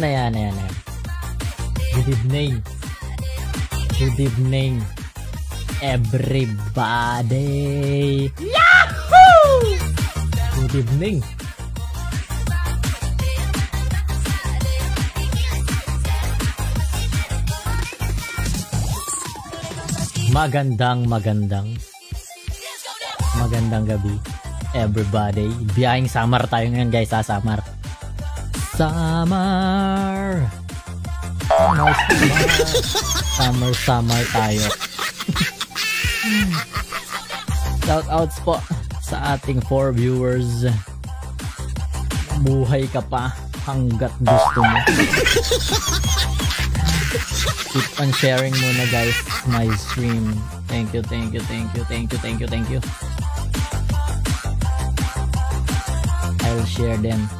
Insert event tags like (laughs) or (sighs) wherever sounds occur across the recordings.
Na yan, yan, yan. Good evening. Good evening. Everybody. Yahoo! Good evening. Magandang magandang magandang gabi everybody. Biyahing summer tayo ngayon guys ha, summer. Summer! Summer, summer. Summer, summer tayo. Shout outs po sa ating four viewers. Buhay ka pa hanggat gusto mo. Keep on sharing muna guys my stream. Thank you, thank you, thank you, thank you, thank you, thank you. I'll share them.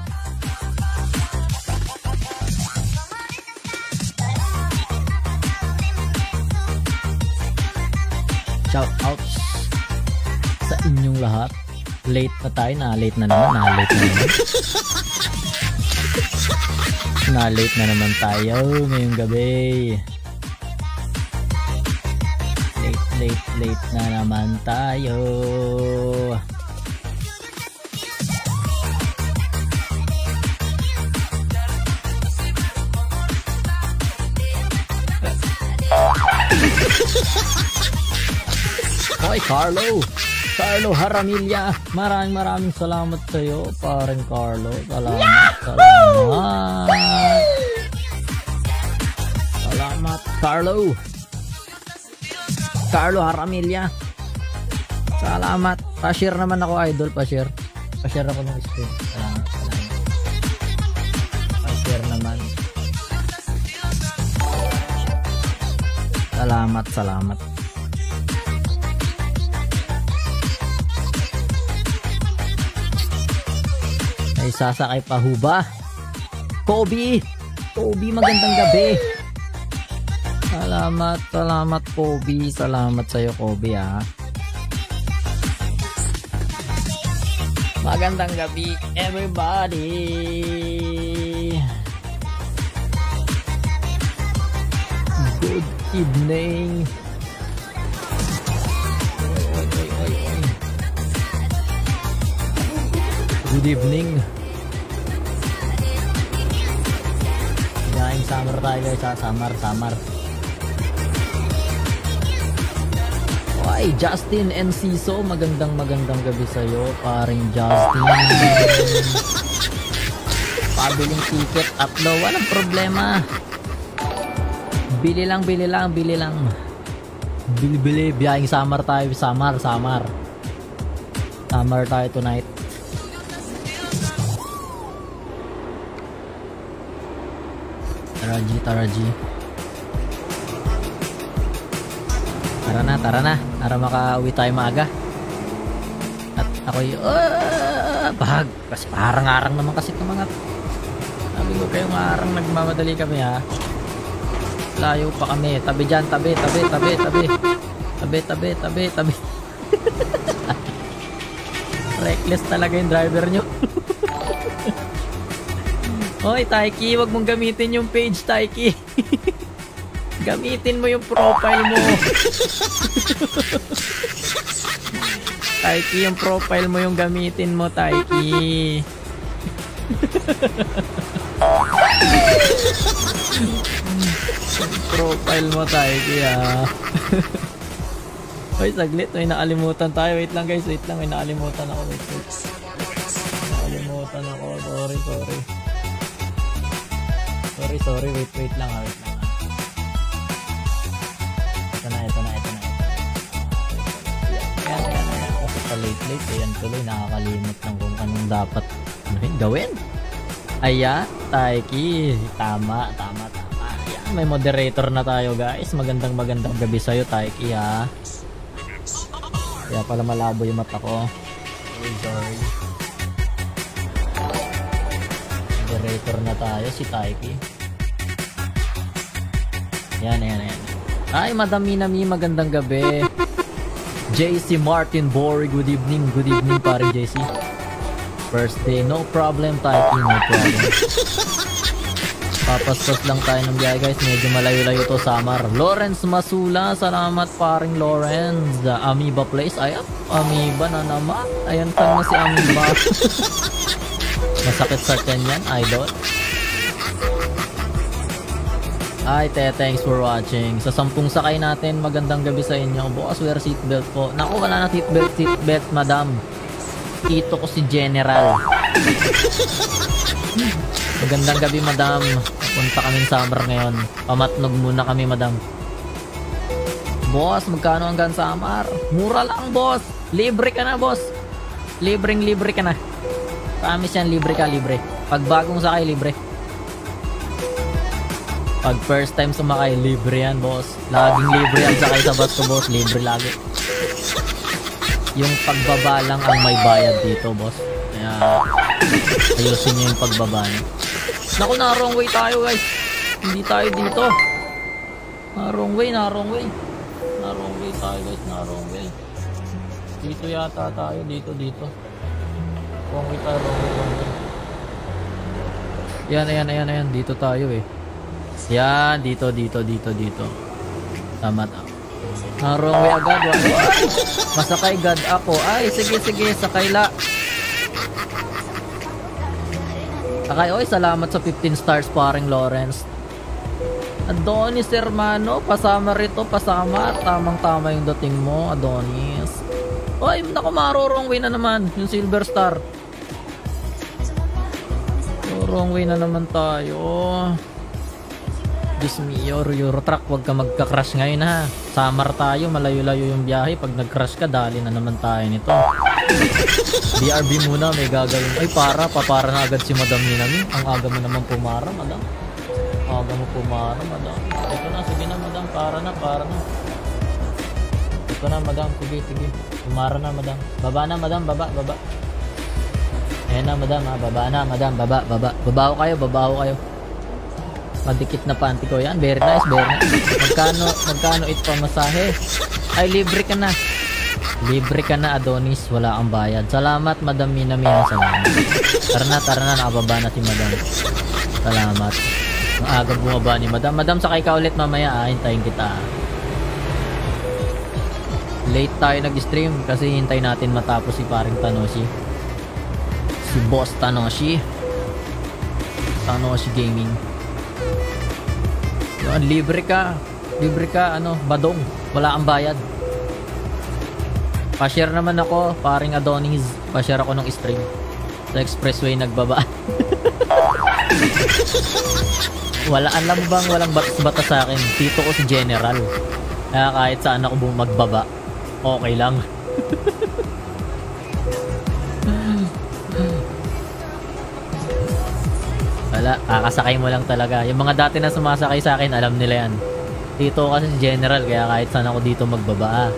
Shout outs sa inyong lahat. Late na tayo, na late na naman, na late na naman. na late na naman tayo ngayong gabi. Late, late, late na naman tayo. Hoy, Carlo! Carlo Haramilla, maraming maraming salamat sa iyo, parang Carlo. Salamat, salamat. Salamat, Carlo. Carlo Haramilla. Salamat. Pa-share naman ako, idol. Pa-share. Pa-share ako ng stream. Salamat, salamat. Pa-share naman. Salamat, salamat. May sasakay pa ho ba? Kobe! Kobe, magandang gabi! Salamat, salamat Kobe. Salamat sa'yo Kobe ha. Magandang gabi everybody! Good evening! Good evening. Galing summer tayo guys ha. Summer, summer. Ay, Justin and Ciso, magandang magandang gabi sa'yo, paring Justin. (laughs) Pabiling ticket up daw, walang problema. Bili lang, bili lang, bili lang. Bili, bili, biyahing summer tayo, summer, summer. Summer tayo tonight. Tara G, tara na, tara na. Para makauwi tayo maaga. At ako'y, uh, bahag. Kasi parang arang naman kasi itong mga... Sabi ko kayong arang nagmamadali kami ha. Layo pa kami. Tabi dyan, tabi, tabi, tabi, tabi. Tabi, tabi, tabi, tabi. (laughs) Reckless talaga yung driver nyo. (laughs) Hoy, Taiki, wag mong gamitin yung page, Taiki. (laughs) gamitin mo yung profile mo. (laughs) Taiki, yung profile mo yung gamitin mo, Taiki. (laughs) profile mo, Taiki, ah. Hoy, saglit. May nakalimutan tayo. Wait lang, guys. Wait lang. May nakalimutan ako. Wait, wait. Nakalimutan ako. Sorry, sorry. Sorry, sorry. Wait, wait lang ha. Wait lang ha. Ito na, ito na, ito na. Ayan, ayan, ayan. Kasi pa late, late. Ayan tuloy. Nakakalimot ng kung anong dapat ano yun, gawin. Ayan, Taiki. Tama, tama, tama. Ayan, may moderator na tayo guys. Magandang magandang gabi sa'yo, Taiki ha. Kaya pala malabo yung mata ko. Sorry, sorry. Moderator na tayo, si Taiki. Yan, yan, yan. Ay, Madam Minami, magandang gabi. JC Martin Bori, good evening, good evening pare JC. First day, no problem, Taiki, no problem. Papastos lang tayo ng biyahe guys. Medyo malayo-layo to Samar. Lawrence Masula. Salamat paring Lawrence. The Amoeba Place. Ay, Amoeba na naman. Ayan ka na si Amoeba. Masakit sa yan, idol. Ay, te, thanks for watching. Sa sampung sakay natin, magandang gabi sa inyo. Bukas wear seatbelt po. Naku, wala na seatbelt, seatbelt, madam. Ito ko si General. Magandang gabi, madam. Punta kaming summer ngayon. Pamatnog muna kami, madam. Boss, magkano hanggang summer? Mura lang, boss. Libre ka na, boss. Libreng libre ka na. Promise yan, libre ka, libre. Pag bagong sakay, libre. Pag first time sumakay, libre yan, boss. Laging libre yan sakay sa bus ko, boss. Libre lagi. Yung pagbaba lang ang may bayad dito, boss. Kaya, ayusin nyo yung pagbaba nyo. Naku, na wrong way tayo, guys. Hindi tayo dito. Na wrong way, na wrong way. Na wrong way tayo, guys. Na wrong way. Dito yata tayo. Dito, dito. Wrong way tayo, wrong way, wrong way. Yan, ayan, ayan, ayan. Dito tayo, eh. Yan, dito, dito, dito, dito. Tama, tama. Wrong way agad. Masakay god ako. Ay, sige, sige. Sakay la. Sakay, oy, salamat sa 15 stars paring Lawrence. Adonis, hermano. Pasama rito, pasama. Tamang-tama yung dating mo, Adonis. Oy, naku, marorong way na naman. Yung silver star. Wrong way na naman tayo. Diyos mio, Euro Truck, huwag ka magka-crash ngayon ha. Summer tayo, malayo-layo yung biyahe. Pag nag-crash ka, dali na naman tayo nito. (laughs) BRB muna, may gagawin. Ay, para, papara na agad si Madam Minami. Ang aga mo naman pumara, Madam. Aga mo pumara, Madam. Ito na, sige na, Madam. Para na, para na. Ito na, Madam. Sige, sige. Pumara na, Madam. Baba na, Madam. Baba, baba. Ayan na, Madam. Ha. Baba na, Madam. Baba, baba. Babaho kayo, babaho kayo. Madikit na panty ko yan. Very nice, very nice. Magkano, magkano ito pamasahe? Ay, libre ka na. Libre ka na, Adonis. Wala kang bayad. Salamat, Madam Minamina. Salamat. Tara na, tara na. Nakababa na si Madam. Salamat. Ang aga bumaba ni Madam. Madam, sakay ka ulit mamaya. Ah, hintayin kita. Late tayo nag-stream kasi hintay natin matapos si paring Tanoshi. Si Boss Tanoshi. Tanoshi Gaming. Yun, libre ka. Libre ka, ano, badong. Wala kang bayad. Pa-share naman ako, paring Adonis. Pa-share ako ng stream. Sa expressway nagbaba. (laughs) Wala, alam bang walang batas-batas sa akin. Tito ko si General. Kaya kahit saan ako bum magbaba, okay lang. (laughs) Wala, kakasakay mo lang talaga. Yung mga dati na sumasakay sa akin, alam nila yan. Tito ko kasi si General, kaya kahit saan ako dito magbaba. Ah.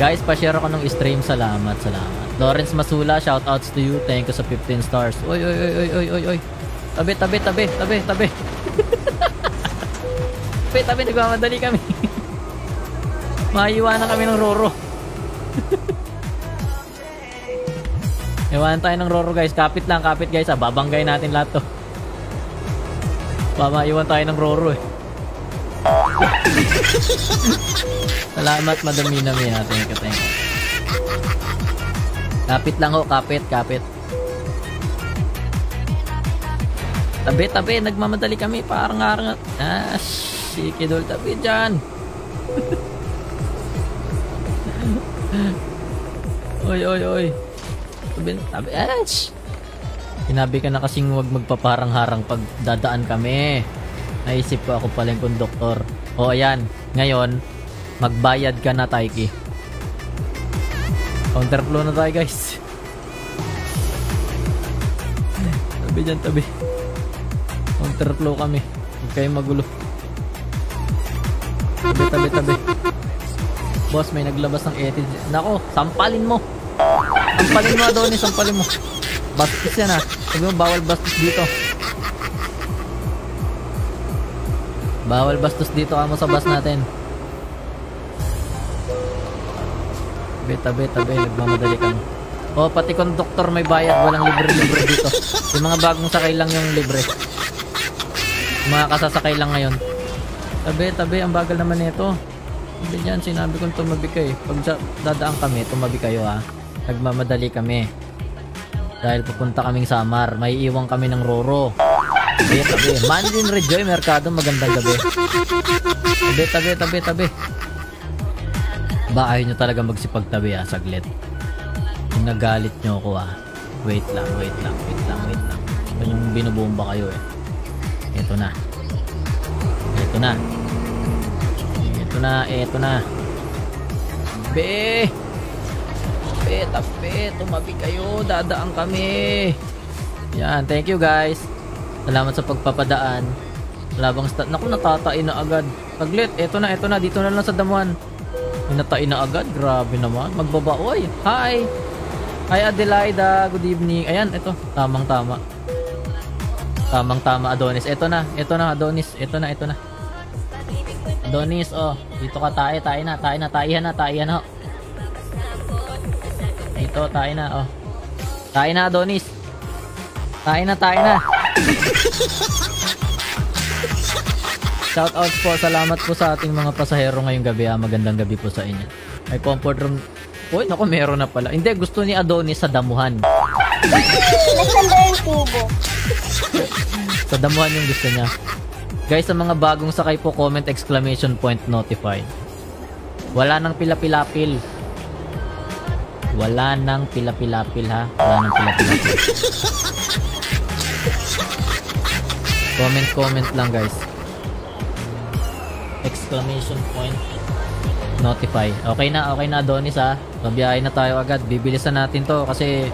Guys, pa-share ako ng stream. Salamat, salamat. Lawrence Masula, shoutouts to you. Thank you sa 15 stars. Oy, oy, oy, oy, oy, oy, oy. Tabi, tabi, tabi, tabi, tabi. (laughs) tabi, tabi, nagmamadali kami. (laughs) Maiiwanan kami ng Roro. (laughs) Iwanan tayo ng Roro guys. Kapit lang, kapit guys. Ah. Babanggay natin lahat to. Mamaiwan tayo ng Roro eh. (laughs) Salamat Madam Minami ha. Thank you, thank you. Kapit lang ho, kapit, kapit. Tabi, tabi, nagmamadali kami. Parang arang. Ah, sikidol tabi dyan. (laughs) oy, oy, oy. Tabi, tabi. Ah, Sinabi ka na kasing huwag magpaparang-harang pag dadaan kami. Naisip ko ako pala yung konduktor. O ayan, ngayon, magbayad ka na, Taiki. Counterflow na tayo, guys. tabi dyan, tabi. Counterflow kami. Huwag kayong magulo. Tabi, tabi, tabi. Boss, may naglabas ng etid. Nako, sampalin mo. Sampalin mo, Adonis, sampalin mo. Bastos yan ha. Sabi mo, bawal bastos dito. Bawal bastos dito kamo sa bus natin. Tabi, tabi, tabi. Nagmamadali kami. Oh, pati konduktor may bayad. Walang libre-libre dito. Yung mga bagong sakay lang yung libre. Yung mga kasasakay lang ngayon. Tabi, tabi. Ang bagal naman nito. Sabi dyan, sinabi kong tumabi kayo. Pag sa- dadaan kami, tumabi kayo ha. Nagmamadali kami. Dahil pupunta kaming Samar. May iwan kami ng Roro. Tabi, tabi. Manlin Rejoy Mercado, magandang gabi. Tabi, tabi, tabi, tabi. Ba, ayaw nyo talaga magsipagtabi ah, saglit. Kung nagalit nyo ako ah. Wait lang, wait lang, wait lang, wait lang. Ito yung binubomba kayo eh. Ito na. Ito na. Ito na, ito na. Be! Be, tabi, tumabi kayo. Dadaan kami. Yan, thank you guys. Salamat sa pagpapadaan. Labang stat. Naku, natatain na agad. Saglit, eto na, eto na. Dito na lang sa damuhan. Natain na agad. Grabe naman. Magbaba. Oy, hi! Hi Adelaida, good evening. Ayan, ito. Tamang tama. Tamang tama Adonis. Ito na, ito na Adonis. Ito na, ito na. Adonis, oh. Dito ka tayo, tayo na, tayo na, tayo na, tayo na. Dito, tayo na, oh. Tayo na Adonis. Tayo na, tayo na. Shout out po, salamat po sa ating mga pasahero ngayong gabi. Ha. Magandang gabi po sa inyo. May comfort room. Uy, naku, meron na pala. Hindi, gusto ni Adonis sa damuhan. Nagtanda yung tubo. Sa damuhan yung gusto niya. Guys, sa mga bagong sakay po, comment exclamation point notified. Wala nang pilapilapil. Wala nang pilapilapil ha. Wala nang pilapilapil. Comment, comment lang guys. Exclamation point notify. Okay na, okay na Adonis ha. Mabiyahe na tayo agad. Bibilisan natin to kasi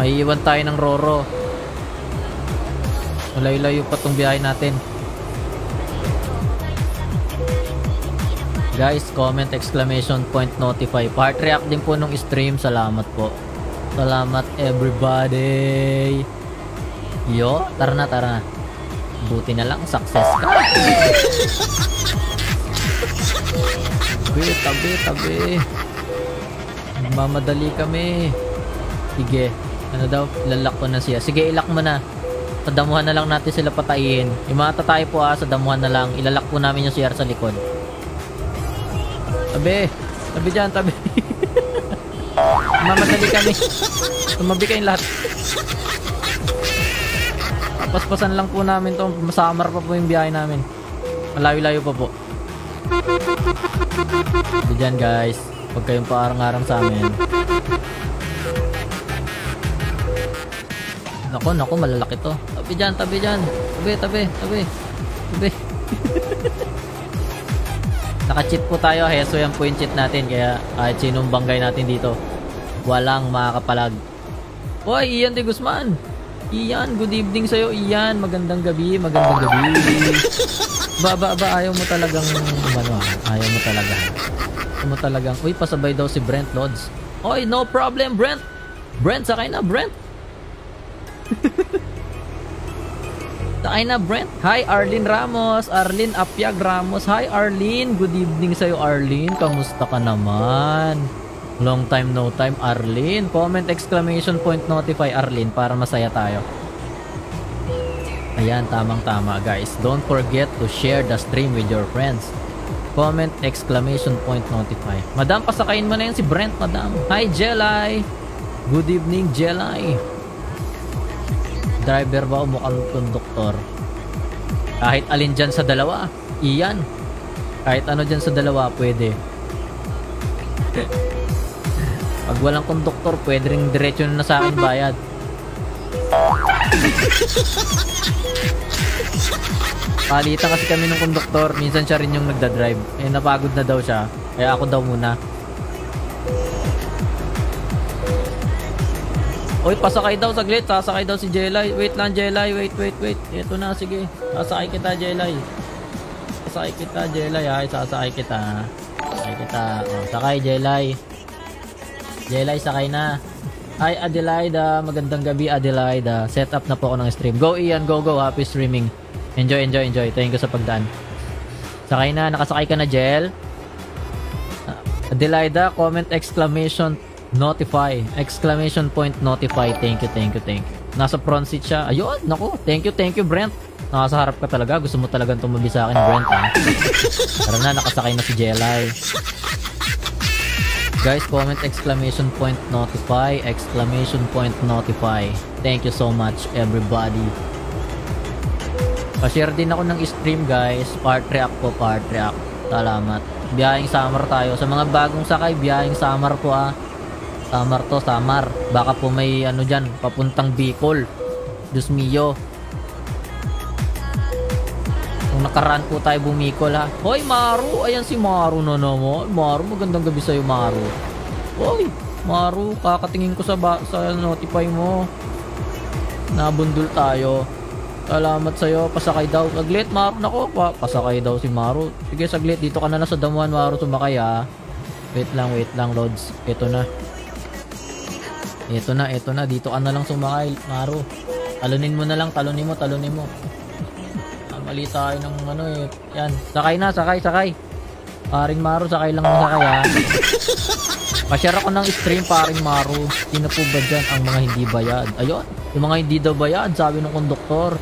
may iwan tayo ng Roro. Malayo-layo pa tong biyahe natin. Guys, comment exclamation point notify. Part react din po nung stream. Salamat po. Salamat everybody. Yo, tara na, tara na. Buti na lang, success ka. Tabi, tabi, tabi. Mamadali kami. Sige. Ano daw? Lalak ko na siya. Sige, ilak mo na. Sa damuhan na lang natin sila patayin. Yung mga tatay po ah, sa damuhan na lang. Ilalak po namin yung CR sa likod. Tabi. Tabi dyan, tabi. Mamadali kami. Tumabi kayong lahat. Paspasan lang po namin to. Masamar pa po yung biyahe namin. Malayo-layo pa po. Tabi dyan guys. Huwag kayong paarang-arang sa amin. Nako, nako, malalaki to. Tabi dyan, tabi dyan. Tabi, tabi, tabi. Tabi. (laughs) Naka-cheat po tayo. Heso yan po yung cheat natin. Kaya kahit sinong banggay natin dito, walang makakapalag. Hoy, Ian de Guzman. Ian, good evening sa'yo. Ian, magandang gabi, magandang gabi. (laughs) Ba, ba, ba, ayaw mo talagang, ano, ayaw mo talaga. Ayaw mo talagang, uy, pasabay daw si Brent Lods. Oy, no problem, Brent. Brent, sakay na, Brent. (laughs) Sakay na, Brent. Hi, Arlene Ramos. Arlene Apiag Ramos. Hi, Arlene. Good evening sa'yo, Arlene. Kamusta ka naman? Long time no time, Arlene. Comment exclamation point notify, Arlene, para masaya tayo. Ayan, tamang-tama, guys. Don't forget to share the stream with your friends. Comment exclamation point notify. Madam, pasakayin mo na yan si Brent, madam. Hi, Jelay. Good evening, Jelay. Driver ba o mukhang konduktor? Kahit alin dyan sa dalawa, iyan. Kahit ano dyan sa dalawa, pwede. (laughs) Pag walang konduktor, pwede rin diretso na sa akin bayad. (laughs) Palitan kasi kami ng konduktor, minsan siya rin yung nagda-drive. Eh, napagod na daw siya. Kaya ako daw muna. Uy, pasakay daw saglit. Sasakay daw si Jelay. Wait lang, Jelay. Wait, wait, wait. Ito na, sige. Sasakay kita, Jelay. Sasakay kita, Jelay. Ay, sasakay kita. Sasakay kita. Oh, sakay, Jelay. Jelay, sakay na. Hi, Adelaida. Magandang gabi, Adelaida. Set up na po ako ng stream. Go, Ian. Go, go. Happy streaming. Enjoy, enjoy, enjoy. Thank you sa pagdaan. Sakay na. Nakasakay ka na, Jel. Ah, Adelaida, comment exclamation notify. Exclamation point notify. Thank you, thank you, thank you. Nasa front seat siya. Ayun, naku. Thank you, thank you, Brent. Nasa harap ka talaga. Gusto mo talagang tumabi sa akin, Brent, ha? Tara na, nakasakay na si Jelay. Guys, comment exclamation point notify. Exclamation point notify. Thank you so much, everybody. Pa-share din ako ng stream, guys. Part react po, part react. Salamat. Biyahing summer tayo. Sa mga bagong sakay, biyahing summer po, ah. Samar to, Samar. Baka po may ano dyan, papuntang Bicol. Diyos mio. Kung nakaraan po tayo bumikol ha. Hoy Maru, ayan si Maru na naman. Maru, magandang gabi sa'yo Maru. Hoy, Maru, kakatingin ko sa, ba sa notify mo. Nabundol tayo. Salamat sa'yo, pasakay daw. Saglit, Maru, nako, pa pasakay daw si Maru. Sige, saglit, dito ka na lang sa damuhan, Maru, sumakay ha. Wait lang, wait lang, Lods. Ito na. Ito na, ito na. Dito ka na lang sumakay, Maru. Talunin mo na lang, talunin mo, talunin mo. Mali tayo ng ano eh. Yan, sakay na, sakay, sakay. Paring Maru, sakay lang ng sakay ha. Pa-share ako ng stream, paring Maru. Sino po ba dyan ang mga hindi bayad? Ayun, yung mga hindi daw bayad, sabi ng konduktor.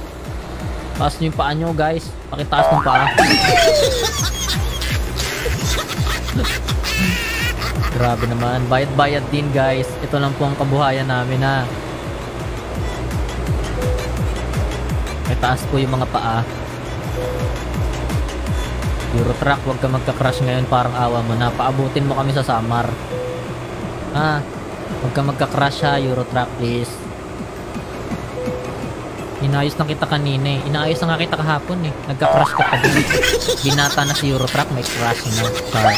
Taas nyo yung paa nyo, guys. Pakitaas ng paa. Grabe naman. Bayad-bayad din guys. Ito lang po ang kabuhayan namin ha. May taas po yung mga paa. Euro truck, huwag ka magka-crash ngayon parang awa mo na. Paabutin mo kami sa Samar. Ha? Huwag ka magka-crash ha, Euro truck please. Inayos na kita kanina eh. Inaayos na nga kita kahapon eh. Nagka-crash ka pa din. Binata na si Euro truck, may crash na. Sorry.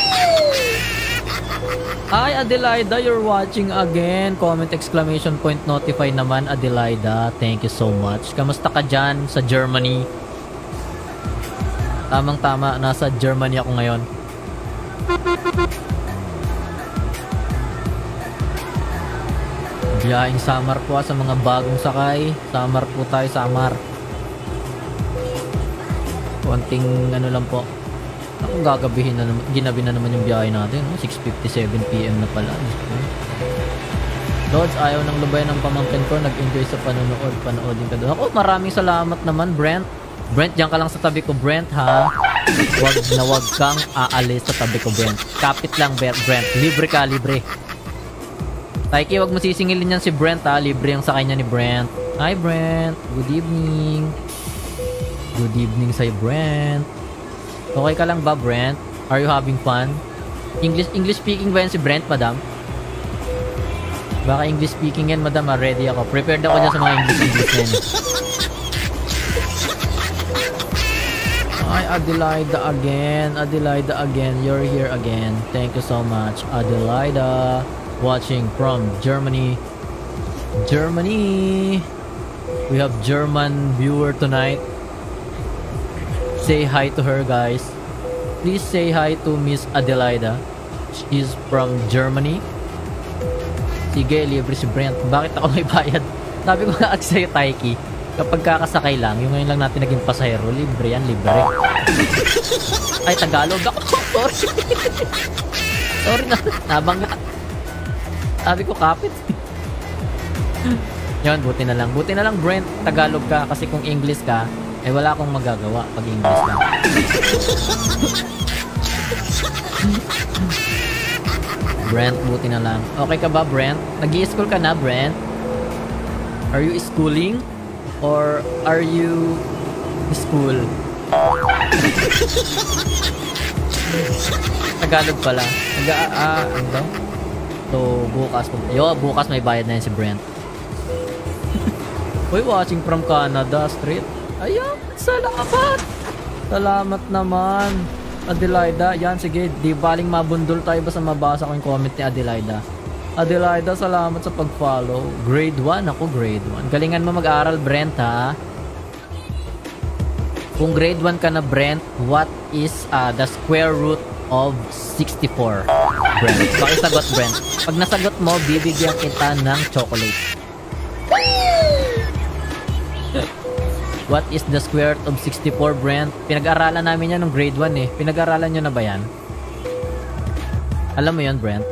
Hi Adelaida, you're watching again. Comment exclamation point notify naman Adelaida. Thank you so much. Kamusta ka dyan sa Germany? Tamang tama, nasa Germany ako ngayon. Biyahing Samar po ah, sa mga bagong sakay. Samar po tayo, Samar. Konting ano lang po, ako gagabihin na naman, ginabi na naman yung biyahe natin. No? 6.57pm na pala. Lods, ayaw ng lubay ng pamangkin ko. Nag-enjoy sa panonood. Panoodin ka doon. Ako, maraming salamat naman, Brent. Brent, diyan ka lang sa tabi ko, Brent, ha? Wag na wag kang aalis sa tabi ko, Brent. Kapit lang, Brent. Libre ka, libre. Taiki, wag mo sisingilin yan si Brent, ha? Libre yung sa kanya ni Brent. Hi, Brent. Good evening. Good evening sa'yo, Brent. Okay ka lang ba, Brent? Are you having fun? English English speaking ba yan si Brent, madam? Baka English speaking yan, madam. Ready ako. Prepared ako dyan sa mga English English yan. Hi, Adelaida again. Adelaida again. You're here again. Thank you so much, Adelaida. Watching from Germany. Germany. We have German viewer tonight. Say hi to her, guys. Please say hi to Miss Adelaida. She's from Germany. Sige, libre si Brent. Bakit ako may bayad? Sabi ko nga sa'yo, Taiki, kapag kakasakay lang, yung ngayon lang natin naging pasahero, libre yan, libre. Ay, Tagalog ako. (laughs) Sorry. Sorry na. Nabangga. Sabi ko, kapit. Yan, buti na lang. Buti na lang, Brent, Tagalog ka. Kasi kung English ka, eh wala akong magagawa pag English lang. Brent, buti na lang. Okay ka ba, Brent? nag school ka na, Brent? Are you schooling? Or are you school? Tagalog pala. Nag ah, ah, ano daw? So, bukas. Yo, bukas may bayad na yan si Brent. (laughs) Uy, watching from Canada, straight. Ayan, salamat! Salamat naman. Adelaida, yan sige, di baling mabundol tayo basta mabasa ko yung comment ni Adelaida. Adelaida, salamat sa pag-follow. Grade 1, ako grade 1. Galingan mo mag-aral, Brent, ha? Kung grade 1 ka na, Brent, what is uh, the square root of 64? Brent, pakisagot, Brent. Pag nasagot mo, bibigyan kita ng chocolate. What is the square root of 64, Brent? Pinag-aralan namin yan nung grade 1 eh. Pinag-aralan nyo na ba yan? Alam mo yon Brent?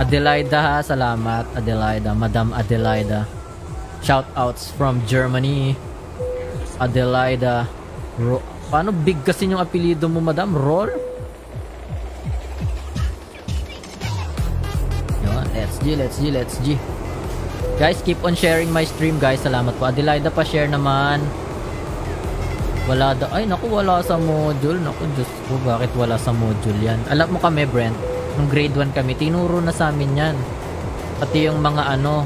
Adelaida salamat Adelaida, Madam Adelaida. Shout outs from Germany. Adelaida. Ro Paano big kasi yung apelido mo, Madam? Roll? Yun, let's G, let's G, let's G. Guys, keep on sharing my stream, guys. Salamat po. Adelaida pa share naman. Wala da Ay, naku, wala sa module. Naku, Diyos ko, bakit wala sa module yan? Alam mo kami, Brent, nung grade 1 kami, tinuro na sa amin yan. Pati yung mga ano,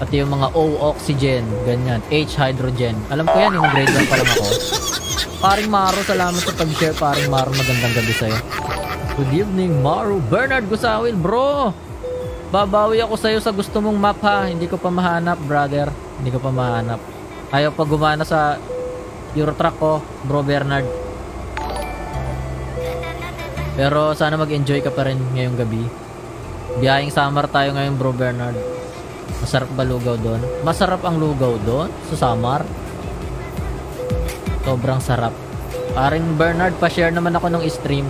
pati yung mga O oxygen, ganyan, H hydrogen. Alam ko yan, yung grade 1 pa lang ako. Paring Maro, salamat sa pag-share. Paring Maro, magandang gabi sa'yo. Good evening, Maro. Bernard Gusawil, bro! Babawi ako sa'yo sa gusto mong map ha. Hindi ko pa mahanap, brother. Hindi ko pa mahanap. Ayaw pa gumana sa Eurotruck ko, bro Bernard. Pero sana mag-enjoy ka pa rin ngayong gabi. Biyahing summer tayo ngayon, bro Bernard. Masarap ba lugaw doon? Masarap ang lugaw doon sa summer. Sobrang sarap. Paring Bernard, pa-share naman ako ng stream.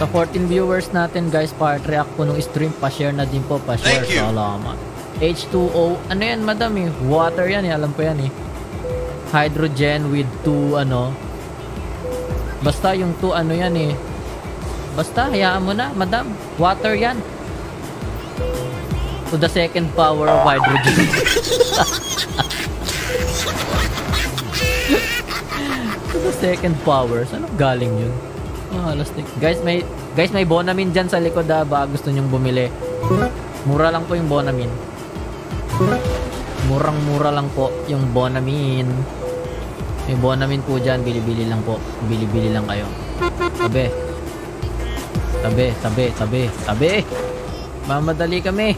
Sa 14 viewers natin guys, part react po nung stream, pa-share na din po, pa-share. Salamat. H2O, ano yan madam eh? Water yan eh, alam ko yan eh. Hydrogen with two ano. Basta yung two ano yan eh. Basta, hayaan mo na, madam. Water yan. To the second power of hydrogen. (laughs) to the second power. Saan galing yun? Ah, lastik. Guys, may guys may Bonamin diyan sa likod ah, baka gusto nyong bumili. Mura lang po yung Bonamin. Murang-mura lang po yung Bonamin. May Bonamin po diyan, bili-bili lang po. Bili-bili lang kayo. Tabi. Tabi, tabi, tabi, tabi. Mamadali kami.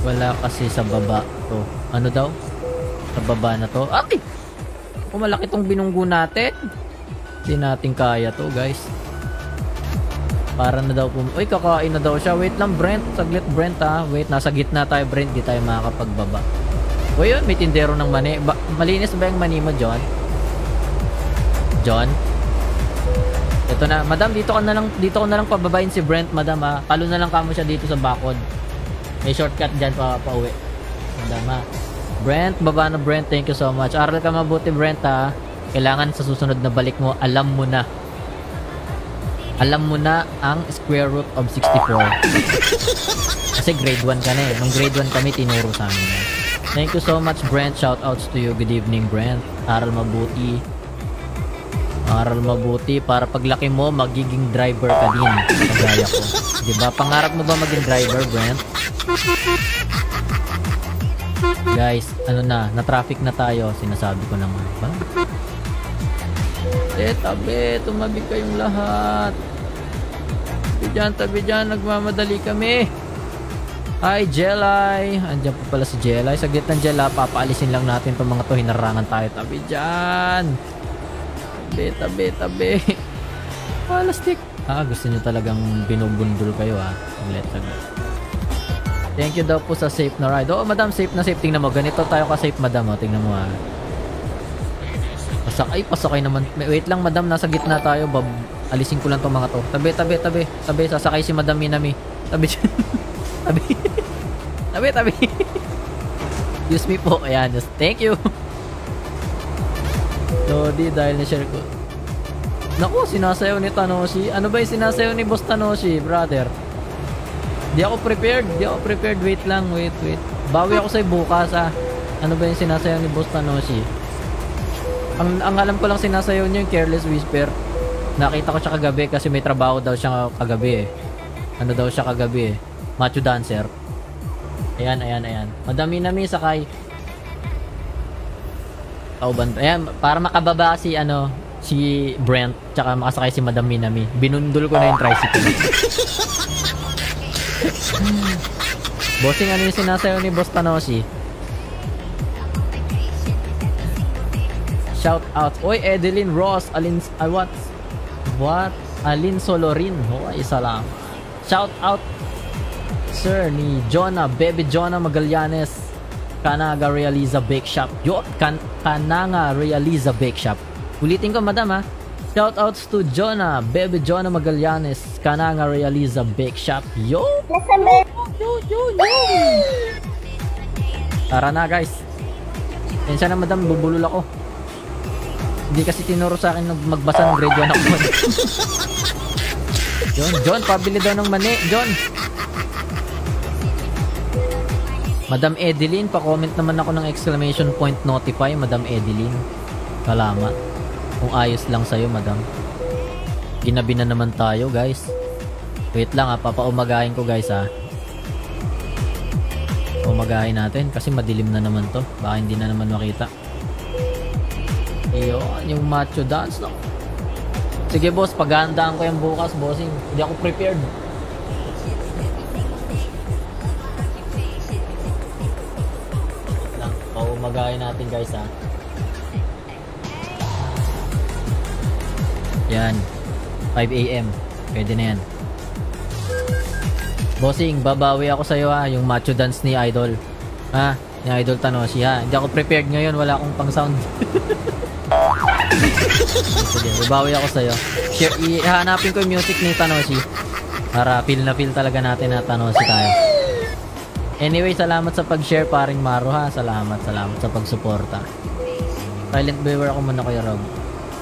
Wala kasi sa baba to. Ano daw? Sa baba na to. Ay! Kumalaki tong binunggo natin. Hindi natin kaya to, guys. Para na daw po. Uy, kakain na daw siya. Wait lang, Brent. Saglit, Brent, ha. Wait, nasa gitna tayo, Brent. Di tayo makakapagbaba. O yun, may tindero ng mani. Ba malinis ba yung mani mo, John? John? Ito na. Madam, dito ka na lang, dito ko na lang pababain si Brent, madam, ha. Palo na lang kamo siya dito sa bakod. May shortcut dyan pa, pa. Madam, ha. Brent, baba na Brent. Thank you so much. Aral ka mabuti, Brent, ha. Kailangan sa susunod na balik mo, alam mo na. Alam mo na ang square root of 64. Kasi grade 1 ka na eh. Nung grade 1 kami, tinuro sa amin. Thank you so much, Brent. Shoutouts to you. Good evening, Brent. Aral mabuti. Aral mabuti para paglaki mo, magiging driver ka din. Kagaya ko. Diba? Pangarap mo ba maging driver, Brent? Guys, ano na, na-traffic na tayo. Sinasabi ko naman. Ba? Eh, tabi, tumabi kayong lahat. Tabi dyan, tabi dyan, nagmamadali kami. Hi, Jelay. Andiyan pa pala si Jelay. Sa gitna ng Jela, papaalisin lang natin itong mga to. Hinarangan tayo. Tabi dyan. Tabi, tabi, tabi. (laughs) Palastik. Ah, gusto nyo talagang binubundol kayo ha. Saglit, saglit. Thank you daw po sa safe na ride. Oo, madam, safe na safe. Tingnan mo, ganito tayo ka-safe, madam. Oh. Tingnan mo ha. Pasakay, naman. Wait lang, madam. Nasa gitna tayo. Bab alisin ko lang tong mga to. Tabi, tabi, tabi. Tabi, sasakay si Madam Minami. Tabi (laughs) dyan. (laughs) tabi. tabi, tabi. (laughs) Excuse me po. Ayan, just thank you. So, di dahil na-share ko. Naku, sinasayaw ni Tanoshi. Ano ba yung sinasayaw ni Boss Tanoshi, brother? Di ako prepared. Di ako prepared. Wait lang, wait, wait. Bawi ako sa'yo bukas, ah. Ano ba yung sinasayaw ni Boss Tanoshi? Ang, ang alam ko lang sinasayaw niya yung Careless Whisper. Nakita ko siya kagabi kasi may trabaho daw siya kagabi eh. Ano daw siya kagabi eh. Macho dancer. Ayan, ayan, ayan. Madami na may sakay. Kauban. Ayan, para makababa si ano, si Brent, tsaka makasakay si Madam Minami. Binundol ko na yung tricycle. (laughs) Bossing, ano yung sinasayaw ni Boss Tanoshi? Shout out. Oy, Edeline Ross. Alin, uh, what? What? Alin Solorin. Hoy, salam. Shout out. Sir, ni Jonah, Baby Jonah Magallanes. Kanaga Realiza Bake Shop. Yo, kan Kananga Realiza Bake Shop. Ulitin ko, madam ha. Shoutouts to Jonah, Baby Jonah Magallanes, Kananga Realiza Bake Shop. Yo! December. Yo, yo, yo! Tara na guys. Yan na madam, bubulol ako. Hindi kasi tinuro sa akin na magbasa ng grade 1 ako. (laughs) John, John, pabili daw ng mani. John! Madam Edeline, pa-comment naman ako ng exclamation point notify, Madam Edeline. Salamat. Kung ayos lang sa'yo, Madam. Ginabi na naman tayo, guys. Wait lang ha, papaumagahin ko, guys ha. Umagahin natin kasi madilim na naman to. Baka hindi na naman makita. Ayun, yung macho dance, no? Sige, boss, paghandaan ko yan bukas, bossing. Hindi ako prepared. lang. Paumagahin natin guys ha. Yan. 5 a.m. Pwede na yan. Bossing, babawi ako sa'yo ha. Yung macho dance ni Idol. Ha? Ni Idol Tanoshi ha. Hindi ako prepared ngayon. Wala akong pang sound. (laughs) Sige, babawi ako sa'yo. Share, ihanapin ko yung music ni Tanoshi. Para feel na feel talaga natin na Tanoshi tayo. Anyway, salamat sa pag-share paring Maro ha. Salamat, salamat sa pagsuporta. Silent viewer ako muna kuya Rob.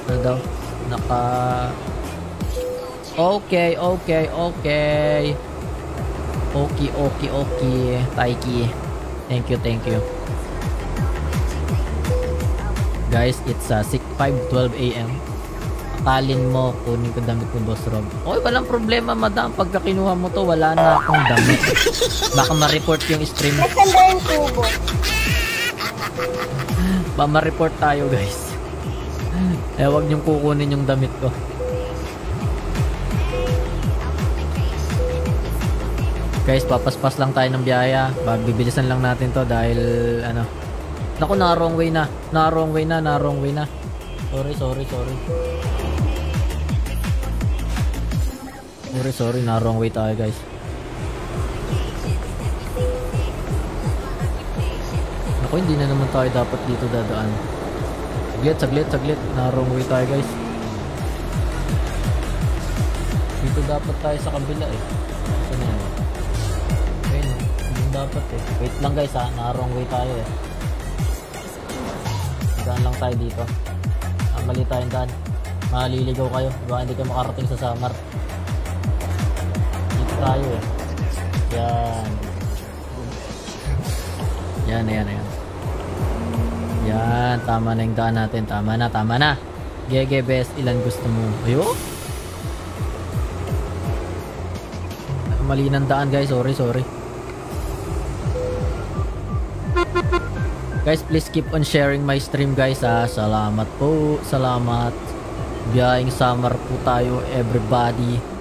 Ano daw? Naka... Okay, okay, okay. Okay, okay, okay. Taiki. Thank you, thank you. Guys, it's uh, 6, 5.12 a.m. Akalin mo, kunin ko damit mo, Boss Rob. Okay, walang problema, madam. Pagka kinuha mo to, wala na akong damit. Baka ma-report yung stream. December yung tubo. Baka ma-report tayo, guys. Eh, wag niyong kukunin yung damit ko. Guys, papaspas lang tayo ng biyaya. Bibilisan lang natin to dahil, ano, Naku, na wrong way na. Na wrong way na, na wrong way na. Sorry, sorry, sorry. Sorry, sorry, na wrong way tayo, guys. Naku, hindi na naman tayo dapat dito dadaan. Saglit, saglit, saglit. Na wrong way tayo, guys. Dito dapat tayo sa kabila eh. Saan yan? Ayun, hindi dapat eh. Wait lang guys ha, na wrong way tayo eh. Daan lang tayo dito. Ah, mali tayong daan. Maliligaw kayo. Baka hindi kayo makarating sa Samar. Tayo eh. Yan. Yan, yan, yan. Yan, tama na yung daan natin. Tama na, tama na. Gege, best. Ilan gusto mo? Ayo. Mali ng daan guys. Sorry, sorry. Guys, please keep on sharing my stream guys ha. Salamat po. Salamat. Biyahing summer po tayo everybody.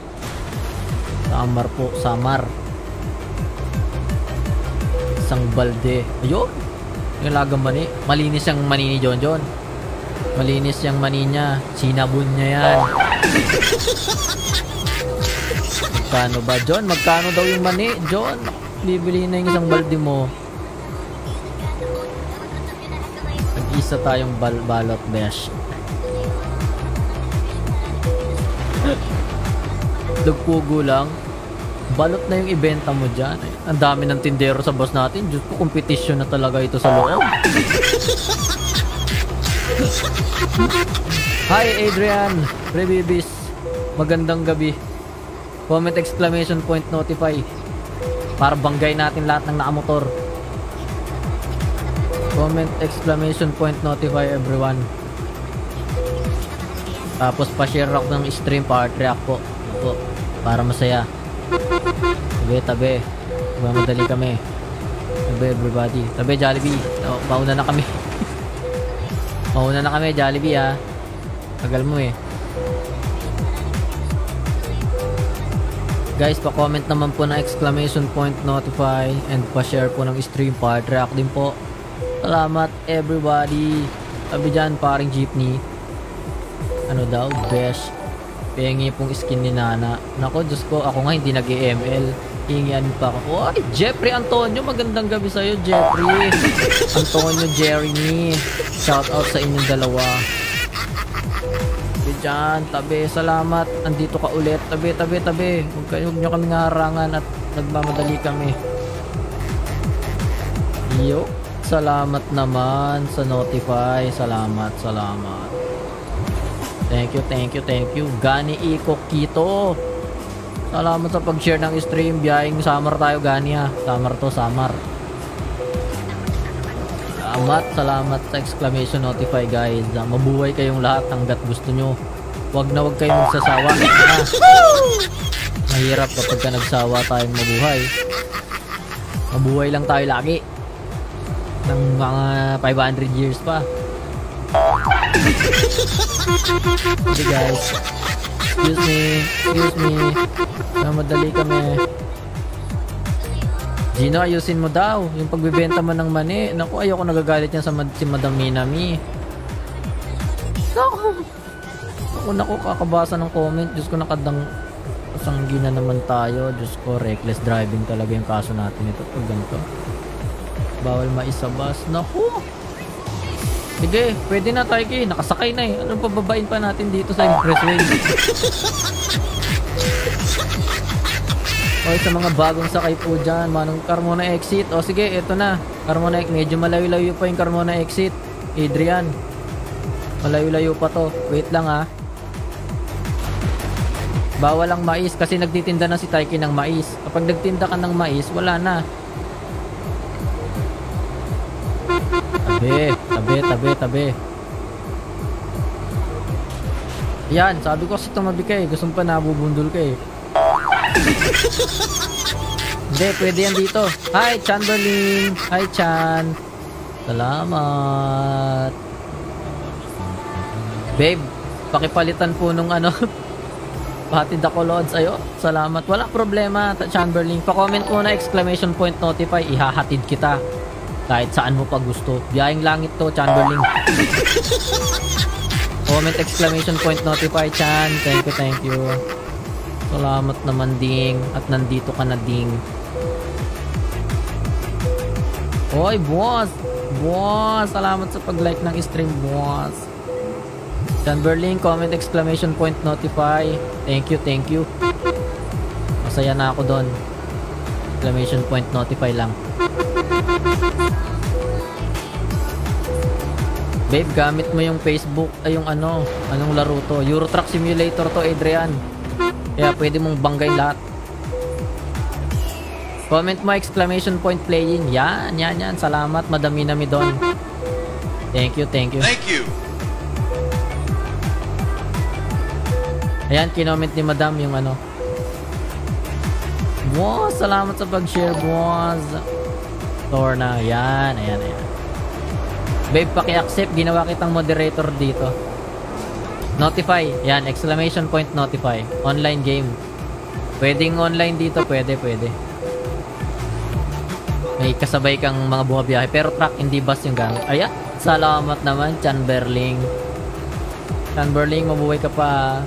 Summer po, summer. Isang balde. Ayun. Yung lagang mani. Malinis yung mani ni John John. Malinis yung mani niya. Sinabon niya yan. Magkano ba, John? Magkano daw yung mani, John? Bibili na yung isang balde mo. Nag-isa tayong bal balot besh. Dagpugo lang. Balot na yung ibenta mo dyan. eh. Ang dami ng tindero sa boss natin. Diyos ko, competition na talaga ito sa loob. Hi Adrian, Rebibis. Magandang gabi. Comment exclamation point notify. Para banggay natin lahat ng nakamotor. Comment exclamation point notify everyone. Tapos pa-share ako ng stream part react po. po. Para masaya. Tabi, tabi. Mamadali kami. Tabi everybody. Tabi Jollibee. Oh, mauna na kami. (laughs) mauna na kami Jollibee ha. Tagal mo eh. Guys, pa-comment naman po ng exclamation point notify and pa-share po ng stream part react din po. Salamat everybody. Sabi dyan, paring jeepney. Ano daw? Best. Pengi pong skin ni Nana. Nako, Diyos ko, ako nga hindi nag-EML. Hingian pa ako. Ay, Jeffrey Antonio, magandang gabi sa'yo, Jeffrey. (laughs) Antonio, Jeremy. Shout out sa inyong dalawa. Tabi dyan, tabi, salamat. Andito ka ulit. Tabi, tabi, tabi. Huwag, kayo, huwag nyo kami harangan at nagmamadali kami. Yo, salamat naman sa notify. Salamat, salamat. Thank you, thank you, thank you. Gani Iko Kito. Salamat sa pag-share ng stream. Biyahing summer tayo, Gani ha. Summer to, summer. Salamat, salamat sa exclamation notify guys. Ah, mabuhay kayong lahat hanggat gusto nyo. Huwag na huwag kayong magsasawa. Ah, mahirap kapag ka nagsawa tayong mabuhay. Mabuhay lang tayo lagi. Ng mga 500 years pa. Okay guys. Excuse me. Excuse me. Namadali kami. Gino, ayusin mo daw. Yung pagbibenta mo ng mani. Naku, ayoko nagagalit yan sa mad si Madam Minami. Naku. Naku, naku, kakabasa ng comment. Diyos ko, nakadang sanggi na naman tayo. Diyos ko, reckless driving talaga yung kaso natin ito. Pag ganito. Bawal maisabas. Naku. Sige, pwede na tayo kay. Nakasakay na eh. Anong pababain pa natin dito sa expressway? Okay, sa mga bagong sakay po dyan, manong Carmona exit. O sige, eto na. Carmona, medyo malayo-layo pa yung Carmona exit. Adrian. Malayo-layo pa to. Wait lang ha. Bawal ang mais kasi nagtitinda na si Taiki ng mais. Kapag nagtinda ka ng mais, wala na. Tabi, tabi, tabi, tabi. Yan, sabi ko kasi tumabi ka eh. Gusto mo pa nabubundol ka eh. Hindi, pwede yan dito. Hi, Chan. Hi, Chan. Salamat. Babe, pakipalitan po nung ano. Hatid ako, Lods. Ayo, salamat. Wala problema, Chan. Pa-comment mo na exclamation point notify. Ihahatid kita. Kahit saan mo pa gusto. Biyahing langit to, Chan Berlin. Comment exclamation point notify, Chan. Thank you, thank you. Salamat naman ding at nandito ka na ding. Oy, boss! Boss! Salamat sa pag-like ng stream, boss. John Berling, comment exclamation point notify. Thank you, thank you. Masaya na ako doon. Exclamation point notify lang. Babe, gamit mo yung Facebook, ay yung ano, anong laro to? Euro Truck Simulator to, Adrian. Kaya pwede mong banggay lahat. Comment mo exclamation point playing. Yan, yan, yan. Salamat, madami na mi doon. Thank you, thank you. Thank you. Ayan, kinoment ni madam yung ano. Boss, salamat sa pag-share, boss. Lorna, yan, ayan, ayan. Babe, paki-accept. Ginawa kitang moderator dito. Notify. Yan, exclamation point notify. Online game. Pwedeng online dito, pwede, pwede. May kasabay kang mga bumabiyahe. Pero truck, hindi bus yung gamit. Ayan, salamat naman, Chan Berling. Chan Berling, mabuhay ka pa.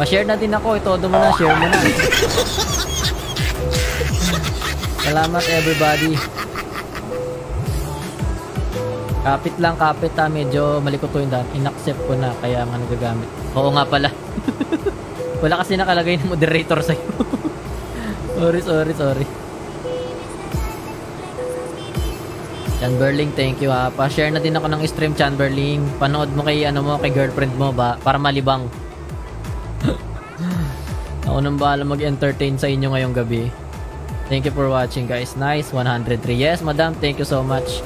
Pa-share na din ako. Ito mo na, share mo na. (laughs) Salamat everybody. Kapit lang, kapit ha. Medyo malikot ko yung daan. Inaccept ko na, kaya nga nagagamit. Oo nga pala. (laughs) Wala kasi nakalagay ng moderator sa'yo. (laughs) sorry, sorry, sorry. Chan Berling, thank you ha. Pa-share na din ako ng stream, Chan Berling. Panood mo kay, ano mo, kay girlfriend mo ba? Para malibang. (laughs) ako nang bahala mag-entertain sa inyo ngayong gabi. Thank you for watching guys. Nice, 103. Yes, madam, thank you so much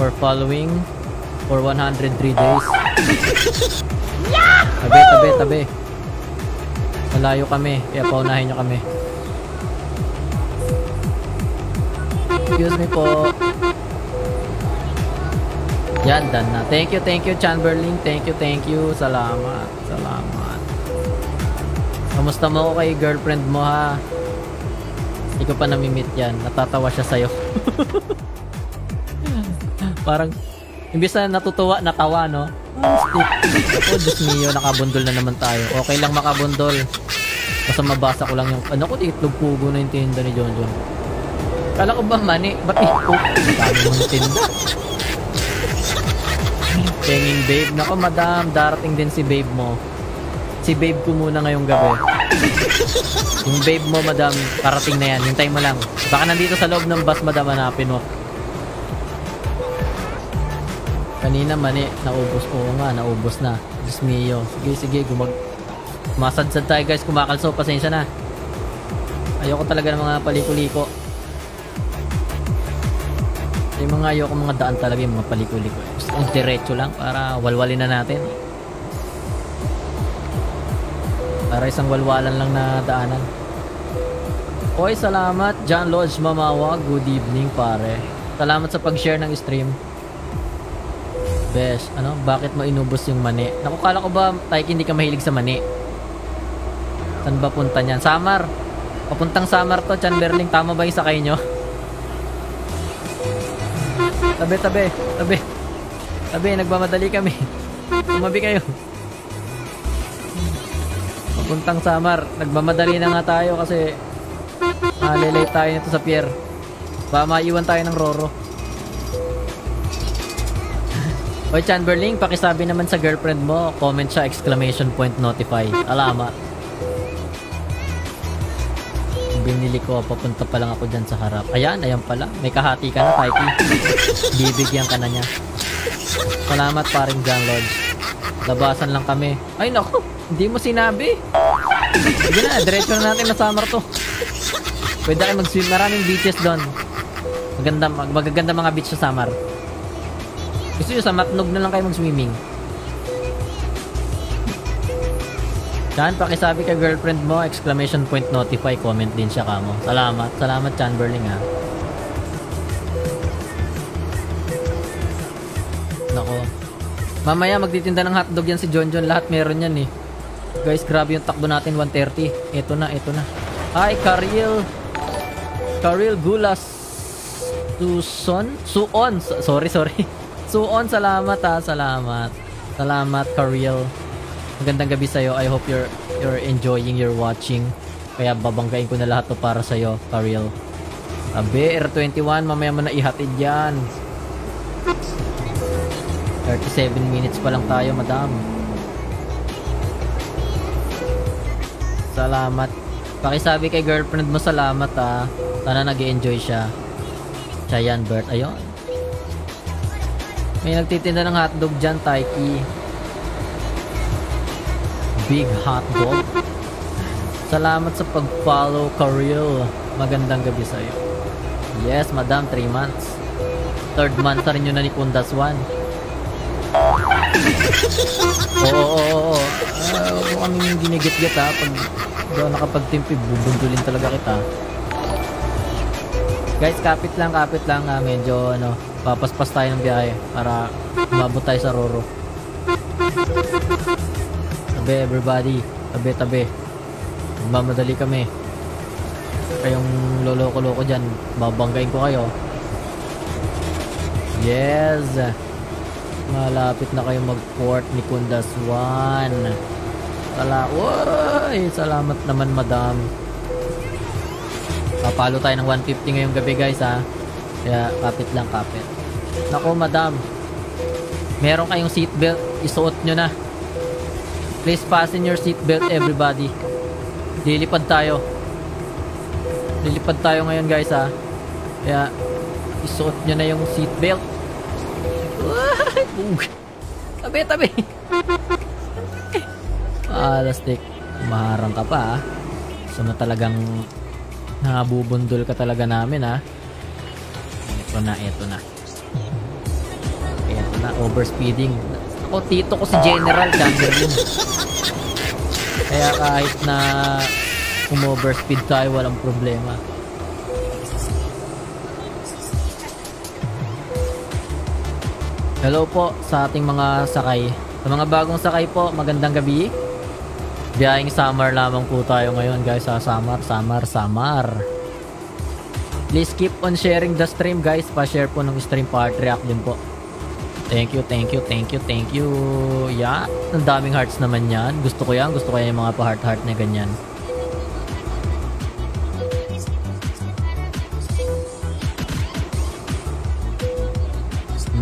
for following for 103 days. (laughs) Tabi, tabi, tabi. Malayo kami, kaya paunahin nyo kami. Excuse me po. Yan, done na. Thank you, thank you, Chan Berling. Thank you, thank you. Salamat, salamat. Kamusta mo ko kay girlfriend mo ha? Hindi ko pa namimit yan. Natatawa siya sa'yo. (laughs) Parang, imbis na natutuwa, natawa, no? Oh, Diyos mio, nakabundol na naman tayo. Okay lang makabundol. Basta mabasa ko lang yung, ano ko, itlog pugo na yung tinda ni John John. Kala ko ba mani? Ba't itlog? Dami mong tinda. Tenging babe. Nako, madam, darating din si babe mo. si babe ko muna ngayong gabi. Yung babe mo, madam, parating na yan. Hintay mo lang. Baka nandito sa loob ng bus, madam, hanapin mo. Kanina mani, naubos. Oo nga, naubos na. Diyos mio. Sige, sige, gumag... Masadsad tayo guys, kumakalso. Pasensya na. Ayoko talaga ng mga paliko-liko. Yung mga ayoko mga daan talaga yung mga paliko-liko. Gusto kong diretso lang para walwalin na natin. Para isang walwalan lang na daanan. Oy, salamat. John Lodge Mamawa. Good evening, pare. Salamat sa pag-share ng stream. Besh, ano? Bakit mo inubos yung mani? Naku, kala ko ba, Taiki, hindi ka mahilig sa mani? Saan ba punta niyan? Samar. Papuntang Samar to, Chan Berling. Tama ba yung sakay nyo? Tabi, tabi, tabi. Tabi, nagmamadali kami. Tumabi kayo. Papuntang Samar. Nagmamadali na nga tayo kasi malilate tayo nito sa pier. Baka maiwan tayo ng Roro. Oy, Chamberlain, pakisabi naman sa girlfriend mo, comment siya, exclamation point, notify. Alamat. Binili ko, papunta pa lang ako dyan sa harap. Ayan, ayan pala. May kahati ka na, Taiki. Bibigyan ka na niya. Salamat paring John Lodge. Labasan lang kami. Ay, naku. Hindi mo sinabi. Sige na, diretso na natin na summer to. Pwede kayo mag-swim. Maraming beaches doon. Maganda, mag magaganda mga beach sa summer. Gusto nyo sa Matnog na lang kayo mag-swimming. Chan, pakisabi kay girlfriend mo, exclamation point notify, comment din siya kamo. Salamat, salamat Chan Berling ha. Nako. Mamaya magtitinda ng hotdog yan si John John, lahat meron yan eh. Guys, grabe yung takbo natin, 130. Ito na, ito na. Hi, Karil. Karil Gulas. Suson? Suon. Sorry, sorry. (laughs) Suon, salamat ha, salamat. Salamat, Karil. Magandang gabi sa'yo. I hope you're you're enjoying your watching. Kaya babanggain ko na lahat to para sa'yo, Karil. Abe, R21, mamaya mo na ihatid yan. 37 minutes pa lang tayo, madam. Salamat. Pakisabi kay girlfriend mo salamat ha. Sana nag enjoy siya. Chayan Bert. Ayun. May nagtitinda ng hotdog dyan, Taiki. Big hotdog. Salamat sa pag-follow, Karil. Magandang gabi sa'yo. Yes, madam. 3 months. Third month na rin yun na ni Kundas 1. Oo, oo, oo. Ah, Huwag mo kaming ginigit-git ha. Pag daw nakapagtimpi, bubundulin talaga kita. Guys, kapit lang, kapit lang. ah, medyo, ano, papaspas tayo ng biyahe para umabot tayo sa Roro. Tabi, everybody. Tabi, tabi. Mamadali kami. Kayong loloko-loko dyan, babanggain ko kayo. Yes! Malapit na kayo mag-port ni Kundas 1. Sala, Uy! Salamat naman, madam. Papalo tayo ng 150 ngayong gabi, guys, ha. Kaya, kapit lang, kapit. Nako, madam. Meron kayong seatbelt. Isuot nyo na. Please fasten your seatbelt, everybody. Lilipad tayo. Lilipad tayo ngayon, guys, ha. Kaya, isuot nyo na yung seatbelt. Tabi, tabi. ah, lastik. Maharang ka pa, ha. So na talagang nabubundol ka talaga namin, ha. Na, ito na. Ito na, overspeeding. Ako, tito ko si General Chamberlain. Kaya kahit na umoverspeed tayo, walang problema. Hello po sa ating mga sakay. Sa mga bagong sakay po, magandang gabi. Biyahing summer lamang po tayo ngayon guys sa summer, summer, summer. Please keep on sharing the stream guys. Pa-share po ng stream part react din po. Thank you, thank you, thank you, thank you. Yan. Ang daming hearts naman yan. Gusto ko yan. Gusto ko yan yung mga pa-heart-heart na ganyan.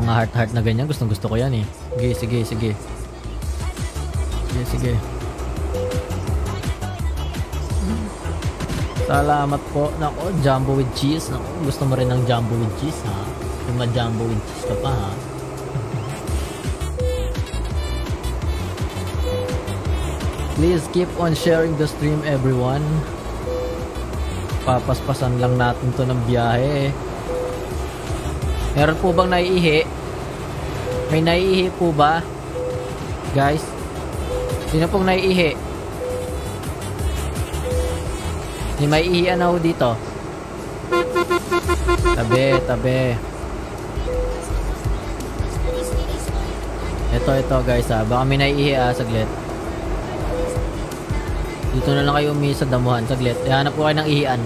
Mga heart-heart na ganyan. Gustong gusto ko yan eh. Sige, sige, sige. Sige, sige. Salamat po. Nako, jumbo with cheese. Nako, gusto mo rin ng jumbo with cheese, ha? Yung ma-jumbo with cheese ka pa, ha? Please keep on sharing the stream, everyone. Papaspasan lang natin to ng biyahe. Meron po bang naiihi? May naiihi po ba? Guys? Sino pong naiihi? May maiihian ako dito. Tabi, tabi. Ito, ito guys ah. Baka may naiihi ah, saglit. Dito na lang kayo umi sa damuhan, saglit. Ihanap po kayo ng ihian.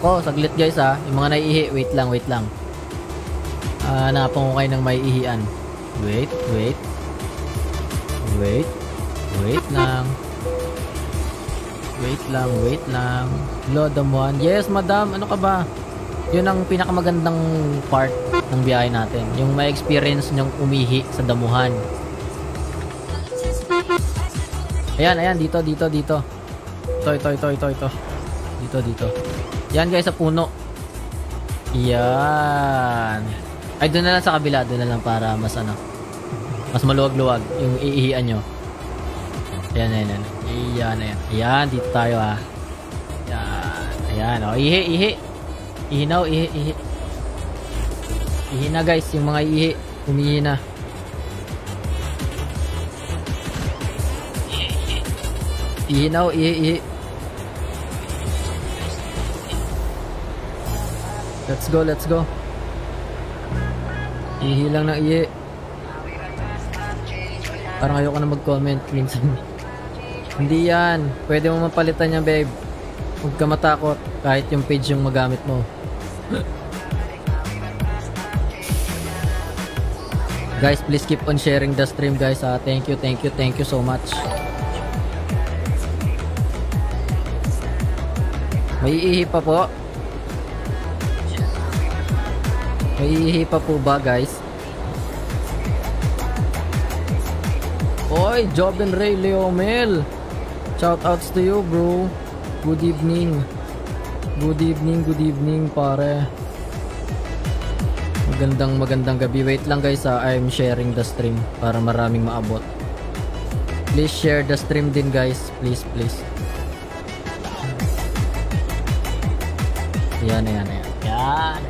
Ako, saglit guys ha. Yung mga naiihi, wait lang, wait lang. Ah, hanapan ko kayo ng maiihian. Wait, wait. Wait. Wait lang. Wait lang, wait lang. Hello, damuhan. Yes, madam. Ano ka ba? Yun ang pinakamagandang part ng biyahe natin. Yung may experience nyong umihi sa damuhan. Ayan, ayan. Dito, dito, dito. Ito, ito, ito, ito, ito. Dito, dito. Yan guys, sa puno. Yan. Ay, doon na lang sa kabila. Doon na lang para mas ano. Mas maluwag-luwag yung iihian nyo. Ayan, ayan, ayan. Ayan, ayan. Ayan, dito tayo ha. Ayan. Ayan, o. Oh, ihi, ihi. Ihi na, oh, ihi, ihi. Ihi na guys, yung mga ihi. Umihi na. Ihi na, oh, ihi, ihi. Let's go, let's go. Ihi lang ng ihi. Parang ayoko na mag-comment minsan. (laughs) Hindi yan. Pwede mo mapalitan yan, babe. Huwag ka matakot kahit yung page yung magamit mo. (laughs) guys, please keep on sharing the stream, guys. Uh, thank you, thank you, thank you so much. May iihi pa po. May pa po ba, guys? Oy, Job and Ray Leomel. Shout outs to you, bro. Good evening. Good evening, good evening, pare. Magandang magandang gabi. Wait lang guys, ah. I'm sharing the stream para maraming maabot. Please share the stream din guys. Please, please. Yan, yan, yan. Yan.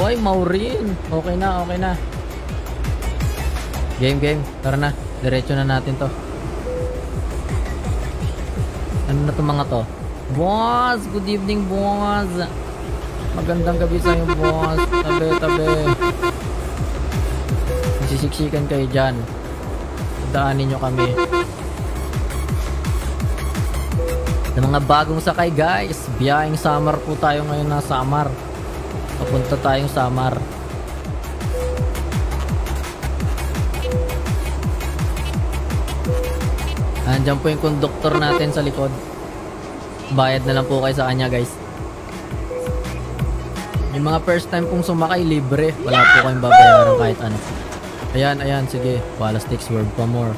Hoy, Maureen. Okay na, okay na. Game, game. Tara na. Diretso na natin to. Ano na to mga to? Boss! Good evening, boss! Magandang gabi sa iyo, boss. Tabi, tabi. Masisiksikan kayo dyan. Daanin nyo kami. Sa mga bagong sakay, guys. Biyahing Samar po tayo ngayon na Samar. Papunta tayong Samar. Nandiyan po yung conductor natin sa likod. Bayad na lang po kayo sa kanya guys. Yung mga first time pong sumakay, libre. Wala po kayong babayaran kahit ano. Ayan, ayan, sige. Wala sticks word pa more.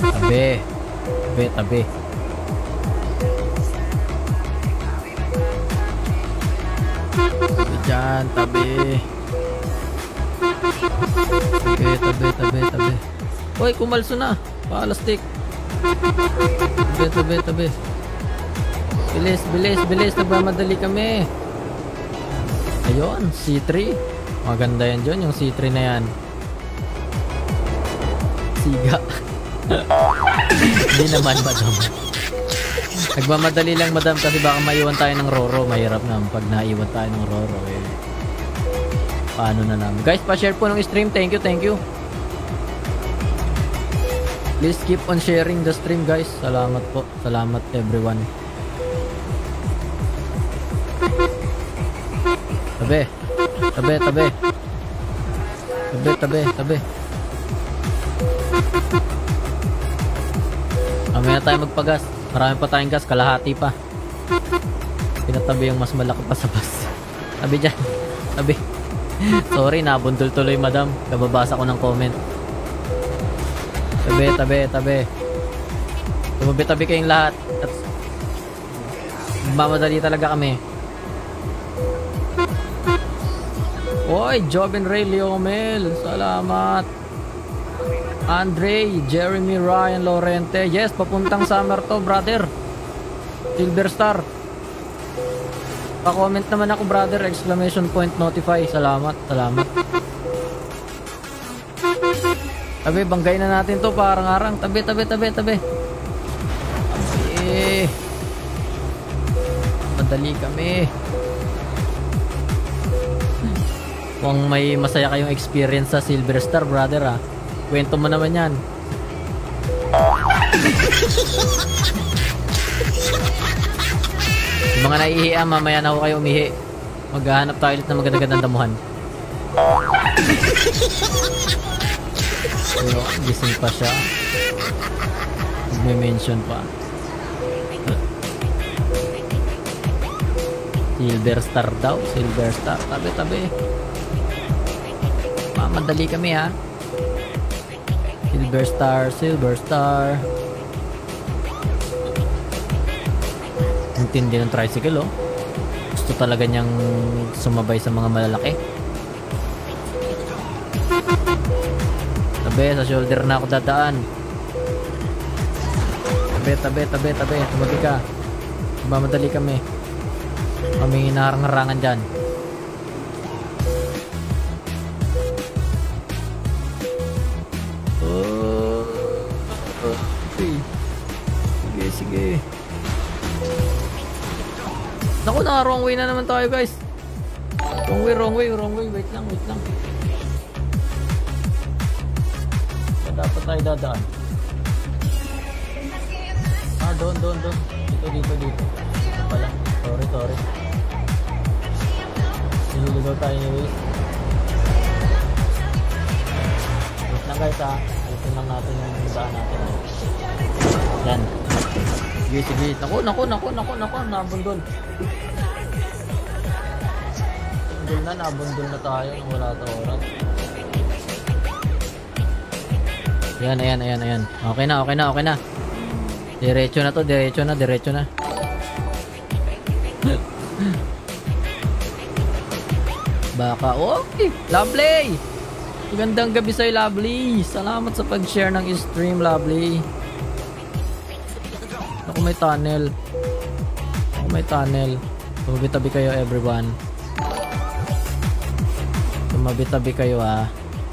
Tabi. Tabi, tabi. Tabi dyan, tabi. Sige, tabi, tabi, tabi. Uy, kumalso na. Palastik. Tabi, tabi, tabi. Bilis, bilis, bilis. Nagmamadali kami. Ayun, C3. Maganda yan dyan, yung C3 na yan. Siga. Hindi naman, madam. Nagmamadali lang, madam, kasi baka maiwan tayo ng Roro. Mahirap na pag naiwan tayo ng Roro. Eh. Paano na namin. Guys, pa-share po ng stream. Thank you, thank you. Please keep on sharing the stream guys. Salamat po. Salamat everyone. Tabi. Tabi, tabi. Tabi, tabi, tabi. Mamaya tayo magpagas. Marami pa tayong gas. Kalahati pa. Pinatabi yung mas malaki pa sa bus. (laughs) Tabi dyan. Tabi. (laughs) Sorry, nabundol tuloy madam. Kababasa ko ng comment. Tabi, tabi, tabi. Tumabi-tabi kayong lahat. At mamadali talaga kami. Oy, Joven Ray Leomel. Salamat. Andre, Jeremy Ryan Lorente. Yes, papuntang summer to, brother. Silver Star. Pa-comment naman ako, brother. Exclamation point notify. Salamat, salamat. Tabi, banggay na natin to parang arang. Tabi, tabi, tabi, tabi. Tabi. Madali kami. Kung may masaya kayong experience sa Silver Star, brother ah. Kwento mo naman yan. Mga naiihi ah, mamaya na ako kayo umihi. Maghahanap tayo ulit ng magandang damuhan. (laughs) Pero gising pa siya. May-mention pa. Silver Star daw. Silver Star. Tabi, tabi. Mamadali kami ha. Silver Star, Silver Star. Ang tindi ng tricycle oh. Gusto talaga niyang sumabay sa mga malalaki. Tabi, sa shoulder na ako dadaan. Tabi, tabi, tabi, tabi. Tumabi ka. Mamadali kami. Kami hinaharang-harangan dyan. Na wrong way na naman tayo guys. Wrong way, wrong way, wrong way. Wait lang, wait lang. Saan dapat tayo dadaan? Ah, doon, doon, doon. Dito, dito, dito. Ito pala. Sorry, sorry. Nililigaw tayo ni Waze. Wait lang guys ha. Alisin lang natin yung daan natin. ah. Yan. Sige, sige. Naku, naku, naku, naku, naku. Nabundol. Nabundol na, nabundol na tayo. Wala ta oras. Ayan, ayan, ayan, ayan. Okay na, okay na, okay na. Diretso na to, diretso na, diretso na. (laughs) Baka, okay. Lovely! Magandang gabi sa'yo, Lovely. Salamat sa pag-share ng stream, Lovely. Ako may tunnel. Ako may tunnel. Tumabi-tabi kayo, everyone. Tumabi-tabi kayo, ah.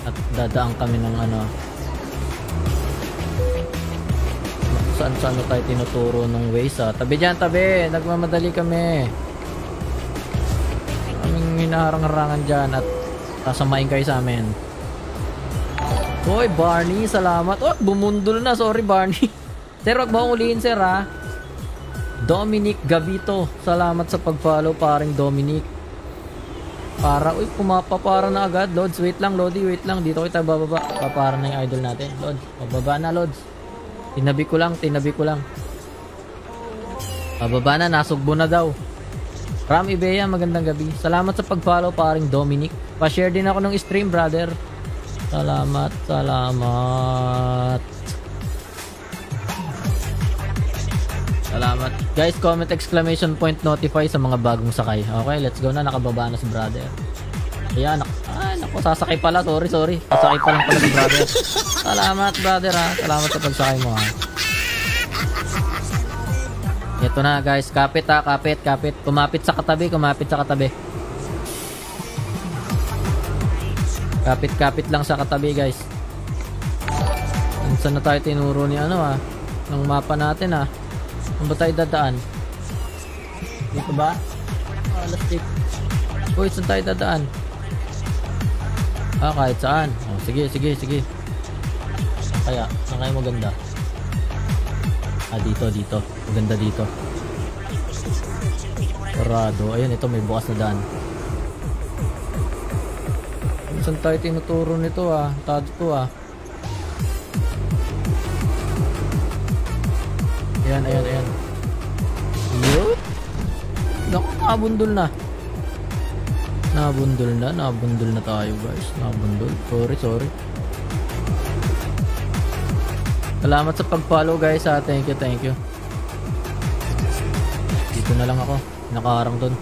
At dadaan kami ng ano. Saan saan tayo tinuturo ng ways, ah. Tabi dyan, tabi. Nagmamadali kami. Kaming hinaharang-harangan dyan at sasamain kayo sa amin. Hoy, Barney, salamat. Oh, bumundol na. Sorry, Barney. (laughs) Sir, wag mo ulihin, sir, ha? Dominic Gavito. Salamat sa pag-follow, paring Dominic. Para, uy, pumapapara na agad. Lods, wait lang, Lodi, wait lang. Dito kita bababa. Papara na yung idol natin. Lods, bababa na, Lods. Tinabi ko lang, tinabi ko lang. Bababa na, nasugbo na daw. Ram Ibeya, magandang gabi. Salamat sa pag-follow, paring Dominic. Pa-share din ako ng stream, brother. Salamat, salamat. Salamat. Guys, comment exclamation point notify sa mga bagong sakay. Okay, let's go na. Nakababa na si brother. Ayan, nak naku, sasakay pala. Sorry, sorry. Sasakay pa lang pala si brother. Salamat, brother, ha. Salamat sa pagsakay mo, ha. Ito na, guys. Kapit, ha. Kapit, kapit. Kumapit sa katabi, kumapit sa katabi. Kapit-kapit lang sa katabi, guys. Saan na tayo tinuro ni ano, ha? Ng mapa natin, ha. Saan ba tayo dadaan? Dito ba? Ah, last tip. Uy, saan tayo dadaan? Ah, kahit saan. Oh, sige, sige, sige. Saan Kaya, saan kayo maganda? Ah, dito, dito. Maganda dito. Sarado. Ayun, ito may bukas na daan. Saan tayo tinuturo nito ah? Tado ah. Ayan, ayan, ayan. Yup. Naku, nabundol na. Nabundol na, nabundol na tayo guys. Nabundol. Sorry, sorry. Salamat sa pag-follow guys ha. Thank you, thank you. Dito na lang ako. Nakaharang doon.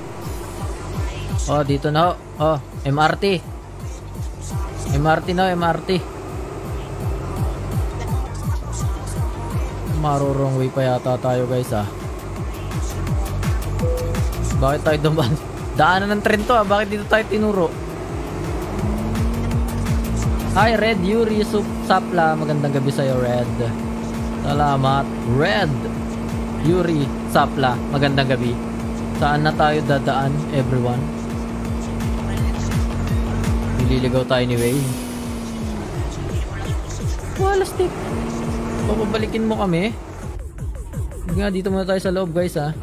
Oh, dito na. Oh, MRT. MRT na, MRT. Marurong way pa yata tayo guys ah. Bakit tayo dumaan? (laughs) Daanan ng tren to ah. Bakit dito tayo tinuro? Hi Red Yuri Sup Sapla. Magandang gabi sa'yo Red. Salamat. Red Yuri Sapla. Magandang gabi. Saan na tayo dadaan everyone? Nililigaw tayo ni Wayne. Wala stick. Papabalikin mo kami. Nga, dito muna tayo sa loob guys ha.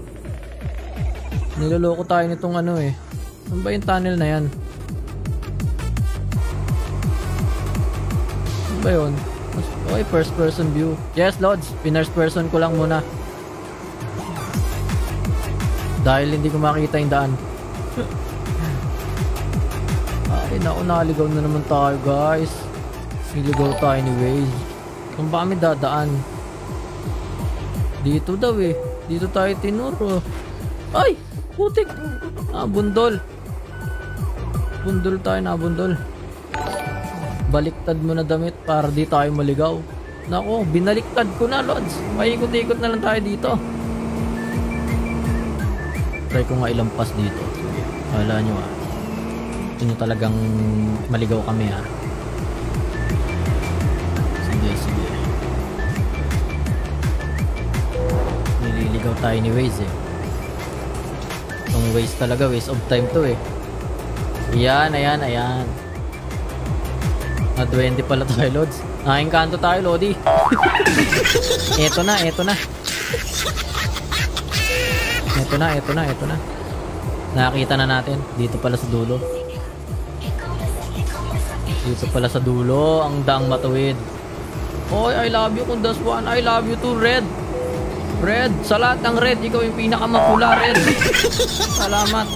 Niloloko tayo nitong ano eh. Ano ba yung tunnel na yan? Ano ba yun? Okay, first person view. Yes, Lods. Pinfirst person ko lang muna. Dahil hindi ko makita yung daan. Ay, naku, naligaw na naman tayo, guys. Niligaw tayo ni Waze. Kung ba dadaan? Dito daw eh. Dito tayo tinuro. Ay! Putik! Ah, bundol. Bundol tayo na, bundol. Baliktad mo na damit para di tayo maligaw. Nako, binaliktad ko na, Lods. Paikot-ikot na lang tayo dito. Try ko nga ilampas dito. Wala nyo ah. Gusto talagang maligaw kami ah. Sige, sige. Nililigaw tayo ni Waze eh. Itong Waze talaga, waste of time to eh. Ayan, ayan, ayan. Ah, 20 pala tayo, Lods. Nakingkanto tayo, Lodi. (laughs) eto na, eto na. Eto na, eto na, eto na. Nakakita na natin. Dito pala sa dulo. Dito pala sa dulo, ang daang matuwid. Oy, I love you kung das one. I love you too, Red. Red, sa lahat ng red, ikaw yung pinakamapula, Red. Salamat.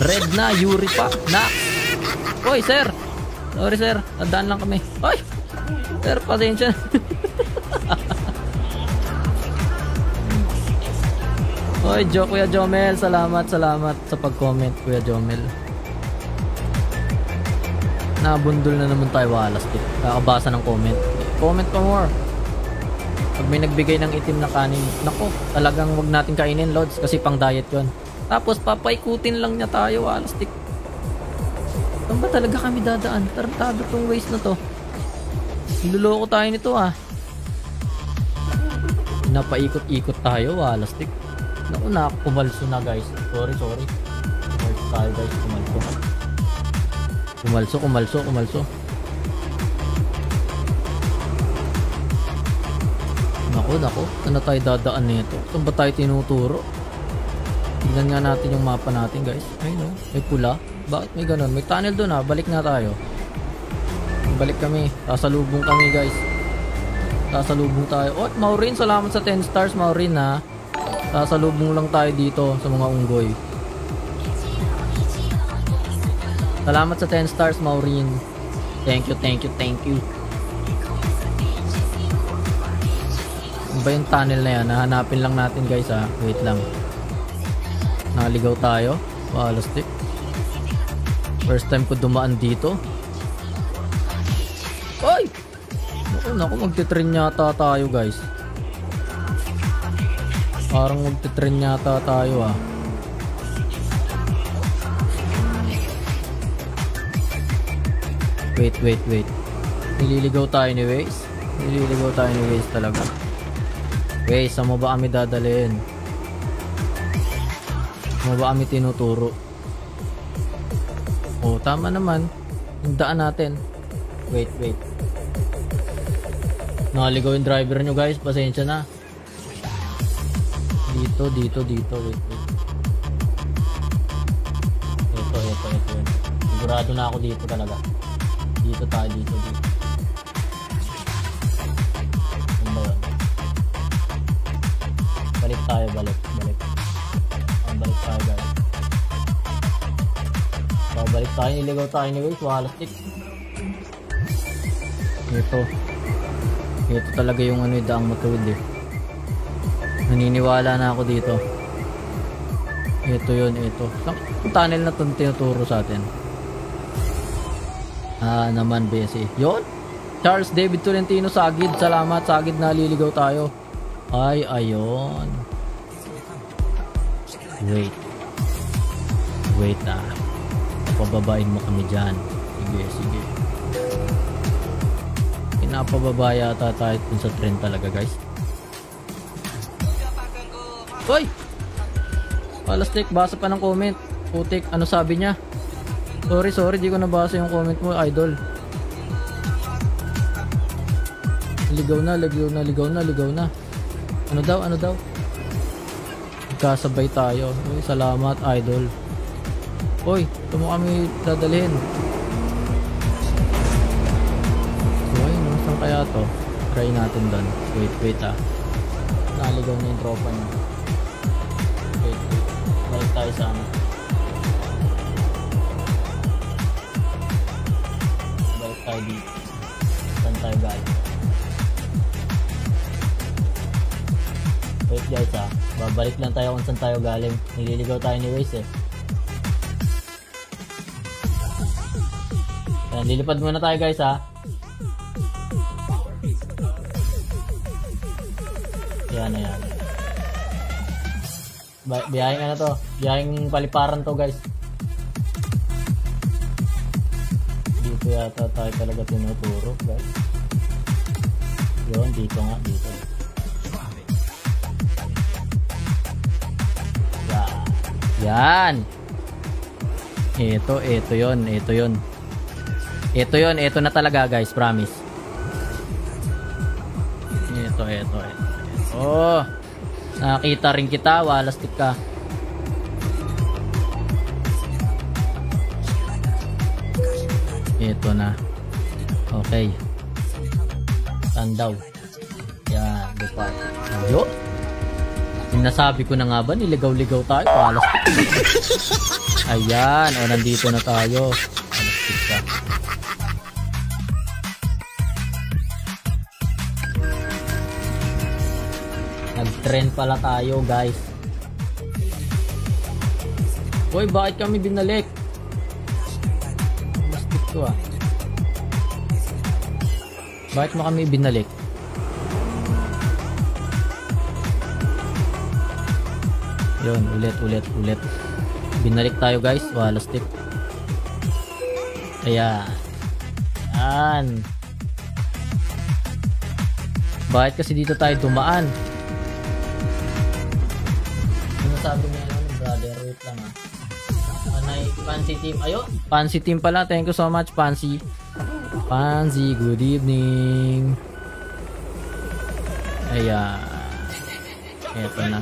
Red na, Yuri pa. Na. Oy, sir. Sorry, sir. Nadaan lang kami. Oy! Sir, pasensya. (laughs) Oy, Jo, Kuya Jomel. Salamat, salamat sa pag-comment, Kuya Jomel. Nabundol na naman tayo walas. Kakabasa ng comment. Comment pa more. Pag may nagbigay ng itim na kanin, nako, talagang wag natin kainin, Lods, kasi pang diet yon. Tapos papaikutin lang niya tayo, alastik. Saan ba talaga kami dadaan? Tarantado tong waste na to. Niloloko tayo nito ah. Napaikot-ikot tayo, alastik. Naku, nakakumalso na guys. Sorry, sorry. Kumalso tayo guys, kumalso. Kumalso, kumalso, kumalso. Naku, naku. Saan tayo dadaan nito? Saan ba tayo tinuturo? Tingnan nga natin yung mapa natin guys. Ay no, may pula. Bakit may ganun? May tunnel doon ah. Balik na tayo. Balik kami. Sasalubong kami guys. Sasalubong tayo. Oh, Maureen, salamat sa 10 stars Maureen ha. Sasalubong lang tayo dito sa mga unggoy. Salamat sa 10 stars Maureen. Thank you, thank you, thank you. Ba yung tunnel na yan? Nahanapin lang natin guys ha. Wait lang. Naligaw tayo. Palastik. First time ko dumaan dito. Ay! Naku, naku, magtitrin yata tayo guys. Parang magtitrin yata tayo ah. Wait, wait, wait. Nililigaw tayo ni Waze? Nililigaw tayo ni Waze talaga. Waze, saan mo ba kami dadalhin? Saan mo ba kami tinuturo? Oh, tama naman. Yung daan natin. Wait, wait. Nakaligaw yung driver nyo guys. Pasensya na. Dito, dito, dito. Wait, wait. Ito, ito, ito. Sigurado na ako dito talaga. Dito tayo, dito, dito. Tayo, balik, balik. Ah, balik tayo guys. Tayo niligaw tayo ni Waze, wala stick. Ito. Ito talaga yung ano yung daang matuwid eh. Naniniwala na ako dito. Ito yun, ito. Ang tunnel na itong tinuturo sa atin. Ah, naman, Bessie. Yon Charles David Tolentino Sagid. Salamat, Sagid na liligaw tayo. Ay, ayon. Wait. Wait ah. Pababain mo kami dyan. Sige, sige. Pinapababa yata tayo dun sa trend talaga guys. Hoy! Palastik, basa pa ng comment. Putik, ano sabi niya? Sorry, sorry, di ko nabasa yung comment mo, idol. Ligaw na, ligaw na, ligaw na, ligaw na. Ano daw, ano daw? Magkasabay tayo. Uy, salamat, idol. Uy, ito mo kami dadalhin. Uy, no, saan kaya to? Try natin doon. Wait, wait ah. Naligaw na yung tropa niya. Wait, wait. Balik tayo sa ano. Balik tayo dito. Saan tayo galing? Wait guys ah. Babalik lang tayo kung saan tayo galing. Nililigaw tayo ni Waze eh. Ayan, lilipad muna tayo guys ha. Yan, yan. Ba- biyaheng ano to? Biyaheng paliparan to guys. Dito yata tayo talaga tinuturo guys. Yun, dito nga, dito. Yan. Ito, ito yon, ito yon. Ito yon, ito na talaga guys, promise. Ito, ito, ito. Oh, nakita rin kita, walastik ka. Ito na. Okay. Tandaw. Yan, depan. Ayun. Sinasabi ko na nga ba, niligaw-ligaw tayo, walastik. Ayan, o nandito na tayo. Walastik ka. Nag-trend pala tayo, guys. Hoy, bakit kami binalik? Plastic to ah. Bakit mo kami binalik? Yun, ulit, ulit, ulit. Binalik tayo guys. Wala stick. Ayan. Ayan. Bakit kasi dito tayo dumaan? Ano sabi niya ano, brother? Wait lang ah. Anay, Fancy Team. Ayun, Fancy Team pala. Thank you so much, Fancy. Fancy, good evening. Ayan. Eto na.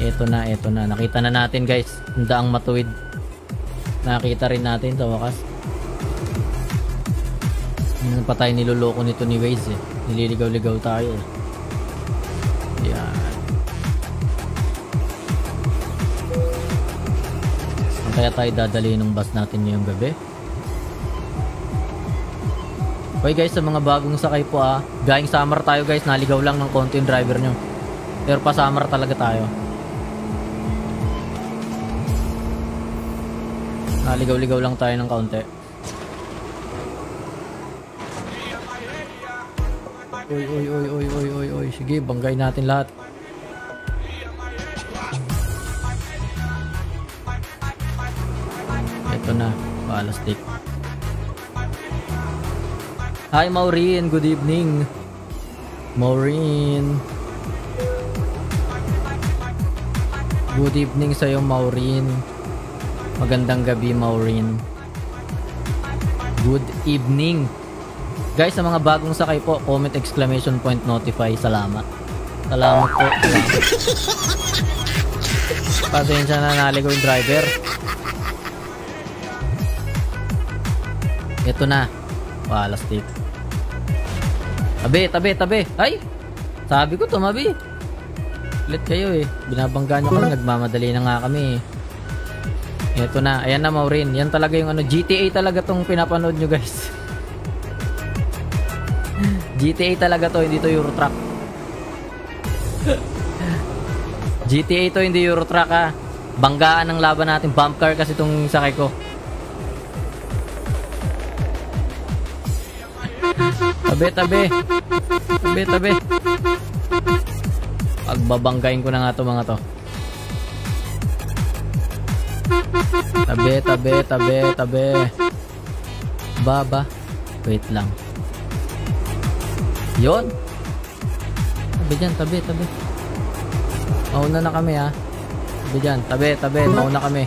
Eto na, eto na. Nakita na natin guys. Ang daang matuwid. Nakita rin natin sa wakas. Ano pa tayo niloloko nito ni Waze eh. Nililigaw-ligaw tayo eh. Yan. Saan kaya tayo dadali ng bus natin ngayong gabi? Okay guys, sa mga bagong sakay po ah. Galing summer tayo guys. Naligaw lang ng konti yung driver nyo. Pero pa summer talaga tayo. Naligaw-ligaw lang tayo ng kaunti. Uy, uy, uy, uy, uy, uy, uy. Sige, banggay natin lahat. Ito na, palastik. Hi Maureen, good evening. Maureen. Good evening sa iyo Maureen. Magandang gabi Maureen. Good evening. Guys, sa mga bagong sakay po, comment exclamation point notify. Salamat. Salamat po. (laughs) Pasensya na naligaw yung driver. Ito na. Palastik. Tabi, tabi, tabi. Ay! Sabi ko tumabi. Ulit kayo eh. Binabangga nyo kami. Nagmamadali na nga kami eh. Ito na, ayan na Maureen. Yan talaga yung ano, GTA talaga tong pinapanood nyo guys. (laughs) GTA talaga to, hindi to Euro Truck. (laughs) GTA to, hindi Euro Truck ha. Banggaan ng laban natin. Bump car kasi tong sakay ko. Tabi, tabi. Tabi, tabi. Pagbabanggain ko na nga to mga to. Tabi, tabi, tabi, tabi. Baba. Wait lang. Yon. Tabi dyan, tabi, tabi. Mauna na kami ha. Tabi dyan, tabi, tabi. Mauna kami.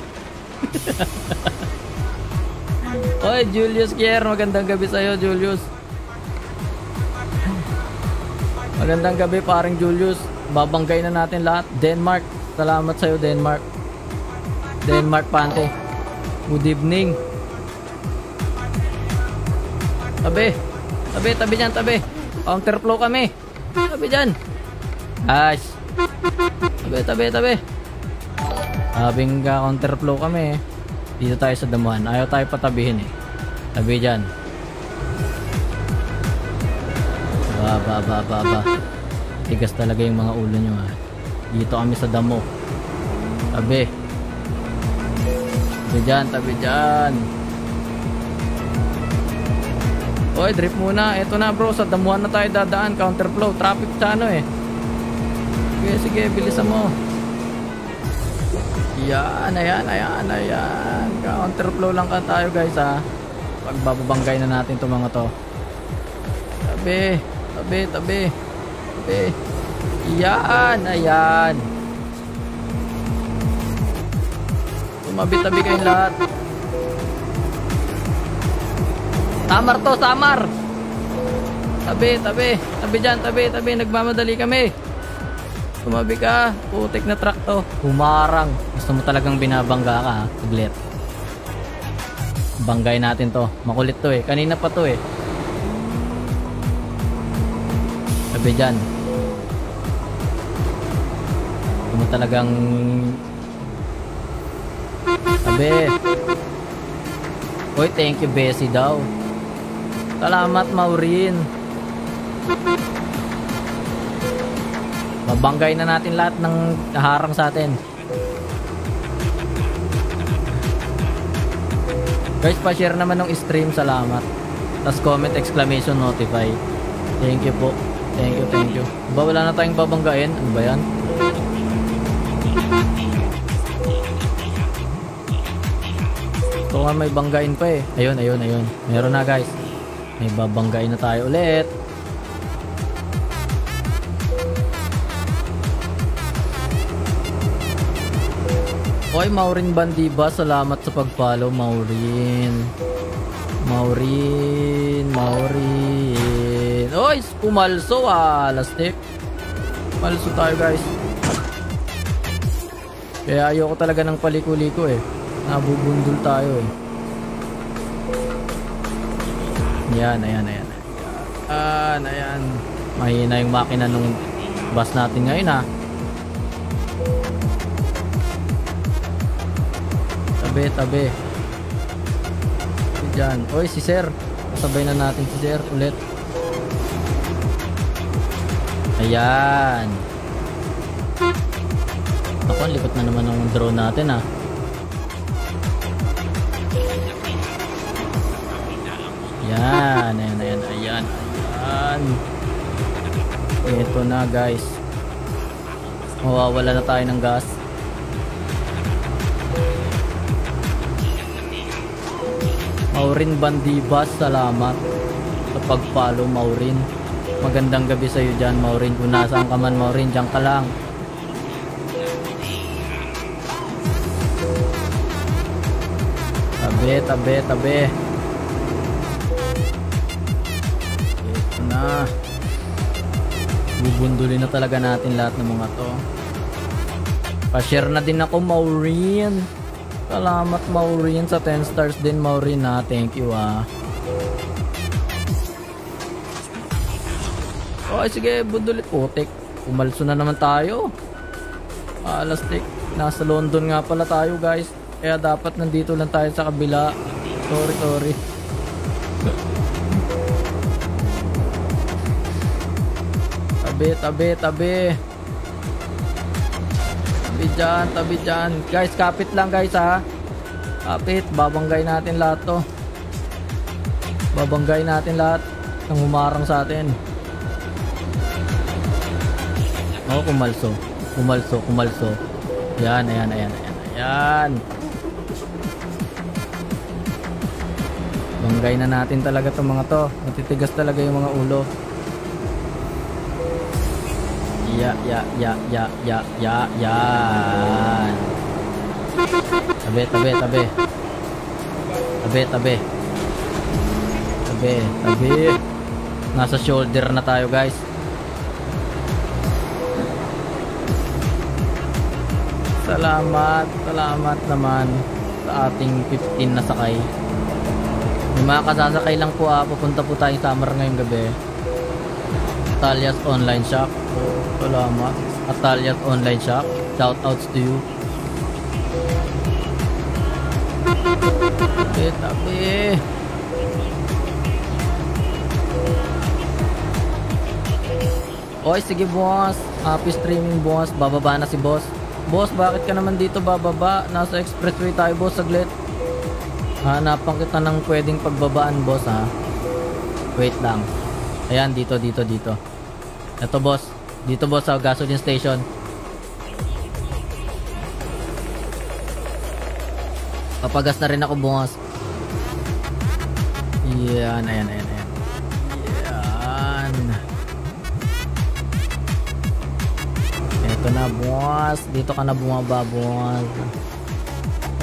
(laughs) Oy, Julius Kier. Magandang gabi sa'yo, Julius. Magandang gabi, paring Julius. Babanggay na natin lahat. Denmark. Salamat sa'yo, Denmark. Denmark Pante. Good evening. Tabi. Tabi, tabi dyan, tabi. Counterflow kami. Tabi dyan. Guys. Tabi, tabi, tabi. Sabing ka counterflow kami eh. Dito tayo sa damuhan. Ayaw tayo patabihin eh. Tabi dyan. Ba, ba, ba, ba, ba. Tigas talaga yung mga ulo nyo ha. Dito kami sa damo. Tabi. Tabi dyan, tabi dyan. Oy, drift muna. Ito na bro, sa damuhan na tayo dadaan. Counterflow. Traffic sa ano eh. Sige, sige, bilisan mo. Yan, ayan, ayan, ayan. Counterflow lang ka tayo guys ha. Pagbababanggay na natin itong mga to. Tabi, tabi, tabi. Tabi. Yan, ayan. Tumabi-tabi kayong lahat. Samar to, samar. Tabi, tabi. Tabi dyan, tabi, tabi. Nagmamadali kami. Tumabi ka. Putik na truck to. Humarang. Gusto mo talagang binabangga ka ha. Banggay natin to. Makulit to eh. Kanina pa to eh. Tabi dyan. Gusto mo talagang... Tabi. Uy, thank you, Bessie daw. Salamat, Maureen. Mabanggay na natin lahat ng naharang sa atin. Guys, pa-share naman ng stream. Salamat. Tapos comment exclamation notify. Thank you po. Thank you, thank you. Ba, wala na tayong babanggain? Ano ba yan? Nga may banggain pa eh. Ayun, ayun, ayun. Meron na guys. May babanggain na tayo ulit. Oy, Maureen Bandiba, salamat sa pag-follow, Maureen. Maureen, Maureen. Oy, pumalso ah, lastik. Pumalso tayo, guys. Kaya ayoko talaga ng paliko-liko eh. Nabubundol tayo eh. Yan, ayan, ayan. Ayan, ayan. Mahina yung makina nung bus natin ngayon ha. Tabi, tabi. Diyan. Oy, si Sir. Kasabay na natin si Sir ulit. Ayan. Ako, likot na naman ng drone natin ah. Yan, ayan, ayan, ayan, ayan. Ito na guys. Mawawala na tayo ng gas. Maureen Bandibas, salamat sa pag-follow Maureen. Magandang gabi sa iyo dyan Maureen. Kung nasaan ka man Maureen, dyan ka lang. Tabi, tabi, tabi. Bubundulin na talaga natin lahat ng mga to. Pa-share na din ako Maureen. Salamat Maureen sa 10 stars din Maureen ha. Thank you ah. Okay sige, bundulit putik. Umalso na naman tayo. Alastik. Nasa London nga pala tayo guys. Kaya dapat nandito lang tayo sa kabila. Sorry, sorry. Tabi, tabi, tabi. Tabi dyan, tabi dyan. Guys, kapit lang guys ha. Kapit, babanggay natin lahat to. Babanggay natin lahat ng humarang sa atin. Oh, kumalso. Kumalso, kumalso. Yan, ayan, ayan, ayan, ayan. Banggay na natin talaga itong mga to. Matitigas talaga yung mga ulo. Ya, ya, ya, ya, ya, ya, yan. Tabi, tabi, tabi. Tabi, tabi. Tabi, tabi. Nasa shoulder na tayo guys. Salamat, salamat naman sa ating 15 na sakay. May mga kasasakay lang po ah, pupunta po tayo summer ngayong gabi. Atalia's Online Shop. Salamat. Atalia's Online Shop. Shout outs to you. Tabi, tabi. Oy, sige boss. Happy streaming boss. Bababa na si boss. Boss, bakit ka naman dito bababa? Nasa expressway tayo boss, saglit. Hanapan kita ng pwedeng pagbabaan boss ha. Wait lang. Ayan, dito, dito, dito. Ito boss. Dito boss sa gasoline station. Papagas na rin ako boss. Yan, ayan, ayan, ayan. Yan. Ito na boss. Dito ka na bumaba boss.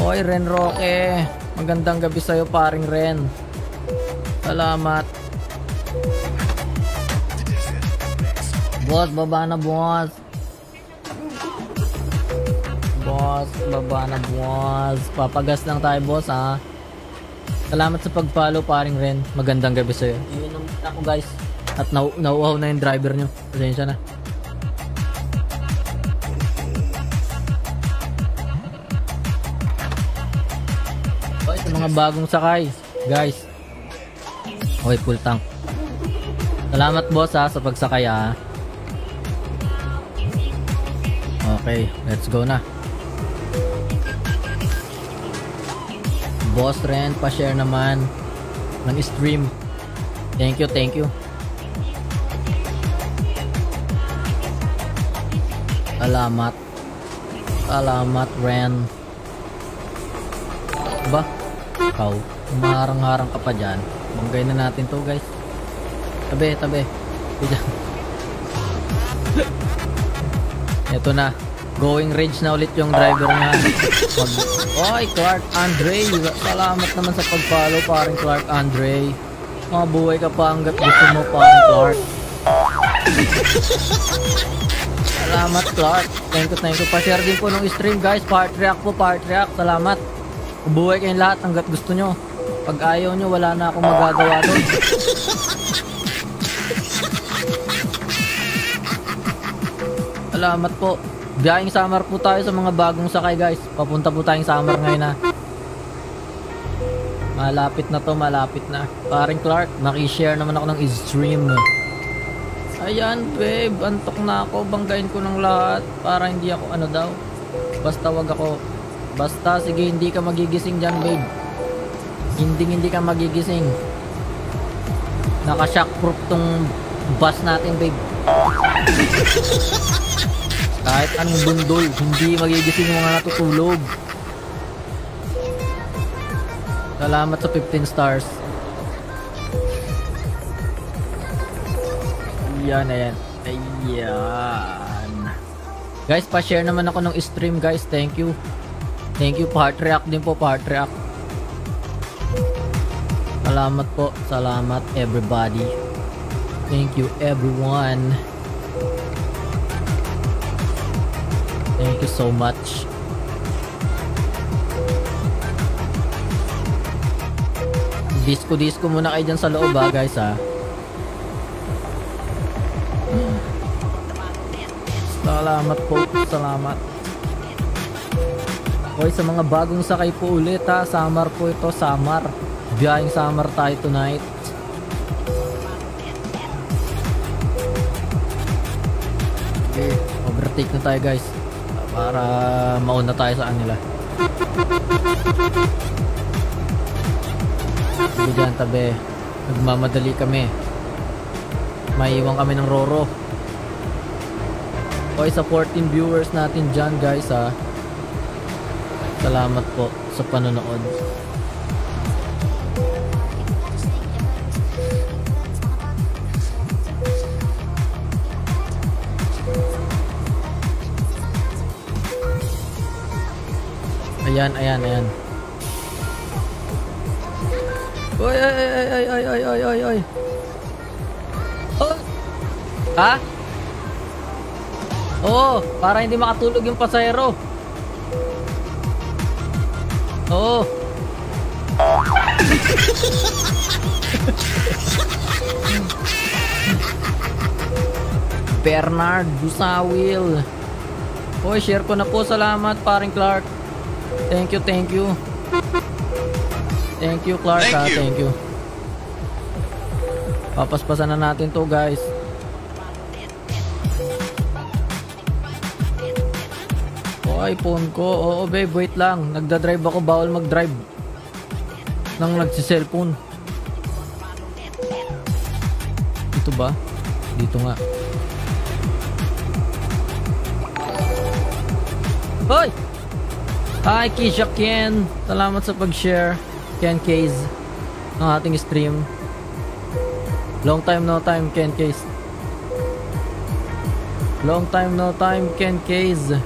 Hoy Ren Roque. Magandang gabi sa'yo paring Ren. Salamat. Boss, baba na boss. Boss, baba na boss. Papagas lang tayo boss ha. Salamat sa pag-follow paring Ren. Magandang gabi sa'yo. Yun ang ako guys. At nau nauuhaw na yung driver nyo. Pasensya na. Sa mga bagong sakay. Guys. Okay, full tank. Salamat boss ha sa pagsakay ha. Okay, let's go na. Boss Ren, pa-share naman ng stream. Thank you, thank you. Salamat. Salamat, Ren. Ba? Ikaw, umarang-harang ka pa dyan. Banggay na natin to, guys. Tabi, tabi. Diyan. Ito na. Going range na ulit yung driver niya. Mag Oy, Clark Andre. Salamat naman sa pag-follow, paring Clark Andre. Mabuhay ka pa hanggat gusto mo, paring Clark. Salamat, Clark. Thank you, thank you. Pa-share din po ng stream, guys. Part react po, part react. Salamat. Mabuhay kayong lahat hanggat gusto nyo. Pag ayaw nyo, wala na akong magagawa doon. Salamat po. Biyahing summer po tayo sa mga bagong sakay guys. Papunta po tayong summer ngayon na. Malapit na to, malapit na. Paring Clark, nakishare naman ako ng stream. Ayan babe, antok na ako. Banggain ko ng lahat para hindi ako ano daw. Basta wag ako. Basta sige hindi ka magigising dyan babe. Hindi hindi ka magigising. Naka-shockproof tong bus natin babe. (laughs) Kahit anong bundol, hindi magigising mga natutulog. Salamat sa 15 stars. Yan, ayan. Ayan. Guys, pa-share naman ako ng stream guys. Thank you. Thank you. Part react din po. Part react. Salamat po. Salamat everybody. Thank you everyone. Thank you so much. Disco-disco muna kayo dyan sa loob ha guys ha. Salamat po. Salamat. Okay, sa mga bagong sakay po ulit ha, Samar po ito, Samar. Biyahing Samar tayo tonight. Okay, overtake na tayo guys. Para mauna tayo sa kanila. Sige dyan, tabi. Nagmamadali kami. Maiiwan kami ng Roro. Okay, sa 14 viewers natin dyan guys ha. Salamat po sa panonood. Ayan, ayan, ayan. Oy, ay, ay, ay, ay, ay, ay, ay, ay. Oh. Ha? Oo, para hindi makatulog yung pasahero. Oo. (laughs) Bernard Busawil. Oy, share ko na po. Salamat, paring Clark. Thank you, thank you. Thank you, Clark. Thank ha, you. Thank you. Papaspasan na natin to, guys. Oh, iPhone ko. Oo, babe, wait lang. Nagda-drive ako, bawal mag-drive. Nang nagsi-cellphone. Dito ba? Dito nga. Hoy! Hi, Kisha Ken. Salamat sa pag-share. Ken Case. Ng ating stream. Long time no time, Ken Case. Long time no time, Ken Case.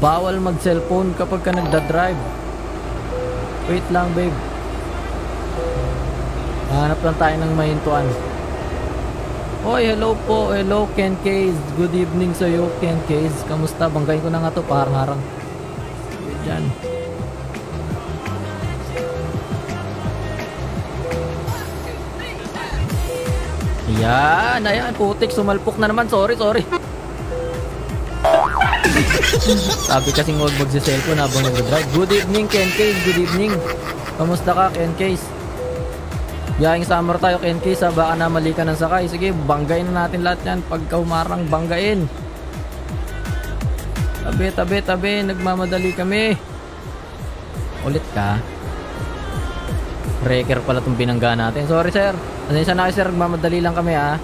Bawal mag-cellphone kapag ka nagda-drive. Wait lang, babe. Hanap lang tayo ng mahintuan. Hoy, hello po. Hello, Ken Case. Good evening sa iyo, Ken Case. Kamusta? Banggain ko na nga to, parang harang. Diyan. Ayan, ayan, putik, sumalpok na naman. Sorry, sorry. Sabi kasing huwag magsa-cellphone habang nag-drive. Good evening, Ken Case. Good evening. Kamusta ka, Ken Case? Biyahing summer tayo, Ken Case. Ha? Baka namali ka ng sakay. Sige, banggain na natin lahat yan. Pagka umarang, banggain. Tabi, tabi, tabi. Nagmamadali kami. Ulit ka. Wrecker pala itong binangga natin. Sorry, sir. Pasensya na kayo, sir. Nagmamadali lang kami, ha.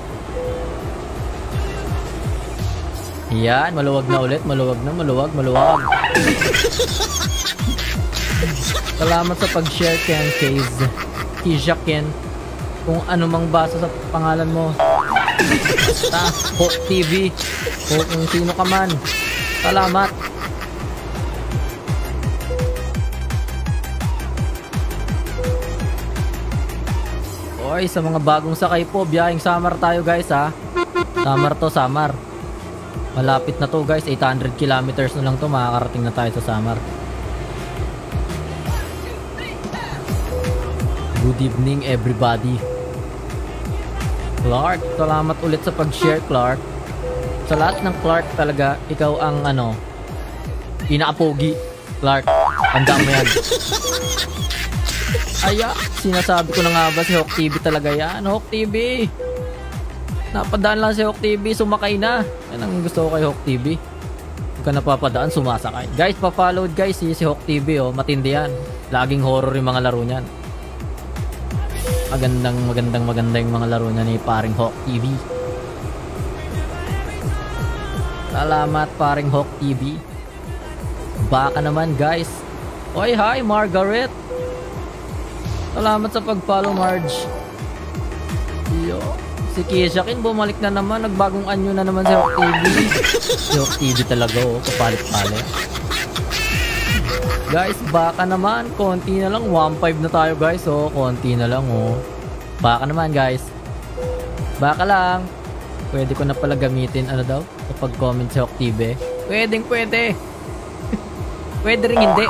Yan, maluwag na ulit. Maluwag na, maluwag, maluwag. Salamat sa pag-share, Ken Case. Kisha Ken. Kung ano mang basa sa pangalan mo. Basta, Hot TV. O kung sino ka man. Salamat. Oy, sa mga bagong sakay po, biyahing Samar tayo guys ha. Samar to, Samar. Malapit na to guys, 800 kilometers na lang to, makakarating na tayo sa Samar. Good evening everybody. Clark, salamat ulit sa pag-share Clark. Sa lahat ng Clark talaga, ikaw ang ano, pinaka-pogi. Clark, tandaan mo yan. Aya, sinasabi ko na nga ba si Hawk TV talaga yan? Hawk TV! Napadaan lang si Hawk TV, sumakay na. Yan ang gusto ko kay Hawk TV. Huwag ka napapadaan, sumasakay. Guys, pa-follow guys si, si Hawk TV oh, matindi yan. Laging horror yung mga laro niyan. Magandang, magandang, maganda yung mga laro niya ni paring Hawk TV. Salamat paring Hawk TV. Baka naman guys. Oy, hi Margaret. Salamat sa pag-follow, Marge. Yo. Si Kishakin bumalik na naman. Nagbagong anyo na naman si Hawk TV. si Hawk TV talaga, oh. Kapalit-palit. Guys, baka naman. Konti na lang. 1.5 na tayo, guys. Oh, konti na lang, oh. Baka naman, guys. Baka lang. Pwede ko na pala gamitin, ano daw? Kapag comment Hawk TV. Pwedeng, pwede. (laughs) pwede rin hindi.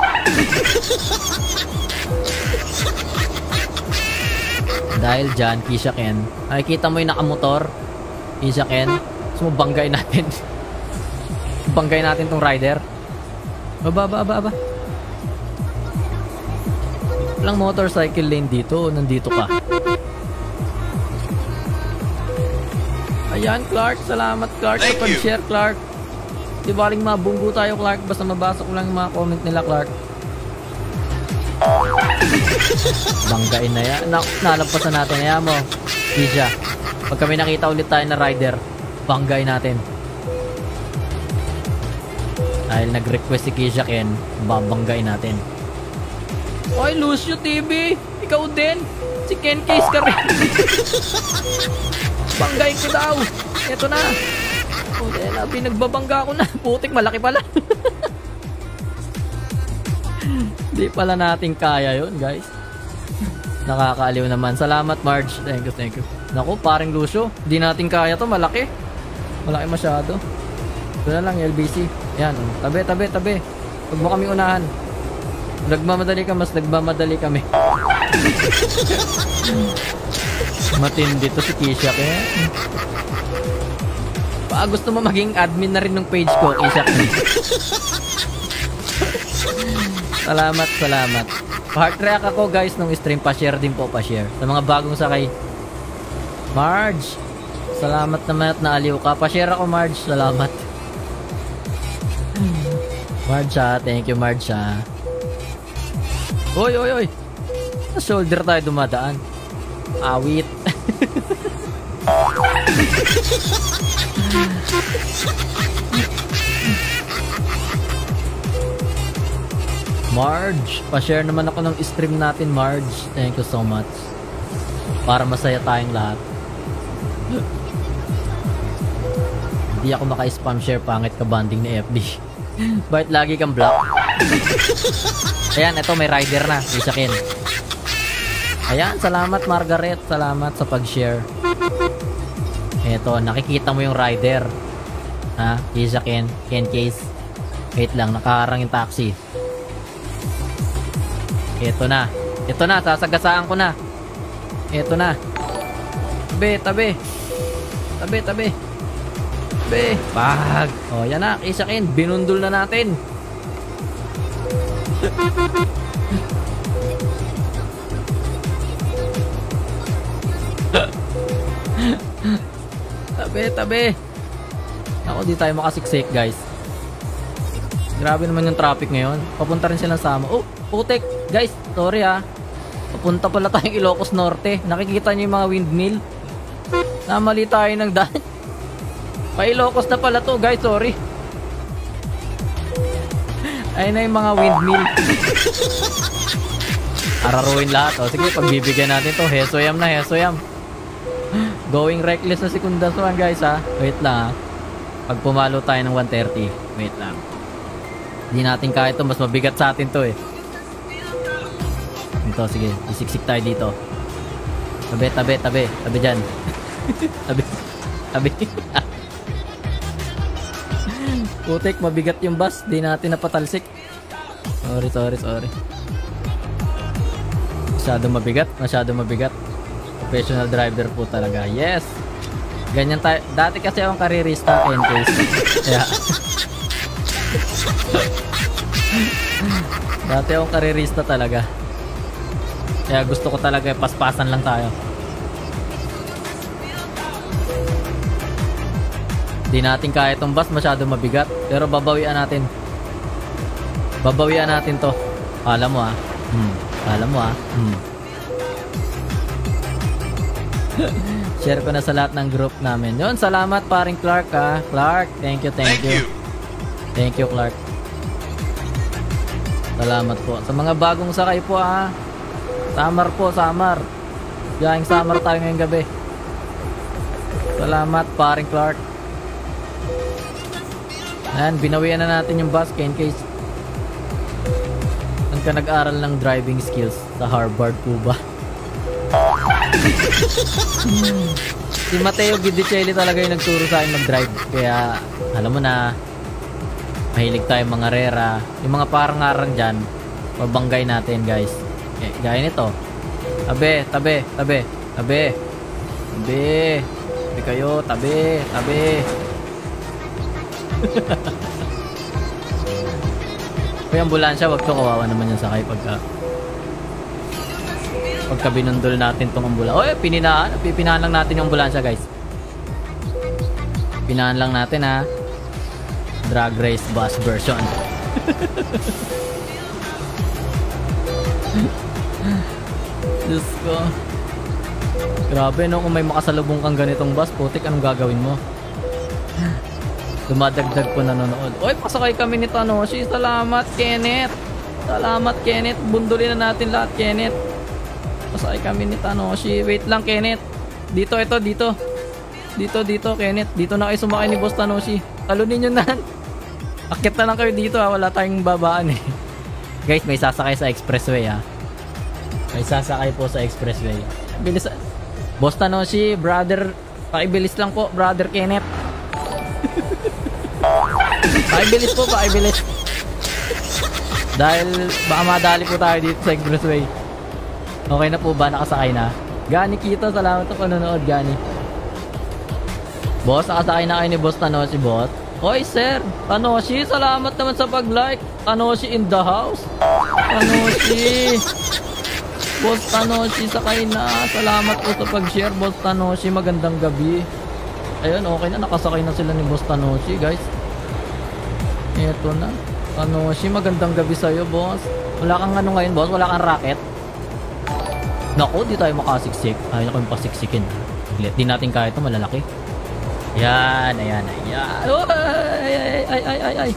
Dahil dyan, Kisha Ken, nakikita mo yung nakamotor, Kisha Ken, sumubanggain natin. (laughs) Babanggay natin tong rider. Baba, baba, baba. Walang motorcycle lane dito. Nandito ka. Ayan, Clark. Salamat, Clark, sa Thank you. pag-share, Clark. Di baling mabunggo tayo, Clark. Basta mabasa ko lang yung mga comment nila, Clark. (laughs) Banggain na yan. Na nalampasan natin. Ayan mo. Kisha. Pag kami nakita ulit tayo na rider, banggain natin. Dahil nag-request si Kisha Ken, babanggain natin. Oy, Lucio TV! Ikaw din! Si Ken Case ka rin! (laughs) Banggain ko daw! Ito na! Oh, na, pinagbabangga ko na. Putik, malaki pala. (laughs) Di pala natin kaya yon guys. Nakakaaliw naman. Salamat, Marge. Thank you, thank you. Naku, paring Lucio. Di natin kaya to. Malaki. Malaki masyado. Ito na lang, LBC. Yan. Tabi, tabi, tabi. Huwag mo kami unahan. Nagmamadali ka, mas nagmamadali kami. Matindi to si Kisha kaya. Pa gusto mo maging admin na rin ng page ko, Kisha. salamat, salamat. Heart react ako guys nung stream. Pa-share din po, pa-share. Sa mga bagong sakay. Marge! Salamat naman at naaliw ka. Pa-share ako, Marge. Salamat. Marge ha. Thank you, Marge ha. Oy, oy, oy. Sa shoulder tayo dumadaan. Awit. Marge, pa-share naman ako ng stream natin, Marge. Thank you so much. Para masaya tayong lahat. Hindi ako maka-spam share pangit ka banding ni FB. Bakit lagi kang block? Ayan, ito may rider na. Isa kin. Ayan, salamat Margaret. Salamat sa pag-share. Ito, nakikita mo yung rider. Ha? Isa kin. Ken case. Wait lang, nakaharang yung taxi. Ito na. Ito na, sasagasaan ko na. Ito na. Tabi, tabi. Tabi, tabi. Tabi. Bag. O, yan na. Isakin. Binundol na natin. (laughs) tabi, tabi. Ako, di tayo makasiksik, guys. Grabe naman yung traffic ngayon. Papunta rin silang sama. Oh, putek. Guys, sorry ha. Papunta pala tayong Ilocos Norte. Nakikita niyo yung mga windmill? Namali tayo ng daan. Pa Ilocos na pala to, guys. Sorry. Ayun na yung mga windmill. Araruin lahat. O, sige, pagbibigyan natin to. Hesoyam na, hesoyam. Going reckless na si Kundasuan, guys, ha. Wait lang, ha. Pag pumalo tayo ng 130. Wait lang. Hindi natin kaya ito. Mas mabigat sa atin to, eh. Ito, sige. Isiksik tayo dito. Tabi, tabi, tabi. Tabi dyan. (laughs) tabi. Tabi. Putik, mabigat yung bus. Di natin napatalsik. Sorry, sorry, sorry. Masyado mabigat. Masyado mabigat. Professional driver po talaga. Yes! Ganyan tayo. Dati kasi akong karirista in case. Kaya. (laughs) Dati akong karirista talaga. Kaya gusto ko talaga paspasan lang tayo. Di natin kaya itong bus, masyado mabigat. Pero babawian natin. Babawian natin to. Alam mo ah. Hmm. Alam mo ah. Hmm. (laughs) Share ko na sa lahat ng group namin. Yun, salamat paring Clark ah. Clark, thank you, thank, Thank you. you. Thank you, Clark. Salamat po. Sa mga bagong sakay po ah. Summer po, summer. Biyahing summer tayo ngayong gabi. Salamat, paring Clark. Ayan, binawian na natin yung bus in case Saan ka nag-aral ng driving skills? Sa Harvard po ba? si Mateo Gidicelli talaga yung nagturo sa akin mag-drive. Kaya, alam mo na, mahilig tayo mga rera. Yung mga parang-arang dyan, mabanggay natin guys. Eh, gaya nito. Tabi, tabi, tabi, tabi. Tabi. Tabi kayo, tabi, tabi. (laughs) Kaya ambulansya, wag to kawawa naman yung sakay pagka pagka binundol natin tong ambulansya. Oy, pininahan, pipinahan lang natin yung ambulansya, guys. Pinahan lang natin ha. Drag race bus version. (laughs) Diyos ko. Grabe no, kung may makasalubong kang ganitong bus, putik, anong gagawin mo? Dumadagdag po nanonood. Oy, pasakay kami ni Tanoshi. Salamat, Kenneth. Salamat, Kenneth. Bundulin na natin lahat, Kenneth. Pasakay kami ni Tanoshi. Wait lang, Kenneth. Dito, ito, dito. Dito, dito, Kenneth. Dito na kayo sumakay ni Boss Tanoshi. Talunin nyo na. (laughs) Akit na lang kayo dito ha. Wala tayong babaan eh. (laughs) Guys, may sasakay sa expressway ha. May sasakay po sa expressway. Bilis. Boss Tanoshi, brother. Pakibilis lang po, brother Kenneth. Pakibilis po, pakibilis. Dahil baka madali po tayo dito sa expressway. Okay na po ba? Nakasakay na? Gani kita, salamat sa panonood, Gani. Boss, nakasakay na kayo ni Boss Tanoshi, boss. Hoy, sir. Tanoshi, salamat naman sa pag-like. Tanoshi in the house. Tanoshi. Boss Tanoshi, sakay na. Salamat po sa pag-share, Boss Tanoshi. Magandang gabi. Ayun, okay na. Nakasakay na sila ni Boss Tanoshi, guys. Eto na. Tanoshi, magandang gabi sa'yo, boss. Wala kang ano ngayon, boss? Wala kang racket? Naku, di tayo makasiksik. Ayaw ko yung pasiksikin. Di natin kaya ito, malalaki. Yan, ayan, ayan. Oh, ay, ay, ay, ay, ay, ay.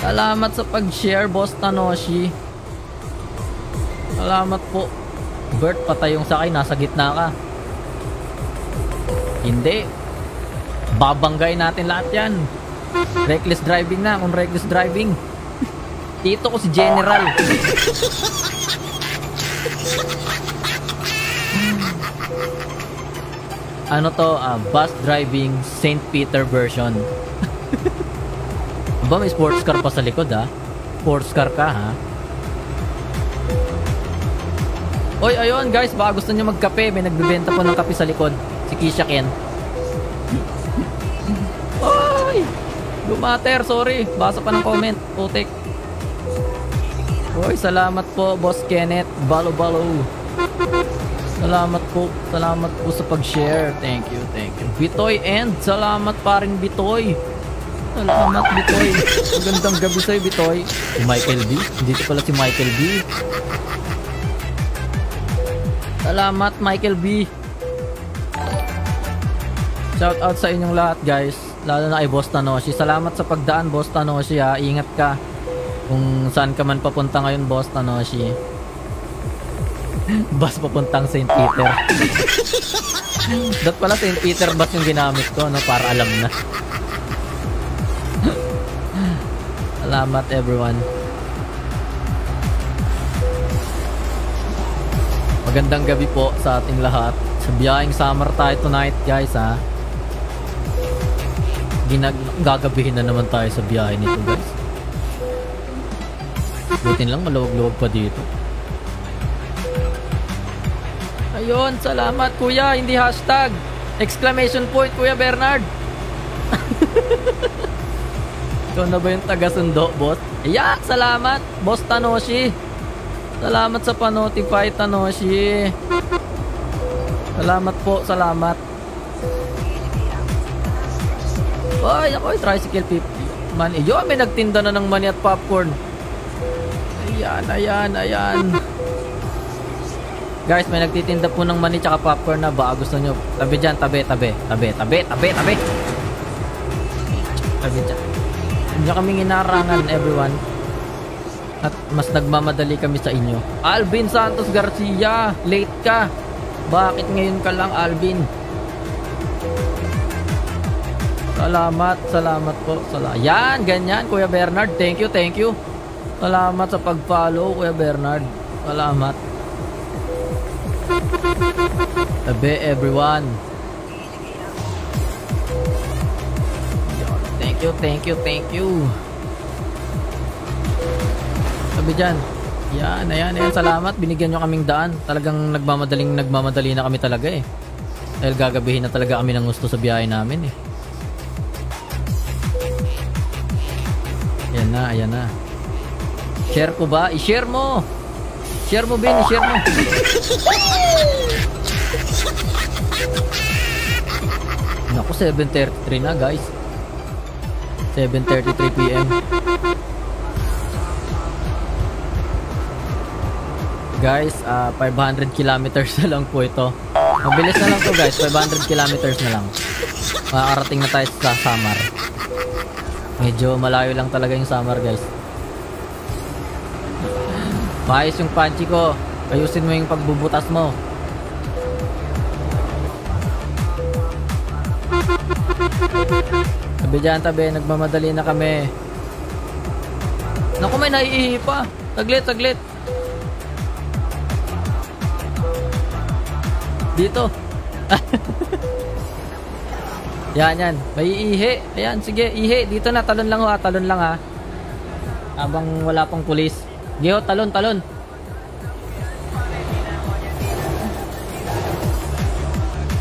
Salamat sa pag-share, Boss Tanoshi. Salamat po. Bert, patay yung sakay. Nasa gitna ka. Hindi. Babanggay natin lahat yan. Reckless driving na. Kung reckless driving. Tito ko si General. ano to? Uh, bus driving St. Peter version. (laughs) ba may sports car pa sa likod ha? Sports car ka ha? Oy, ayun guys, baka gusto niyo magkape. May nagbebenta po ng kape sa likod. Si Kisha Ken. Lumater, sorry. Basa pa ng comment. Putik. Oy, salamat po, Boss Kenneth. Balo balo. Salamat po. Salamat po sa pag-share. Thank you, thank you. Bitoy and salamat pa rin Bitoy. Salamat Bitoy. Magandang gabi sa'yo Bitoy. Michael B. Dito pala si Michael B. Salamat Michael B. Shout out sa inyong lahat guys. Lalo na kay Boss Tanoshi. Salamat sa pagdaan Boss Tanoshi ha. Ingat ka. Kung saan ka man papunta ngayon Boss Tanoshi. (laughs) bus papuntang St. Peter. (laughs) Dat pala St. Peter bus yung ginamit ko no para alam na. (laughs) Salamat everyone. Magandang gabi po sa ating lahat. Sa biyaheng summer tayo tonight guys ha. Ginag gagabihin na naman tayo sa biyahe nito guys. Butin lang maluwag-luwag pa dito. Ayun, salamat kuya, hindi hashtag. Exclamation point kuya Bernard. (laughs) Ikaw na ba yung taga-sundo, boss? Ayan, salamat, boss Tanoshi. Salamat sa panotify, Tanoshi. Salamat po, salamat. Ay, ako tricycle 50. Man, yun, may nagtinda na ng mani at popcorn. Ayan, ayan, ayan. Guys, may nagtitinda po ng mani tsaka popcorn na ba gusto nyo. Tabi dyan, tabi, tabi, tabi, tabi, tabi, tabi. Tabi dyan. Hindi kami inarangan, everyone. At mas nagmamadali kami sa inyo. Alvin Santos Garcia, late ka. Bakit ngayon ka lang, Alvin? Salamat, salamat po. Salamat. Yan, ganyan, Kuya Bernard. Thank you, thank you. Salamat sa pag-follow, Kuya Bernard. Salamat. Tabi everyone. Thank you, thank you, thank you. Tabi dyan. Yan, ayan, ayan. Salamat. Binigyan nyo kaming daan. Talagang nagmamadaling nagmamadali na kami talaga eh. Dahil gagabihin na talaga kami ng gusto sa biyahe namin eh. Na, ayan na. Share ko ba? I-share mo! Share mo, Ben. I-share mo. Naku, 7.33 na, guys. 7.33 p.m. Guys, ah 500 kilometers na lang po ito. Mabilis na lang to guys, 500 kilometers na lang. Makakarating na tayo sa Samar. Medyo malayo lang talaga yung Samar guys. Maayos yung panchi ko. Ayusin mo yung pagbubutas mo. Tabi dyan, tabi. Nagmamadali na kami. Naku, may naiihi pa. Taglit, taglit. Dito. (laughs) yan, yan. May ihi. Ayan, sige, ihi. Dito na, talon lang ho, ah. Talon lang, ha. Habang wala pang pulis. Giho, talon, talon.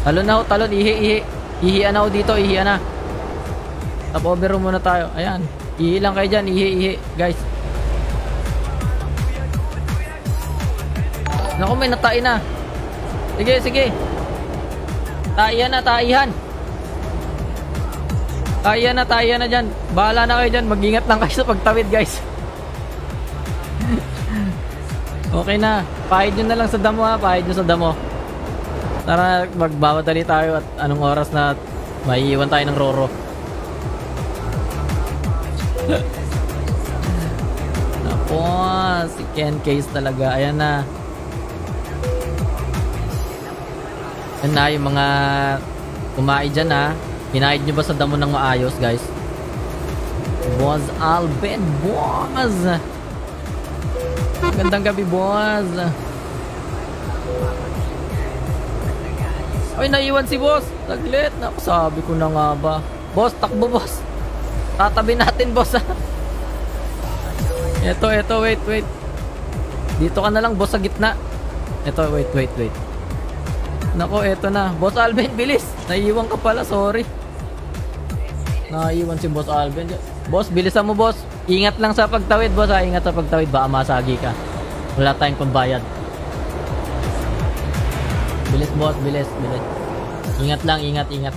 Talon na ho, talon. Ihi, ihi. Ihian na ho dito, ihian na. Top over room muna tayo. Ayan. Ihi lang kayo dyan. Ihi, ihi. Guys. Naku, may natain na. Sige, sige. Taihan na, taihan. Taihan na, taihan na dyan. Bahala na kayo dyan. Mag-ingat lang kayo sa pagtawid, guys. (laughs) okay na. Pahid nyo na lang sa damo, ha. Pahid nyo sa damo. Tara, magbawadali tayo at anong oras na maiiwan tayo ng Roro. (laughs) Napo, si Ken Case talaga. Ayan na. Yan na yung mga kumain dyan ha. Hinahid nyo ba sa damo ng maayos guys? Boss Alben, boss! Gandang gabi, boss! Ay, naiwan si boss! Taglit! Naku, sabi ko na nga ba. Boss, takbo boss! Tatabi natin boss ha! Eto, eto, wait, wait. Dito ka na lang boss sa gitna. Eto, wait, wait, wait. Nako, eto na. Boss Alvin, bilis. Naiiwan ka pala, sorry. Naiiwan si Boss Alvin. Boss, bilisan mo, boss. Ingat lang sa pagtawid, boss. Ha? Ingat sa pagtawid. Baka masagi ka. Wala tayong pambayad. Bilis, boss. Bilis, bilis. Ingat lang, ingat, ingat.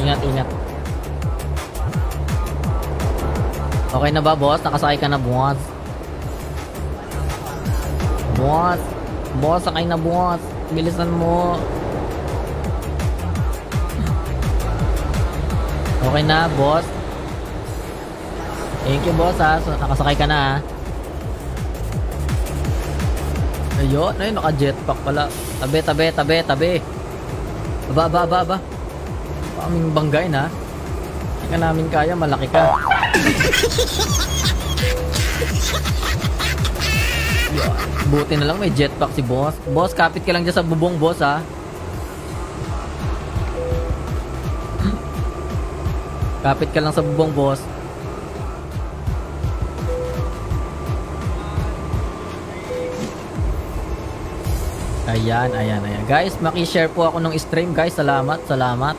Ingat, ingat. Okay na ba, boss? Nakasakay ka na, boss? Boss. Boss, sakay na boss. Bilisan mo. Okay na, boss. Thank you, boss, ha. So, nakasakay ka na, ha. Ayun, ayun, naka-jetpack pala. Tabi, tabi, tabi, tabi. Aba, aba, aba, aba. Kaming banggain, ha. Hindi ka namin kaya, malaki ka. (laughs) Buti na lang may jetpack si boss. Boss, kapit ka lang dyan sa bubong, boss, ha. (laughs) Kapit ka lang sa bubong, boss. Ayan, ayan, ayan. Guys, maki-share po ako ng stream, guys. Salamat, salamat.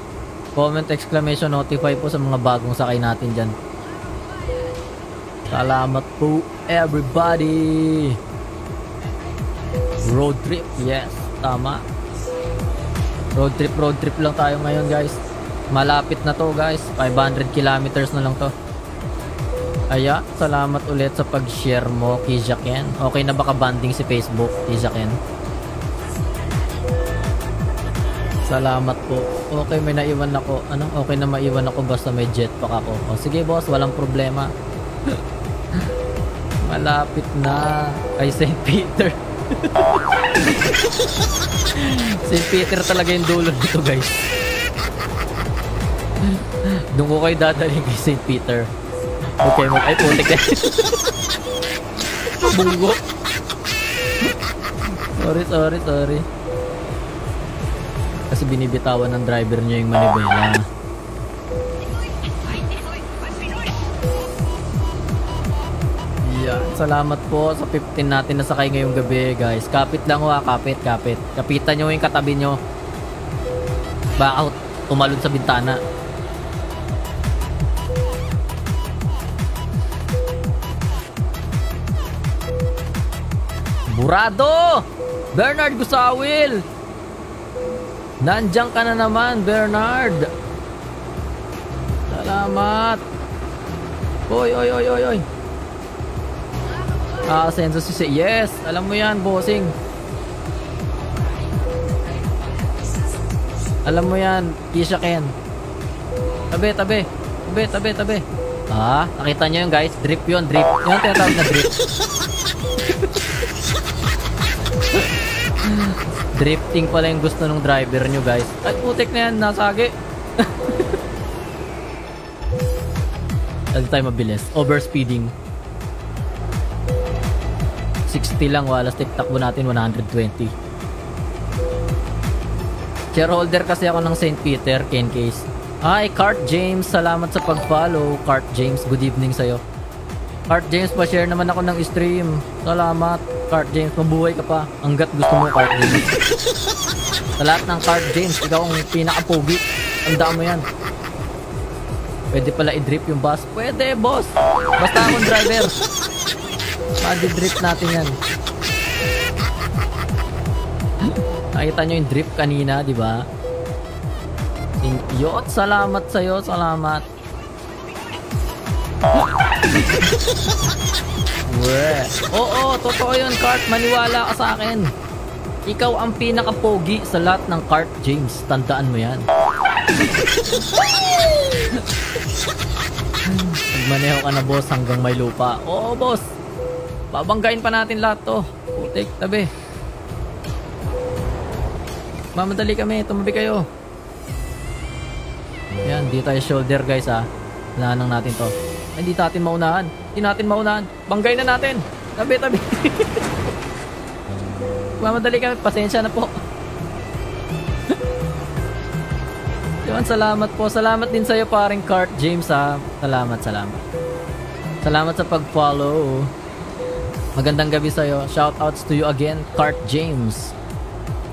Comment, exclamation, notify po sa mga bagong sakay natin dyan. Salamat po, everybody. Road trip, yes, tama. Road trip, road trip lang tayo ngayon, guys. Malapit na to, guys. 500 kilometers na lang to. Aya, salamat ulit sa pag-share mo, Kijaken. Okay na ba ka-banding si Facebook, Kijaken? Salamat po. Okay, may naiwan ako. Ano? Okay na maiwan ako basta may jetpack ako. O, sige boss, walang problema. (laughs) Malapit na kay St. Peter. (laughs) St. Peter talaga yung dulo nito guys. Doon ko kayo dadalhin kay St. Peter. Okay mo. Ay, putik na. Bunggo. (laughs) sorry, sorry, sorry. Kasi binibitawan ng driver niya yung manibela. Salamat po sa 15 natin na sakay ngayong gabi, guys. Kapit lang wa, kapit, kapit. Kapitan nyo yung katabi nyo. Baka tumalon sa bintana. Burado! Bernard Gusawil! Nandiyan ka na naman, Bernard! Salamat! Oy, oy, oy, oy, oy! Ah, senso si si Yes! Alam mo yan, bossing! Alam mo yan, Kisha Ken. Tabi, tabi. Tabi, tabi, tabi. Ah, nakita nyo yun guys? Drip yun, drip. Yan ang tinatawag na drip. (laughs) Drifting pala yung gusto ng driver nyo guys. Ay, putik na yan, nasagi. (laughs) Dali tayo mabilis. Overspeeding. 60 lang, walas tiktakbo natin 120. Shareholder kasi ako ng St. Peter, Ken Case. Hi, Cart James. Salamat sa pag-follow. Cart James, good evening sa'yo. Cart James, pa-share naman ako ng stream. Salamat. Cart James, mabuhay ka pa. Hanggat gusto mo, Cart James. (laughs) sa lahat ng Cart James, ikaw ang pinaka-pogi. Tandaan mo yan. Pwede pala i-drip yung bus. Pwede, boss. Basta akong driver. Madi-drip natin yan. Nakita nyo yung drip kanina, di ba? Yot, salamat sa'yo, salamat. Oo, totoo yun, Cart. Maniwala ka sa akin. Ikaw ang pinaka-pogi sa lahat ng Cart, James. Tandaan mo yan. Magmaneho ka na, boss, hanggang may lupa. Oo, boss. Babanggain pa natin lahat to. Putik, tabi. Mamadali kami, tumabi kayo. Yan, di tayo shoulder guys ha. Lanang natin to. Hindi natin maunahan. Hindi natin maunahan. Banggay na natin. Tabi, tabi. (laughs) Mamadali kami, pasensya na po. (laughs) Yun, salamat po. Salamat din sa'yo paring Cart James ha. Salamat, salamat. Salamat sa pag-follow. Magandang gabi sa'yo. Shoutouts to you again, Cart James.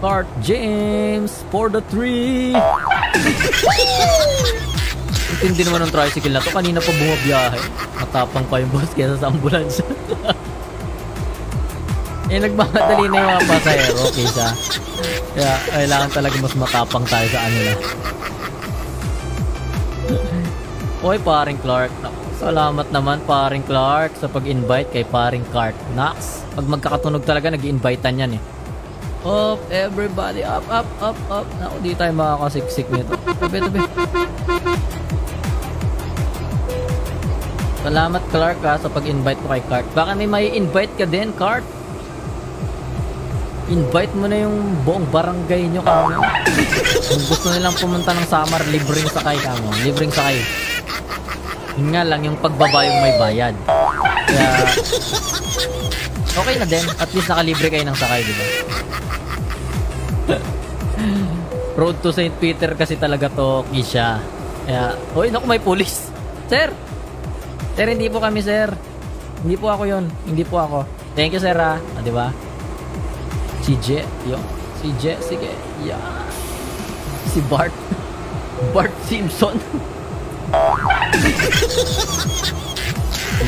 Cart James for the three. Intindi naman ng tricycle na to. Kanina pa bumabiyahe. Matapang pa yung boss kesa sa ambulansya. (laughs) eh, nagmamadali na yung mga pasahero. Siya. Kaya, kailangan talaga mas matapang tayo sa kanila. (laughs) Oy, paring Clark. Salamat naman, paring Clark, sa pag-invite kay paring Cart. Nax, pag magkakatunog talaga, nag-invitean yan eh. Up, everybody, up, up, up, up. Naku, di tayo makakasiksik nito. Tabi, tabi. Salamat Clark ha, sa pag-invite mo kay Cart. Baka may may invite ka din, Cart. Invite mo na yung buong barangay nyo kamo. Kung gusto nilang pumunta ng summer, libreng sakay kamo. Libreng sakay. Yun nga lang, yung pagbaba yung may bayad. Kaya, okay na din. At least nakalibre kayo ng sakay, di ba? Road to St. Peter kasi talaga to, Kisha. Kaya, hoy, naku, may pulis. Sir! Sir, hindi po kami, sir. Hindi po ako yon Hindi po ako. Thank you, sir, ha. Ah, di ba? Si Je, yun. Si Je, sige. Yeah. Si Bart. (laughs) Bart Simpson.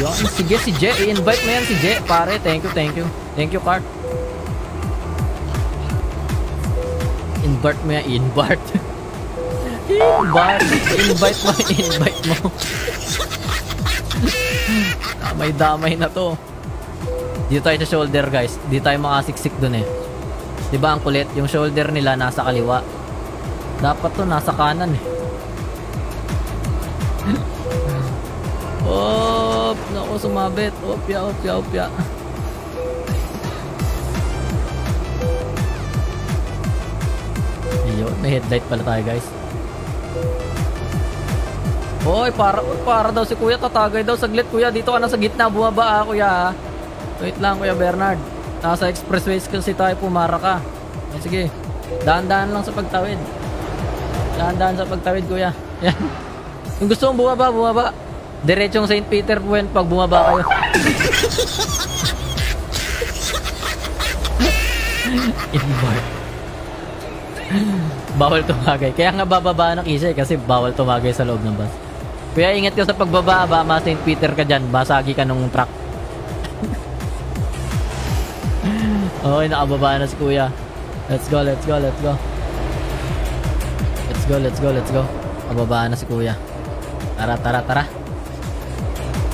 Yun, sige si Je, i-invite mo yan si Je, pare. Thank you, thank you. Thank you, Cart. Invert mo yan, invert. invert. Invite mo, invite mo. Damay-damay na to. Dito tayo sa shoulder, guys. Dito tayo makasiksik dun eh. 'Di ba ang kulit? Yung shoulder nila nasa kaliwa. Dapat to nasa kanan eh. Op, nako sumabit. Opya, opya, opya. Ayun, may headlight pala tayo guys. Hoy, para para daw si Kuya tatagay daw saglit Kuya. Dito ka na sa gitna, bumaba ah, Kuya. Wait lang Kuya Bernard. Nasa expressway kasi tayo pumara ka. O, sige. Dahan-dahan lang sa pagtawid. Dahan-dahan sa pagtawid Kuya. Yan. Kung gusto mong bumaba, bumaba. Diretsong St. Peter po yan pag bumaba kayo. Invite. bawal tumagay. Kaya nga bababa ng isa eh, kasi bawal tumagay sa loob ng bus. Kaya ingat ka sa pagbaba, ba ma St. Peter ka dyan, basagi ka nung truck. (laughs) Okay, nakababa na si kuya. Let's go, let's go, let's go. Let's go, let's go, let's go. Nakababa na si kuya. Tara, tara, tara.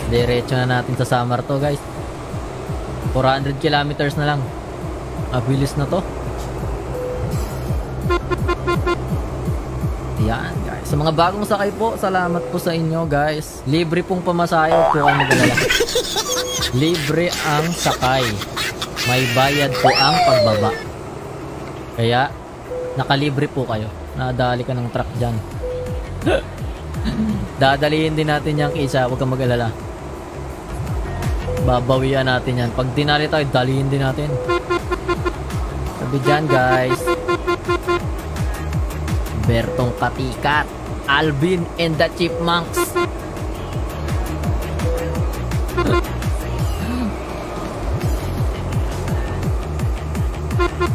Diretso na natin sa summer to, guys. 400 kilometers na lang. Abilis na to. Yan, guys. Sa mga bagong sakay po, salamat po sa inyo, guys. Libre pong pamasahe, po kayo magalala. Libre ang sakay. May bayad po ang pagbaba. Kaya, nakalibre po kayo. Nadali ka ng truck dyan. (laughs) Dadalihin din natin yung isa, huwag kang mag-alala. Babawian natin yan. Pag dinali tayo, dalihin din natin. Sabi dyan, guys. Bertong Katikat, Alvin and the Chipmunks.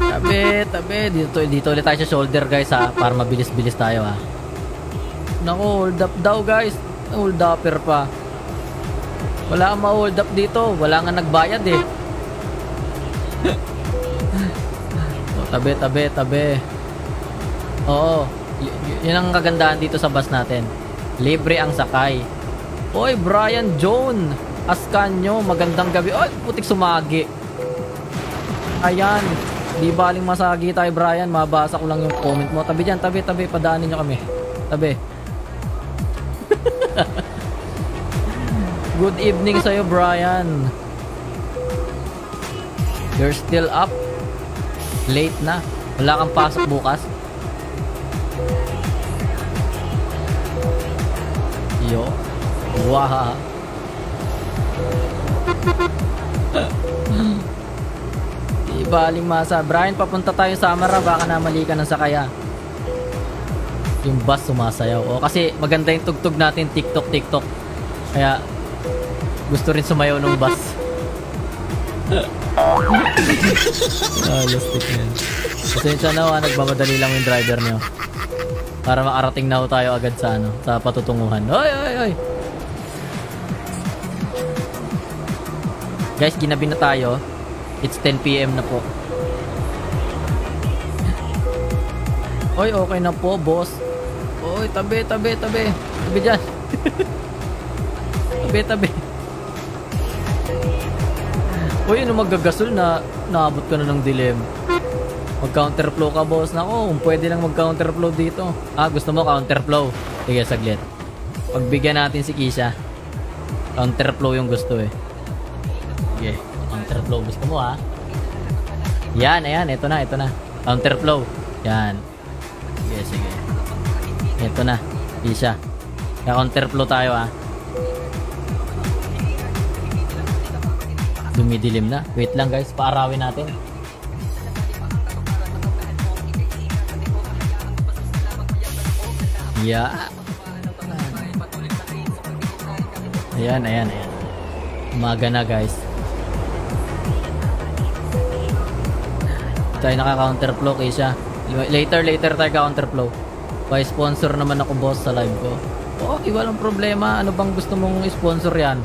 tabi, tabi. Dito, dito ulit tayo sa shoulder guys ha. Para mabilis-bilis tayo ha. Naku, hold up daw guys. Hold upper pa. Wala kang ma-hold up dito. Wala nga nagbayad eh. (laughs) oh, tabi, tabi, tabi. Oo. Yun ang kagandahan dito sa bus natin. Libre ang sakay. Oy, Brian Joan. Ascanyo, magandang gabi. Oy, putik sumagi. Ayan. Di baling masagi tayo, Brian. Mabasa ko lang yung comment mo. Tabi dyan, tabi, tabi. Padaanin nyo kami. Tabi. (laughs) Good evening sa'yo, Brian. You're still up? Late na. Wala kang pasok bukas? Yo. Wow. Di baling masa. Brian, papunta tayo sa Amara. Baka namali ka ng sakaya. Yung bus sumasayaw. O, kasi maganda yung tugtog natin. TikTok, TikTok. Kaya, gusto rin sumayaw ng bus. ah, lustik yan. Pasensya na ha, nagmamadali lang yung driver nyo. Para makarating na ho tayo agad sa ano, sa patutunguhan. Oy, oy, oy. Guys, ginabi na tayo. It's 10 PM na po. Oy, okay na po, boss. Oy, tabi, tabi, tabi. Tabi dyan. (laughs) tabi, tabi. Uy, ano magagasol na naabot ka na ng dilim. Mag counterflow ka boss. Nako, pwede lang mag counterflow dito. Ah, gusto mo counterflow? Sige, saglit. Pagbigyan natin si Kisha. Counterflow yung gusto eh. Sige, counterflow. Gusto mo ah. Yan, ayan. Ito na, ito na. Counterflow. Yan. Sige, sige. Ito na. Kisha. Counterflow tayo ah. Dumidilim na. Wait lang guys, paarawin natin. Yeah. Ayan, ayan, ayan. Umaga na guys. Tayo naka-counterflow kaysa. Later, later tayo counterflow. By sponsor naman ako boss sa live ko. Okay, walang problema. Ano bang gusto mong sponsor yan?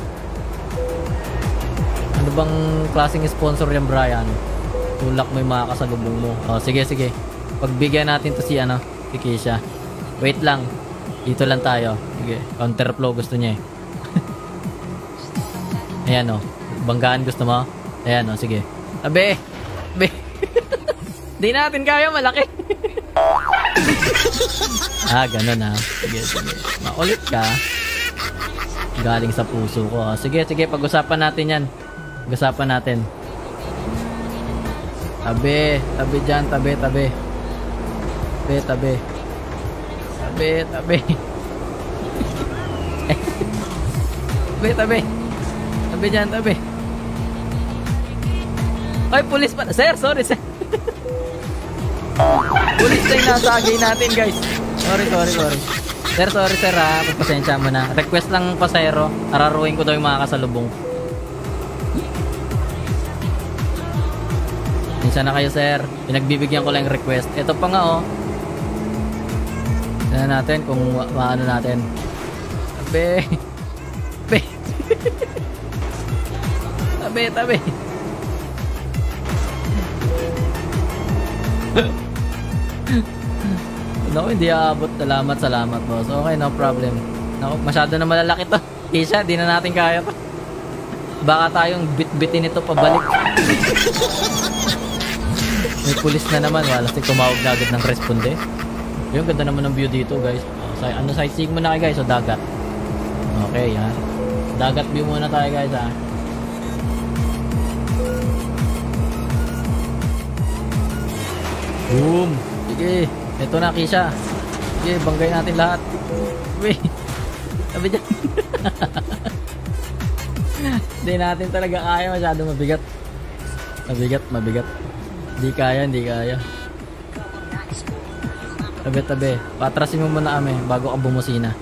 Ano bang klaseng sponsor yan, Brian? Tulak mo yung mga kasalubong mo. Oh, sige, sige. Pagbigyan natin to si ano, si Keisha. Wait lang. Dito lang tayo. Sige. Counterflow gusto niya eh. Ayan oh. Banggaan gusto mo? Ayan oh, sige. Abe! Abe! (laughs) Di natin kaya, malaki. (laughs) ah, ganun ah. Sige, sige. Makulit ka. Galing sa puso ko. Sige, sige. Pag-usapan natin yan. Pag-usapan natin. Tabi. Tabi dyan. Tabi, tabi. Tabi, tabi. Tabi, tabi. tabi, tabi. Tabi dyan, tabi. Ay, pulis pa. Sir, sorry, sir. pulis na yung nasagay natin, guys. Sorry, sorry, sorry. Sir, sorry, sir, ha. Pagpasensya mo na. Request lang pasero. Araruin ko daw yung mga kasalubong. Minsan na kayo, sir. Pinagbibigyan ko lang yung request. Ito pa nga, oh. Tignan natin kung ma- maano natin. Tabi. (laughs) Tabi. tabi, tabi. (laughs) Naku, hindi aabot. Salamat, salamat, boss. Okay, no problem. Naku, masyado na malalaki to. (laughs) Kisha, di na natin kaya to. Baka tayong bit-bitin ito pabalik. May pulis na naman. Wala si tumawag na agad ng responde. Yung ganda naman ng view dito, guys. Oh, sa, ano, sightseeing muna kayo, guys. O, dagat. Okay, ha. Dagat view muna tayo, guys, ha. Boom! Sige, ito na Kisha. Sige, banggay natin lahat. Uy, sabi dyan. (laughs) Hindi natin talaga kaya, masyado mabigat. Mabigat, mabigat. Hindi kaya, hindi kaya. Tabi, tabi. Patrasin mo muna kami bago ka bumusina.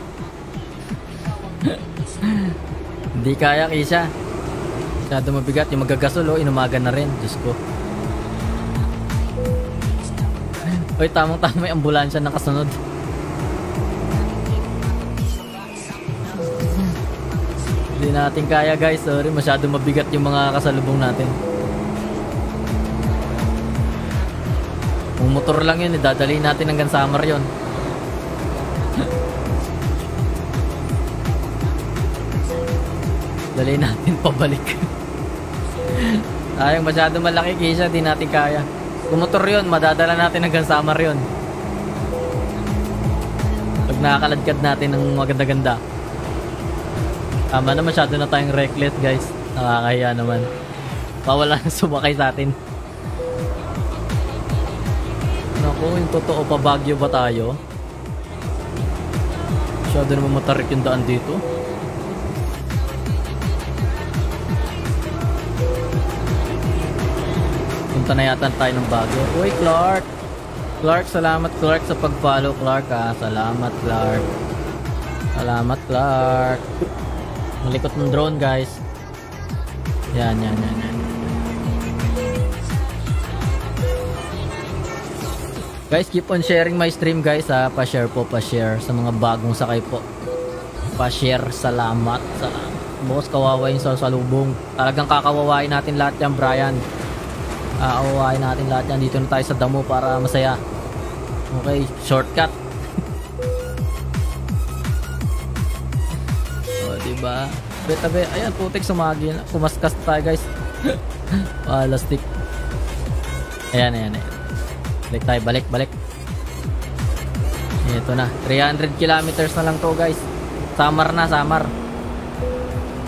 (laughs) Hindi kaya, Kisha. Masyado mabigat. Yung magagasol, oh, inumaga na rin. Diyos ko. Uy, tamang-tama yung ambulansya na kasunod. Hindi natin kaya guys, sorry. Masyado mabigat yung mga kasalubong natin. Kung motor lang yun, idadali natin hanggang summer yun. (laughs) Dali natin pabalik. (laughs) Sayang masyado malaki kisa, di natin kaya. Kung motor yun, madadala natin hanggang summer yun. Pag nakakaladkad natin ng maganda-ganda. Tama na masyado na tayong reckless guys. Nakakahiya naman. Pawala na (laughs) sumakay sa atin. Yung totoo pa Baguio ba tayo? Masyado naman matarik yung daan dito. Punta na yata tayo ng bago. Uy, Clark! Clark, salamat Clark sa pag-follow Clark ah. Salamat Clark. Salamat Clark. Ang ng drone guys. Yan, yan, yan, yan. Guys, keep on sharing my stream guys ha. Pa-share po, pa-share sa mga bagong sakay po. Pa-share, salamat. Salamat. Boss, kawawa yung sa salubong. Talagang kakawawain natin lahat yan, Brian. Aawain natin lahat yan. Dito na tayo sa damo para masaya. Okay, shortcut. (laughs) o, diba? Tabi, tabi. Ayan, putik sumagi na. Kumaskas tayo, guys. (laughs) Wala stick. Ayan, ayan, ayan. Balik tayo, balik, balik. Ito na. 300 kilometers na lang to, guys. Summer na, summer.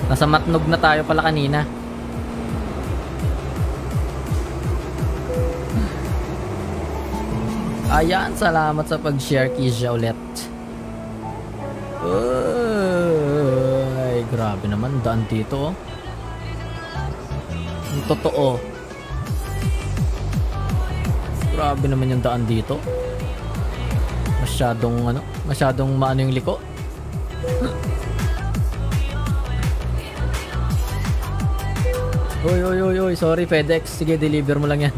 Nasa matnog na tayo pala kanina. Ayan, salamat sa pag-share Kisha ulit. Ay, grabe naman daan dito. oh. Ang totoo. Grabe naman yung daan dito. Masyadong ano, masyadong maano yung liko. Oy, oy, oy, oy, sorry FedEx. Sige, deliver mo lang yan.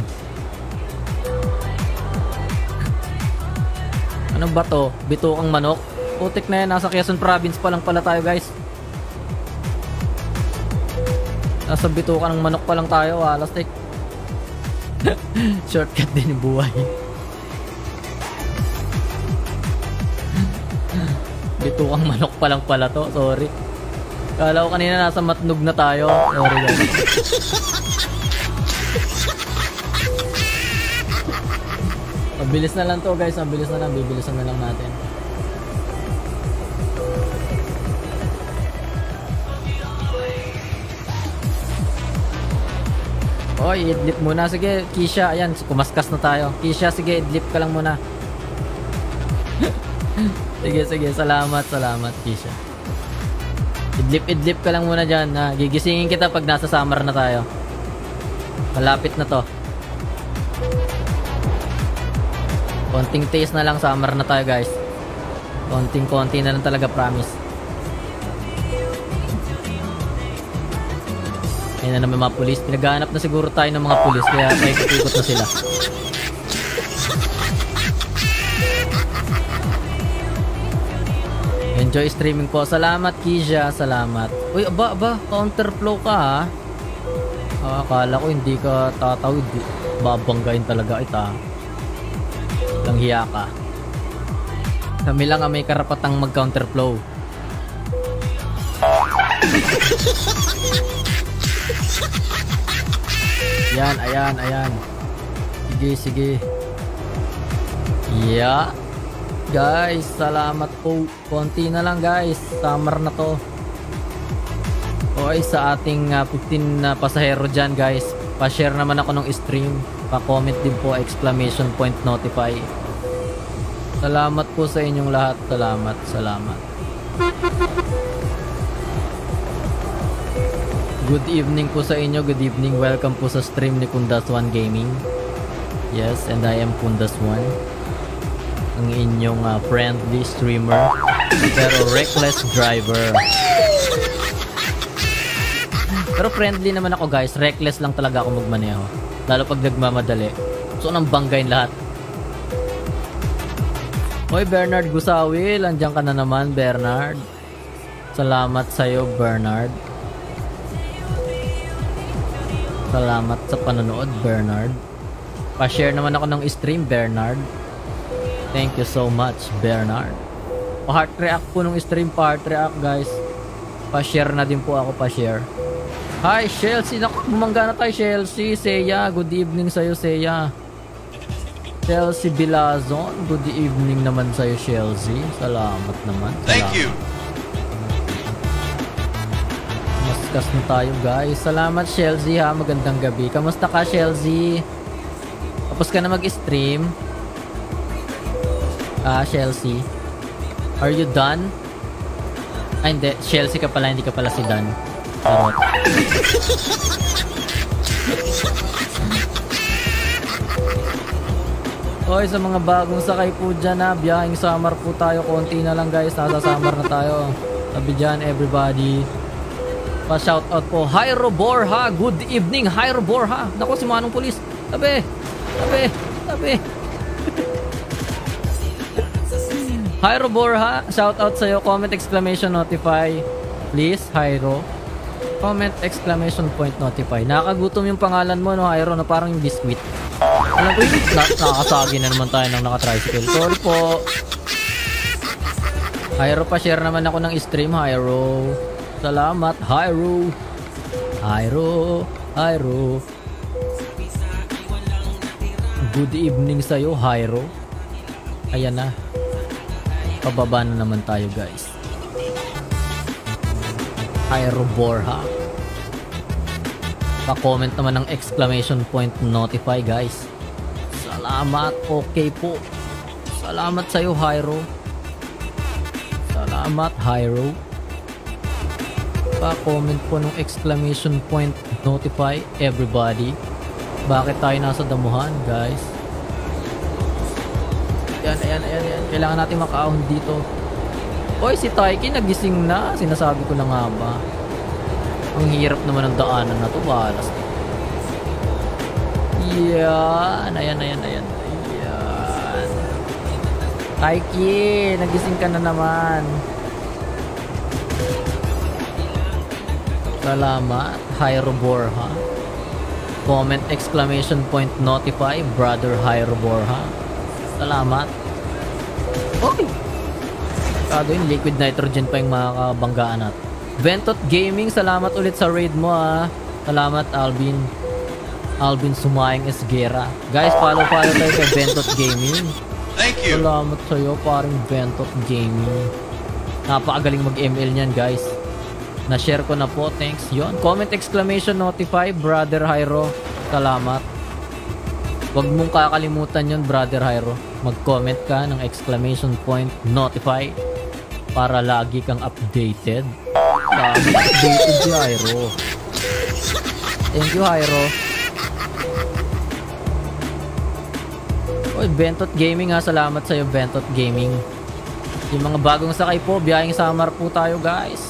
(laughs) Anong ba to? Bitukang manok? Putik na yan, nasa Quezon Province pa lang pala tayo guys. Nasa bitukan ng manok pa lang tayo, ah, lastik. (laughs) Shortcut din yung buhay. Bitukang manok pa lang pala to, sorry. Kala ko kanina nasa matnog na tayo. Sorry guys. Mabilis na lang to guys, mabilis na lang, bibilisan na lang natin. Oy, idlip muna. Sige, Kisha, ayan, kumaskas na tayo. Kisha, sige, idlip ka lang muna. (laughs) sige, sige, salamat, salamat, Kisha. Idlip, idlip ka lang muna dyan. Ha? Gigisingin kita pag nasa summer na tayo. Malapit na to. Konting taste na lang summer na tayo guys. Konting konti na lang talaga promise. Na naman mga pulis. Pinaghahanap na siguro tayo ng mga pulis kaya may ikot na sila. Enjoy streaming po. Salamat Kisha. Salamat. Uy, aba, aba. Counterflow ka ha. Ah, akala ko hindi ka tatawid. Babanggain talaga ita. Lang hiya ka. Kami lang ang may karapatang mag-counterflow. Yan, ayan, ayan. Sige, sige. Yeah. Guys, salamat po. Konti na lang guys. Summer na to. Okay, sa ating uh, 15 na pasahero dyan guys. Pa-share naman ako ng stream. Pa-comment din po exclamation point notify. Salamat po sa inyong lahat. Salamat, salamat. Good evening po sa inyo. Good evening. Welcome po sa stream ni Kundas One Gaming. Yes, and I am Kundas One. Ang inyong uh, friendly streamer. Pero reckless driver. Pero friendly naman ako guys. Reckless lang talaga ako magmaneho. Lalo pag nagmamadali. So nang banggain lahat. Hoy Bernard Gusawil, andiyan ka na naman Bernard. Salamat sa'yo Bernard. Salamat sa panonood, Bernard. Pa-share naman ako ng stream, Bernard. Thank you so much, Bernard. Pa-heart react po ng stream, pa-heart react, guys. Pa-share na din po ako, pa-share. Hi, Chelsea. Naku, bumangga na tayo, Chelsea. Seya, good evening sa'yo, Seya. Chelsea Bilazon, good evening naman sa'yo, Chelsea. Salamat naman. Salamat. Thank you. Maskas na tayo guys. Salamat Chelsea ha. Magandang gabi. Kamusta ka Chelsea? Tapos ka na mag-stream? Ah, Chelsea. Are you done? Ay, hindi. Chelsea ka pala. Hindi ka pala si Dan. Charot. Hoy, sa mga bagong sakay po dyan ha, biyahing summer po tayo. Konti na lang guys, nasa summer na tayo. Sabi dyan, everybody. Pa-shoutout po. Hyro Borha, good evening, Hyro Borha. Naku, si Manong Pulis. Tabi, tabi, tabi. (laughs) Hyro Borha, shoutout sa'yo. Comment exclamation notify. Please, Hyro. Comment exclamation point notify. Nakakagutom yung pangalan mo, no, Hyro, na parang yung biscuit. Alam ko yun, na nakakasagi na naman tayo ng naka-tricycle. Sorry po. Hyro pa, share naman ako ng stream, Hyro. Salamat, Hyro. Hyro, Hyro. Good evening sa'yo, Hyro. Ayan na. Pababa na naman tayo, guys. Hyro Borha. Pa-comment naman ng exclamation point notify, guys. Salamat. Okay po. Salamat sa'yo, Hyro. Salamat, Hyro. Pa-comment po ng exclamation point notify everybody. Bakit tayo nasa damuhan, guys? Ayan, ayan, ayan, ayan. Kailangan natin makaahon dito. Oy, si Taiki nagising na. Sinasabi ko na nga ba. Ang hirap naman ng daanan na to. Balas. Yan. Ayan, ayan, ayan. Ayan. Taiki, nagising ka na naman. Salamat. Hyro Borha. Comment exclamation point notify brother Hyro Borha. Salamat. Okay. Kado yung liquid nitrogen pa yung makakabanggaan natin. Ventot Gaming, salamat ulit sa raid mo ah. Salamat Alvin. Alvin Sumayang Esguera. Guys, follow follow tayo kay Ventot Gaming. Thank you. Salamat sa iyo, paring Ventot Gaming. Napakagaling mag-ML niyan, guys. Na-share ko na po. Thanks. Yon. Comment exclamation notify, Brother Hyro. Salamat. Huwag mong kakalimutan yon Brother Hyro. Mag-comment ka ng exclamation point notify para lagi kang updated. Lagi updated si Hyro. Thank you, Hyro. Oy, Bentot Gaming ha. Salamat sa'yo, Bentot Gaming. Yung mga bagong sakay po, biyahing summer po tayo, guys.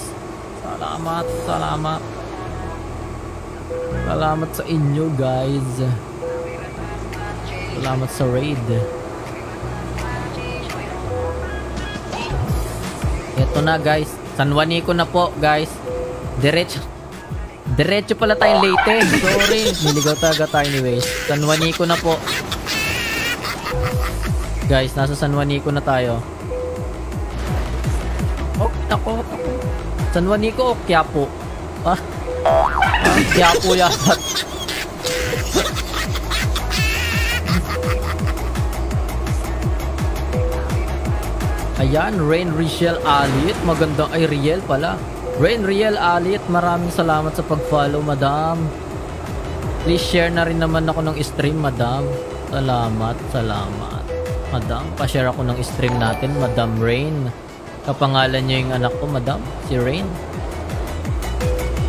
Salamat, salamat. Salamat sa inyo, guys. Salamat sa raid. Ito na, guys. San Juanico na po, guys. Diretso. Diretso pala tayong Leyte. Sorry. Niligaw talaga tayo Waze. San Juanico na po. Guys, nasa San Juanico na tayo. Oh, nako, nako. San Juanico o Quiapo? Ah, ah Quiapo yata. Ayan, Rain Riel Alit. Maganda. Ay, Riel pala. Rain Riel Alit. Maraming salamat sa pag-follow, madam. Please share na rin naman ako ng stream, madam. Salamat, salamat. Madam, pa-share ako ng stream natin, Madam Rain. Kapangalan niyo yung anak ko, madam. Si Rain.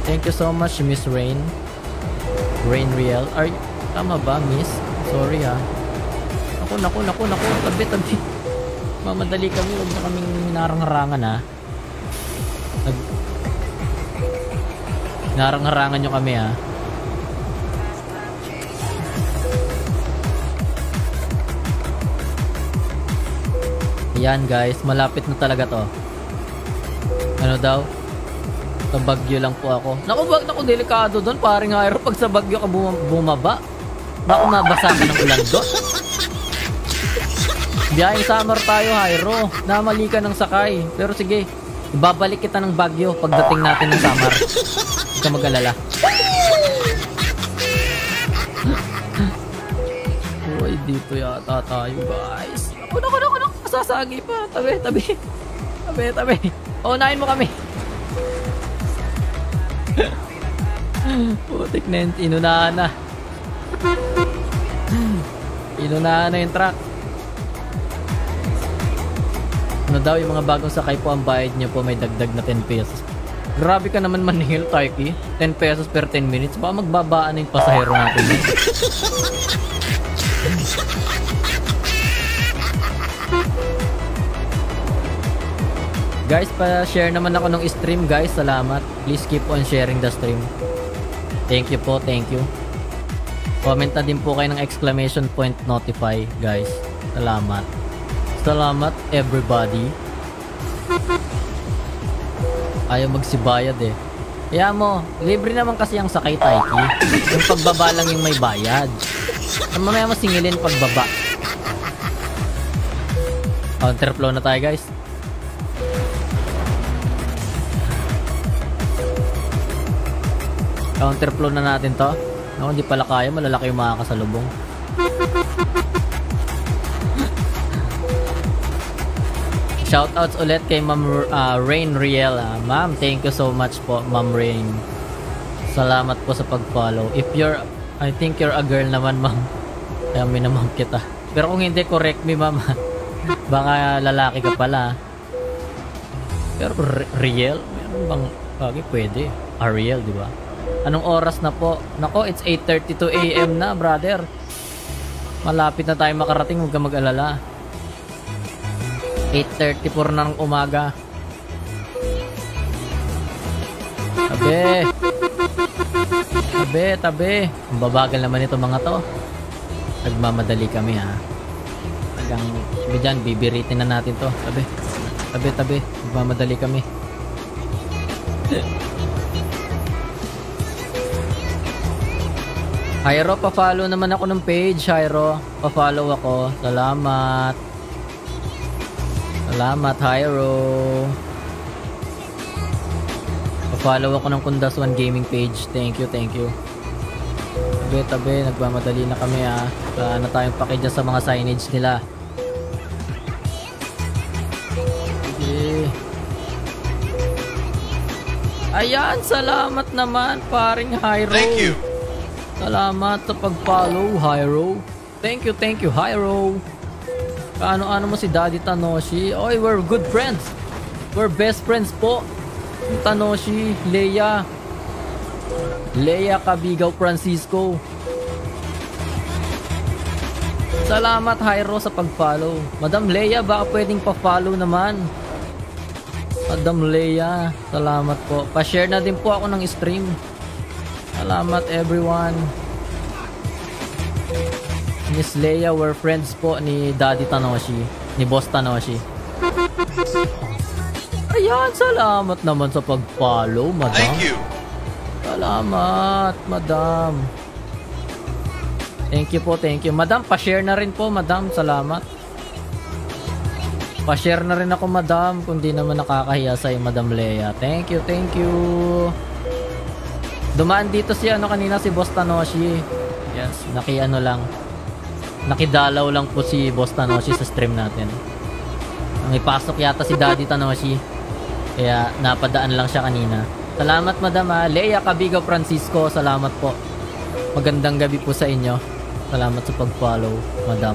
Thank you so much, Miss Rain. Rain Riel. Are, tama ba, Miss? Sorry ha. Naku, naku, naku, naku. Tabi, tabi. Mamadali kami, huwag na kaming narangarangan ha. Nag... Narangarangan nyo kami ha. Yan guys, malapit na talaga to. Ano daw? Sa Bagyo lang po ako. Naku, bak, naku, delikado doon. Paring Hyro, pag sa Bagyo ka bumaba, baka mabasa ka ng ulan doon. Biyahing summer tayo, Hyro. Namali ka ng sakay. Pero sige, ibabalik kita ng Bagyo pagdating natin ng summer. Hindi ka mag-alala. Uy, dito yata tayo, guys. Ako, ako, ako. Sasagi pa. Tabi, tabi. Tabi, tabi. Unahin mo kami. Putik na yun. Inunahan na. Inunahan na yung truck. Ano daw yung mga bagong sakay po ang bayad niyo po may dagdag na 10 pesos. Grabe ka naman maningil, Tarky. 10 pesos per 10 minutes. Baka magbabaan na yung pasahero natin. (laughs) guys, pa-share naman ako ng stream guys. Salamat. Please keep on sharing the stream. Thank you po, thank you. Comment na din po kayo ng exclamation point notify guys. Salamat. Salamat everybody. Ayaw magsibayad eh. Kaya mo, libre naman kasi ang sakay Taiki. Yung pagbaba lang yung may bayad. Ang mamaya mo pagbaba. Counterflow na tayo guys. Counterflow na natin to. Ako hindi pala kaya, malalaki yung mga kasalubong. Shoutouts ulit kay Ma'am uh, Rain Riela. Ma'am, thank you so much po, Ma'am Rain. Salamat po sa pag-follow. If you're, I think you're a girl naman, Ma'am. (laughs) Kaya minamam kita. Pero kung hindi, correct me, Ma'am. (laughs) Baka lalaki ka pala. Pero Riel? Meron bang bagay? Pwede. Ariel, di ba? Anong oras na po? Nako, it's 8.32 a.m. na, brother. Malapit na tayo makarating. Huwag ka mag-alala. 8.34 na ng umaga. Tabi. Tabi, tabi. Ang babagal naman ito mga to. Nagmamadali kami ha. Hanggang, sabi dyan, bibiritin na natin to. Tabi. Tabi, tabi. Nagmamadali kami. (laughs) Hyro, pa-follow naman ako ng page, Hyro. Pa-follow ako. Salamat. Salamat, Hyro. Pa-follow ako ng Kundas One Gaming page. Thank you, thank you. Tabi, tabi. Nagmamadali na kami ah. Wala na tayong pakidya sa mga signage nila. Sige. Ayan, salamat naman, paring Hyro. Thank you. Salamat sa pag-follow, Hyro. Thank you, thank you, Hyro. Kaano-ano mo si Daddy Tanoshi? Oy, we're good friends. We're best friends po. Tanoshi, Leia. Leia Kabigaw Francisco. Salamat Hyro sa pag-follow. Madam Leia, baka pwedeng pa-follow naman. Madam Leia, salamat po. Pa-share na din po ako ng stream. Salamat everyone. Miss Leia, we're friends po ni Daddy Tanoshi. Ni Boss Tanoshi. Ayan, salamat naman sa pag-follow, madam. Thank you. Salamat, madam. Thank you po, thank you. Madam, pa-share na rin po, madam. Salamat. Pa-share na rin ako, madam, kung di naman nakakahiya sa'yo, Madam Leia. Thank you, thank you. Dumaan dito si ano kanina, si Boss Tanoshi. Yes, naki ano lang. Nakidalaw lang po si Boss Tanoshi sa stream natin. Ang ipasok yata si Daddy Tanoshi. Kaya napadaan lang siya kanina. Salamat, Madam. ah. Leia Cabigo Francisco, salamat po. Magandang gabi po sa inyo. Salamat sa pag-follow, Madam.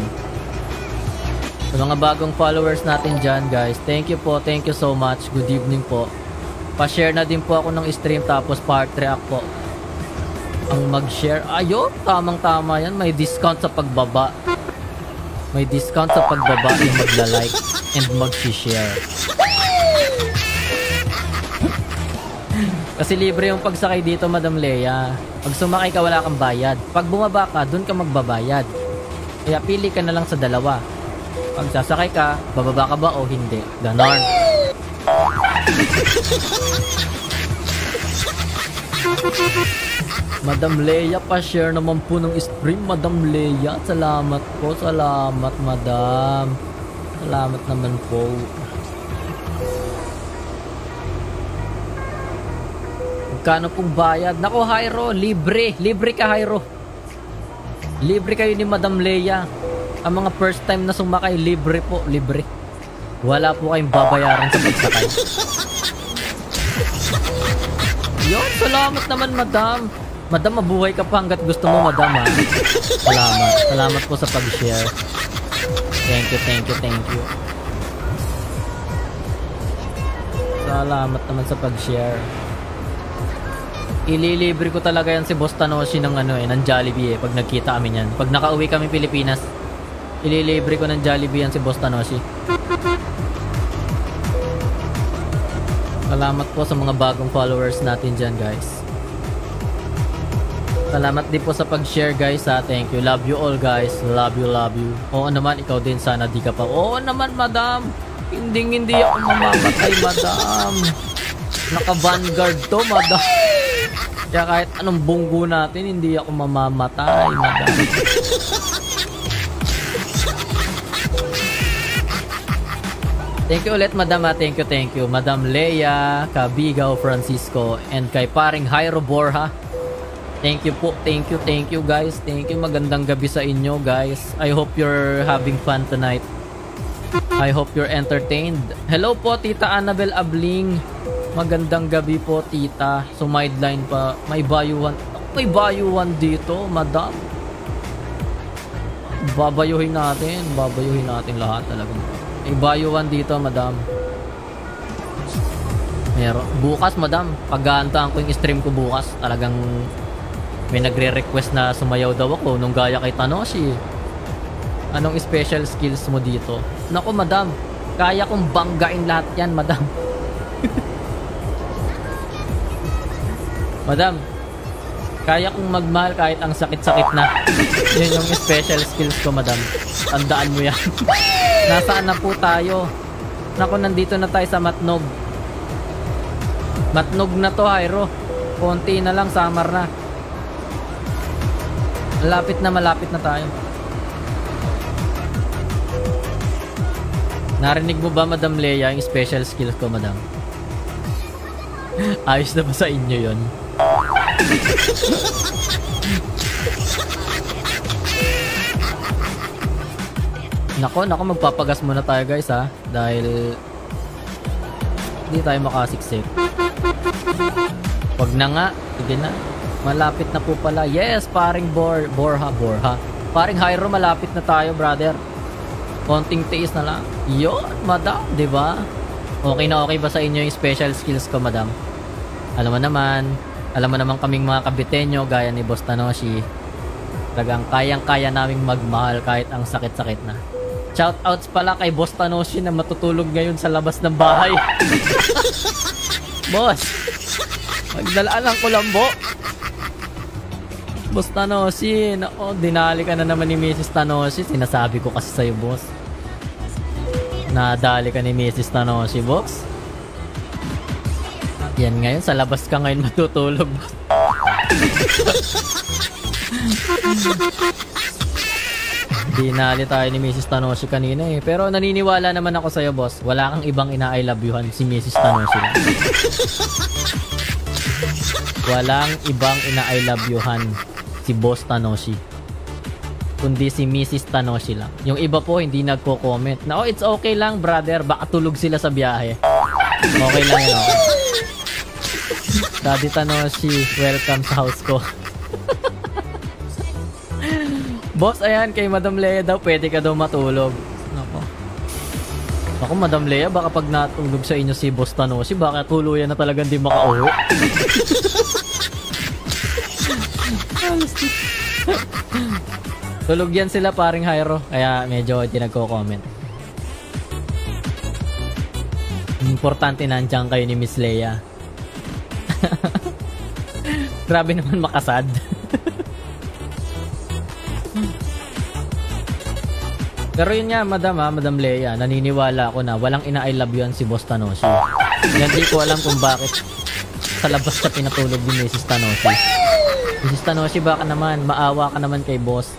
Sa mga bagong followers natin dyan, guys, thank you po, thank you so much. Good evening po. Pa-share na din po ako ng stream tapos part react po. Ang mag-share, ayo, tamang-tama yan. May discount sa pagbaba. May discount sa pagbaba yung magla-like and mag-share. Kasi libre yung pagsakay dito, Madam Leia. Pag sumakay ka, wala kang bayad. Pag bumaba ka, dun ka magbabayad. Kaya pili ka na lang sa dalawa. Pag sasakay ka, bababa ka ba o hindi? Ganon. Madam Leia, pa-share naman po ng stream, Madam Leia. Salamat po, salamat, Madam. Salamat naman po. Magkano pong bayad? Nako, Hyro, libre. Libre ka, Hyro. Libre kayo ni Madam Leia. Ang mga first time na sumakay, libre po, libre. Wala po kayong babayaran sa pagsakay. Yon, salamat naman, Madam. Madam, mabuhay ka pa hanggat gusto mo, Madam, ha? Salamat. Salamat po sa pag-share. Thank you, thank you, thank you. Salamat naman sa pag-share. Ililibre ko talaga yan si Boss Tanoshi ng ano eh, ng Jollibee eh, pag nagkita kami niyan. Pag nakauwi kami Pilipinas, ililibre ko ng Jollibee yan si Boss Tanoshi. Salamat po sa mga bagong followers natin dyan guys. Salamat din po sa pag-share guys ha. Thank you. Love you all guys. Love you, love you. Oo naman, ikaw din sana di ka pa. Oo naman madam. Hindi hindi ako mamamatay madam. Naka-vanguard to madam. Kaya kahit anong bunggo natin, hindi ako mamamatay madam. Thank you ulit, Madam. ah. Thank you, thank you. Madam Leia, Kabigaw Francisco, and kay paring Jairo Borja. Thank you po. Thank you, thank you guys. Thank you. Magandang gabi sa inyo guys. I hope you're having fun tonight. I hope you're entertained. Hello po, Tita Annabel Abling. Magandang gabi po, Tita. So, sideline pa. May bayuhan. May bayuhan dito, Madam. Babayuhin natin. Babayuhin natin lahat talagang. May bayuhan dito, Madam. Meron. Bukas, Madam. Paggaantaan ko yung stream ko bukas. Talagang may nagre-request na sumayaw daw ako nung gaya kay Tanoshi. Anong special skills mo dito? Nako, madam. Kaya kong banggain lahat yan, madam. (laughs) madam, kaya kong magmahal kahit ang sakit-sakit na. Yun yung special skills ko, madam. Tandaan mo yan. (laughs) Nasaan na po tayo? Nako, nandito na tayo sa Matnog. Matnog na to, Hyro. Konti na lang, summer na. Malapit na malapit na tayo. Narinig mo ba, Madam Leia, yung special skills ko, Madam? (laughs) Ayos na ba sa inyo yon? Nako, nako, magpapagas muna tayo guys ha. Dahil hindi tayo makasiksik. Wag na nga. Sige na. Malapit na po pala. Yes, paring Bor Borha, Borha. Paring Hyro, malapit na tayo, brother. Konting tiis na lang. Yun, madam, di ba? Okay na okay ba sa inyo yung special skills ko, madam? Alam mo naman, alam mo naman kaming mga kabitenyo gaya ni Boss Tanoshi. Talagang kayang-kaya naming magmahal kahit ang sakit-sakit na. Shoutouts pala kay Boss Tanoshi na matutulog ngayon sa labas ng bahay. (laughs) Boss, magdalaan ng kulambo. Boss Tanoshi, nako, dinali ka na naman ni Mrs. Tanoshi. Sinasabi ko kasi sa'yo, boss. Nadali ka ni Mrs. Tanoshi, boss. Yan ngayon, sa labas ka ngayon matutulog. Dinali tayo ni Mrs. Tanoshi kanina eh. Pero naniniwala naman ako sa'yo, boss. Wala kang ibang ina-I love youhan si Mrs. Tanoshi lang. Walang ibang ina-I love youhan si Boss Tanoshi. Kundi si Mrs. Tanoshi lang. Yung iba po hindi nagko-comment. Na, oh, it's okay lang, brother. Baka tulog sila sa biyahe. Okay lang yun, okay. Daddy Tanoshi, welcome sa house ko. (laughs) Boss, ayan, kay Madam Leia daw, pwede ka daw matulog. Nako. Ako, Madam Leia, baka pag natulog sa inyo si Boss Tanoshi, baka tuluyan na talagang di makauwi. (laughs) Tulog yan sila paring Hyro, kaya medyo hindi nagko-comment. Importante nandiyan kayo ni Miss Leia. (laughs) Grabe naman makasad. (laughs) Pero yun nga, madam ha, madam Leia, naniniwala ako na walang ina-I love you si Boss Tanoshi. Hindi ko alam kung bakit sa labas siya pinatulog ni Mrs. Tanoshi. Mrs. Tanoshi, baka naman, maawa ka naman kay boss.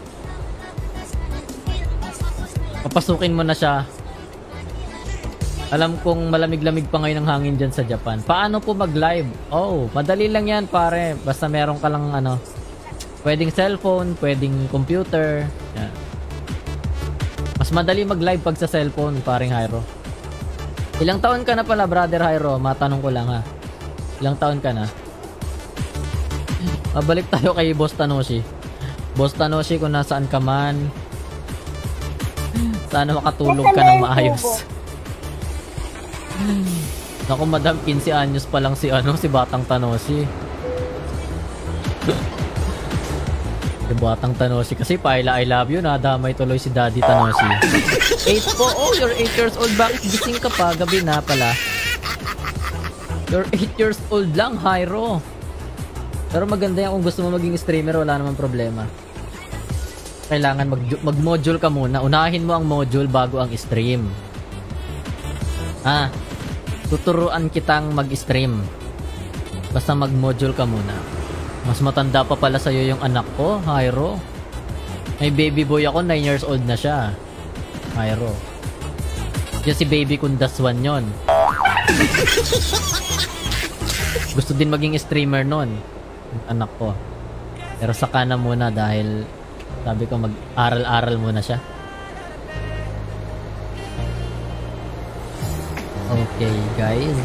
Papasukin mo na siya. Alam kong malamig-lamig pa ngayon ang hangin dyan sa Japan. Paano po mag-live? Oh, madali lang yan pare. Basta meron ka lang ano, pwedeng cellphone, pwedeng computer. Yan. Mas madali mag-live pag sa cellphone, paring Hyro. Ilang taon ka na pala, brother Hyro? Matanong ko lang ha. Ilang taon ka na? Mabalik tayo kay Boss Tanoshi. Boss Tanoshi, kung nasaan ka man, sana makatulog ka ng maayos. (sighs) Naku, madam, 15 anyos pa lang si ano, si Batang Tanoshi. (laughs) si Batang Tanoshi kasi paila I love you, nadamay tuloy si Daddy Tanoshi. (laughs) 8 po, oh, you're 8 years old, bakit gising ka pa? Gabi na pala. You're 8 years old lang, Hyro. Pero maganda yan kung gusto mo maging streamer, wala namang problema. Kailangan mag, mag-module ka muna. Unahin mo ang module bago ang stream. Ah, tuturuan kitang mag-stream. Basta mag-module ka muna. Mas matanda pa pala sa'yo yung anak ko, Hyro. May baby boy ako, 9 years old na siya. Hyro. Yung si baby kundaswan yon. Gusto din maging streamer nun. Anak ko. Pero saka na muna dahil sabi ko mag-aral-aral muna siya. Okay, guys.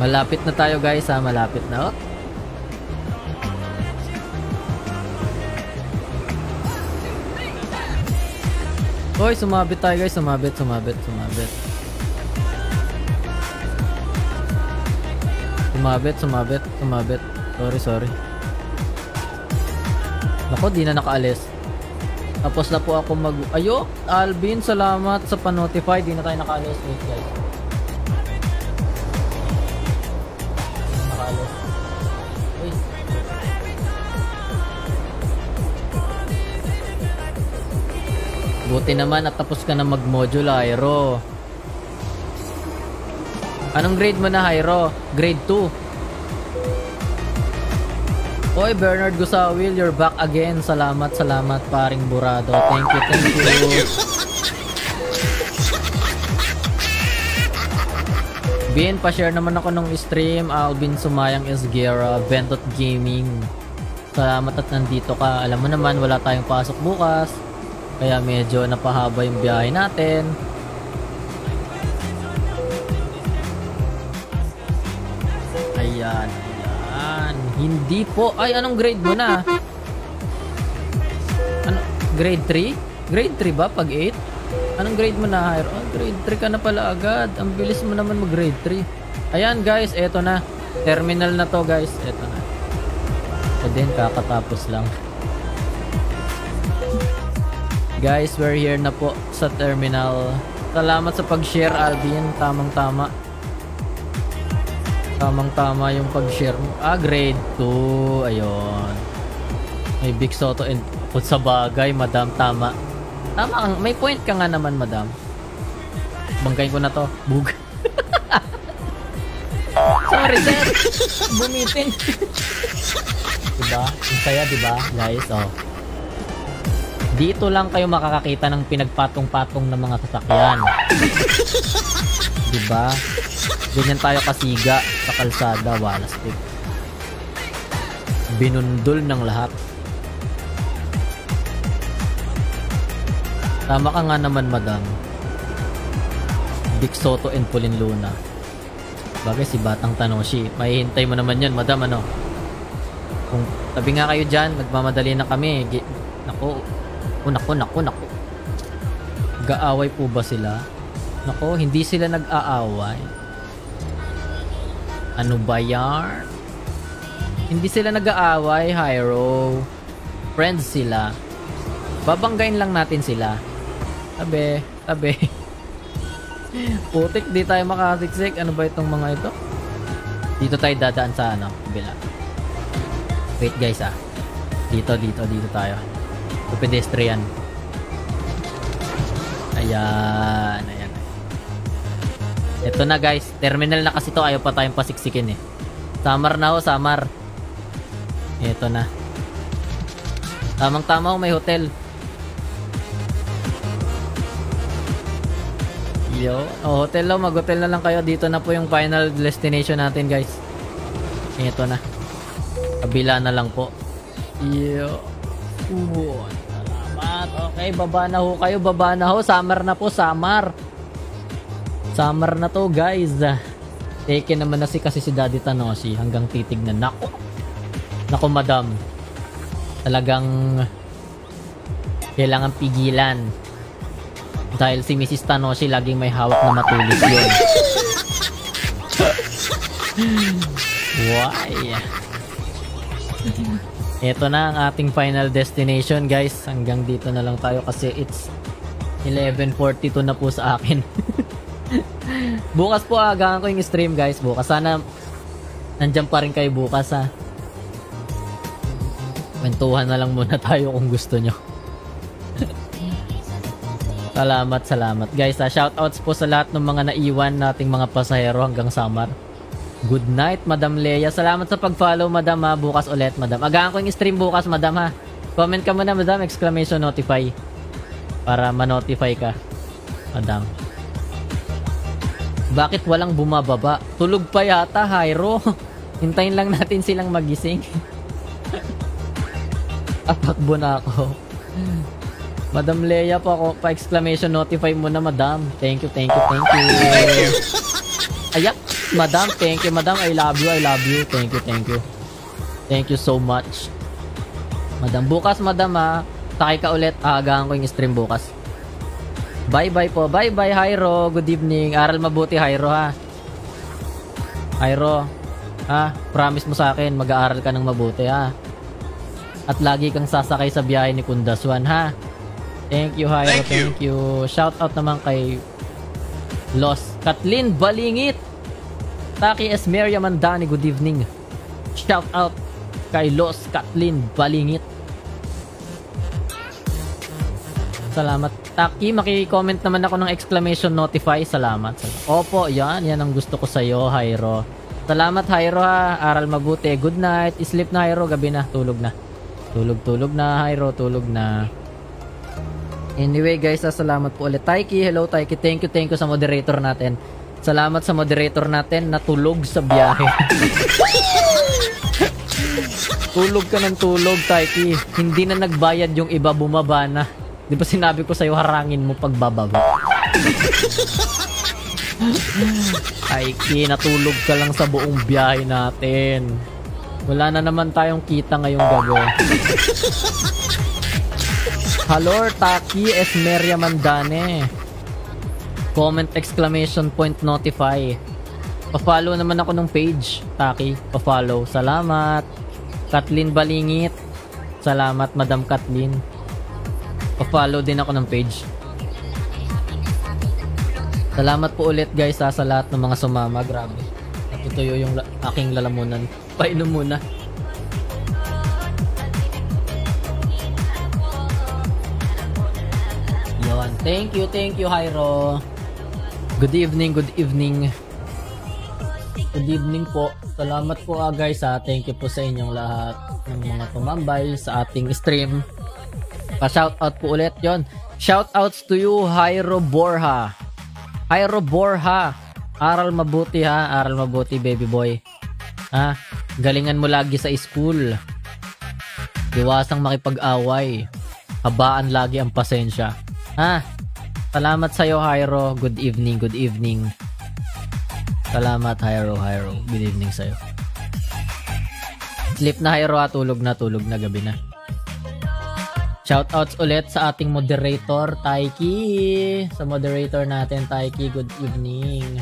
Malapit na tayo, guys, ha. Malapit na. Oh. Hoy, sumabit tayo, guys. Sumabit, sumabit, sumabit. Sumabit, sumabit, sumabit. Sorry, sorry. Nako, di na nakaalis. Tapos na po ako mag... Ayo, Alvin, salamat sa pa-notify. Di na tayo nakaalis. Wait, guys. Nakaalis. Uy. Buti naman at tapos ka na mag-module, Aero. Anong grade mo na, Hyro? Grade 2. Oy, Bernard Gusawil, you're back again. Salamat, salamat, paring Burado. Thank you, thank you. Bin, pa-share naman ako ng stream. Alvin Sumayang Esguera, Bentot Gaming. Salamat at nandito ka. Alam mo naman, wala tayong pasok bukas. Kaya medyo napahaba yung biyahe natin. Ayan, ayan. Hindi po. Ay, anong grade mo na? Ano? Grade 3? Grade 3 ba pag 8? Anong grade mo na, Hire? Oh, grade 3 ka na pala agad. Ang bilis mo naman mag grade 3. Ayan guys, eto na. Terminal na to guys. Eto na. Ito din, kakatapos lang. Guys, we're here na po sa terminal. Salamat sa pag-share, Alvin. Tamang-tama. Tamang-tama yung pag-share mo. Ah, grade 2. Ayun. May Big Soto and kung sa bagay, madam, tama. Tama, may point ka nga naman, madam. Banggain ko na to. Bug. (laughs) Sorry, sir. Bumitin. diba? Ang saya, diba, guys? Oh. Dito lang kayo makakakita ng pinagpatong-patong ng mga sasakyan. 'Di ba? Ganyan tayo kasiga sa kalsada, wala stick. Binundol ng lahat. Tama ka nga naman, madam. Vic Soto and Pauline Luna. Bagay si Batang Tanoshi. Mahihintay mo naman yan, madam, ano? Kung tabi nga kayo dyan, nagmamadali na kami. Gi- Nako, oh, nako, nako, nako. Gaaway po ba sila? Nako, hindi sila nag-aaway. Ano ba yan? Hindi sila nag-aaway, Hyro. Friends sila. Babanggain lang natin sila. Tabi, tabi. Putik, di tayo makasiksik. Ano ba itong mga ito? Dito tayo dadaan sa ano, kabila. Wait guys ah. Dito, dito, dito tayo. Sa pedestrian. Ayan, ayan. Ito na guys, terminal na kasi to ayaw pa tayong pasiksikin eh. Samar na ho, Samar. Ito na. Tamang tama may hotel. Yo, oh, hotel lang, mag-hotel na lang kayo. Dito na po yung final destination natin, guys. Ito na. Kabila na lang po. Yo. Uh, salamat. Okay, baba na ho kayo. Baba na ho. Summer na po, summer. Summer na to, guys. Taken naman na si kasi si Daddy Tanoshi hanggang titignan. Nako. Nako, madam. Talagang kailangan pigilan. Dahil si Mrs. Tanoshi laging may hawak na matulis yun. Why? Ito na ang ating final destination guys. Hanggang dito na lang tayo kasi it's 11.42 na po sa akin. (laughs) bukas po agahan ko yung stream guys. Bukas sana nandyan pa rin kayo bukas ha. Kwentuhan na lang muna tayo kung gusto nyo. Salamat, salamat. Guys, uh, shoutouts po sa lahat ng mga naiwan nating mga pasahero hanggang Samar. Good night, Madam Leia. Salamat sa pag-follow, Madam ha. Bukas ulit, Madam. Agahan ko yung stream bukas, Madam ha. Comment ka muna, Madam. Exclamation notify. Para ma-notify ka, Madam. Bakit walang bumababa? Tulog pa yata, Hyro. (laughs) Hintayin lang natin silang magising. (laughs) Atakbo na ako. Madam Leia pa ako, pa exclamation notify mo na madam. Thank you, thank you, thank you. (laughs) Ayak, madam, thank you, madam. I love you, I love you. Thank you, thank you. Thank you so much. Madam, bukas madam ha. Takay ka ulit. Aagahan ko yung stream bukas. Bye-bye po. Bye-bye, Hyro. Good evening. Aral mabuti, Hyro ha. Hyro, ha? Promise mo sa akin, mag-aaral ka ng mabuti ha. At lagi kang sasakay sa biyahe ni Kundaswan ha. Thank you, Hyro. Thank you. Thank you. Shout out naman kay Los Kathleen Balingit. Taki Esmeria Mandani, good evening. Shout out kay Los Kathleen Balingit. Salamat. Taki, maki-comment naman ako ng exclamation notify. Salamat. Salamat. Opo, yan. Yan ang gusto ko sa'yo, Hyro. Salamat, Hyro ha. Aral mabuti. Good night. Sleep na, Hyro. Gabi na. Tulog na. Tulog-tulog na, Hyro. Tulog na. Anyway guys, ah, salamat po ulit. Taiki, hello Taiki. Thank you, thank you sa moderator natin. Salamat sa moderator natin na tulog sa biyahe. (laughs) tulog ka ng tulog, Taiki. Hindi na nagbayad yung iba, bumaba na. Di ba sinabi ko sa'yo, harangin mo pagbababa? (laughs) Taiki, natulog ka lang sa buong biyahe natin. Wala na naman tayong kita ngayong gabi. Halor Taki Esmeria Mandane. Comment exclamation point notify. Pa-follow naman ako ng page, Taki. Pa-follow. Salamat. Kathleen Balingit. Salamat, Madam Kathleen. Pa-follow din ako ng page. Salamat po ulit guys ha, sa lahat ng mga sumama. Grabe. Natutuyo yung la- aking lalamunan. (laughs) Painom muna. Yun. Thank you, thank you, Hyro. Good evening, good evening. Good evening po. Salamat po ah, guys ha. Thank you po sa inyong lahat ng mga tumambay sa ating stream. Pa-shoutout po ulit yon. Shoutouts to you, Jairo Borja. Jairo Borja. Aral mabuti ha. Aral mabuti, baby boy. Ha? Galingan mo lagi sa school. Iwasang makipag-away. Habaan lagi ang pasensya. Ha? Salamat sa'yo, Jairo. Good evening, good evening. Salamat, Jairo, Jairo. Good evening sa'yo. Sleep na, Jairo, ha. Tulog na, tulog na. Gabi na. Shoutouts ulit sa ating moderator, Taiki. Sa moderator natin, Taiki, good evening.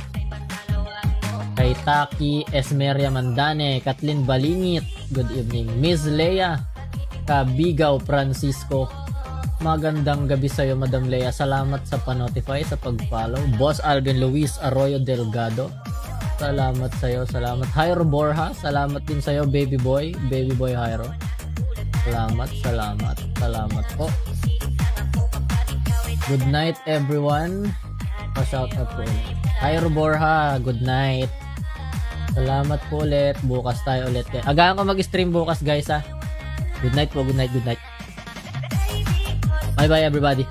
Kay Taki Esmeria Mandane, Kathleen Balingit, good evening. Miss Leia, Kabigaw Francisco, magandang gabi sa'yo, Madam Leia. Salamat sa panotify, sa pag-follow. Boss Alvin Luis Arroyo Delgado, salamat sa'yo, salamat. Jairo Borja, salamat din sa'yo, baby boy, baby boy Jairo. Salamat, salamat, salamat po. Good night everyone. Pa-shout out po. Jairo Borja, good night. Salamat po ulit. Bukas tayo ulit. Agahan ko mag-stream bukas guys ha. Good night po, good night, good night. Bye bye everybody.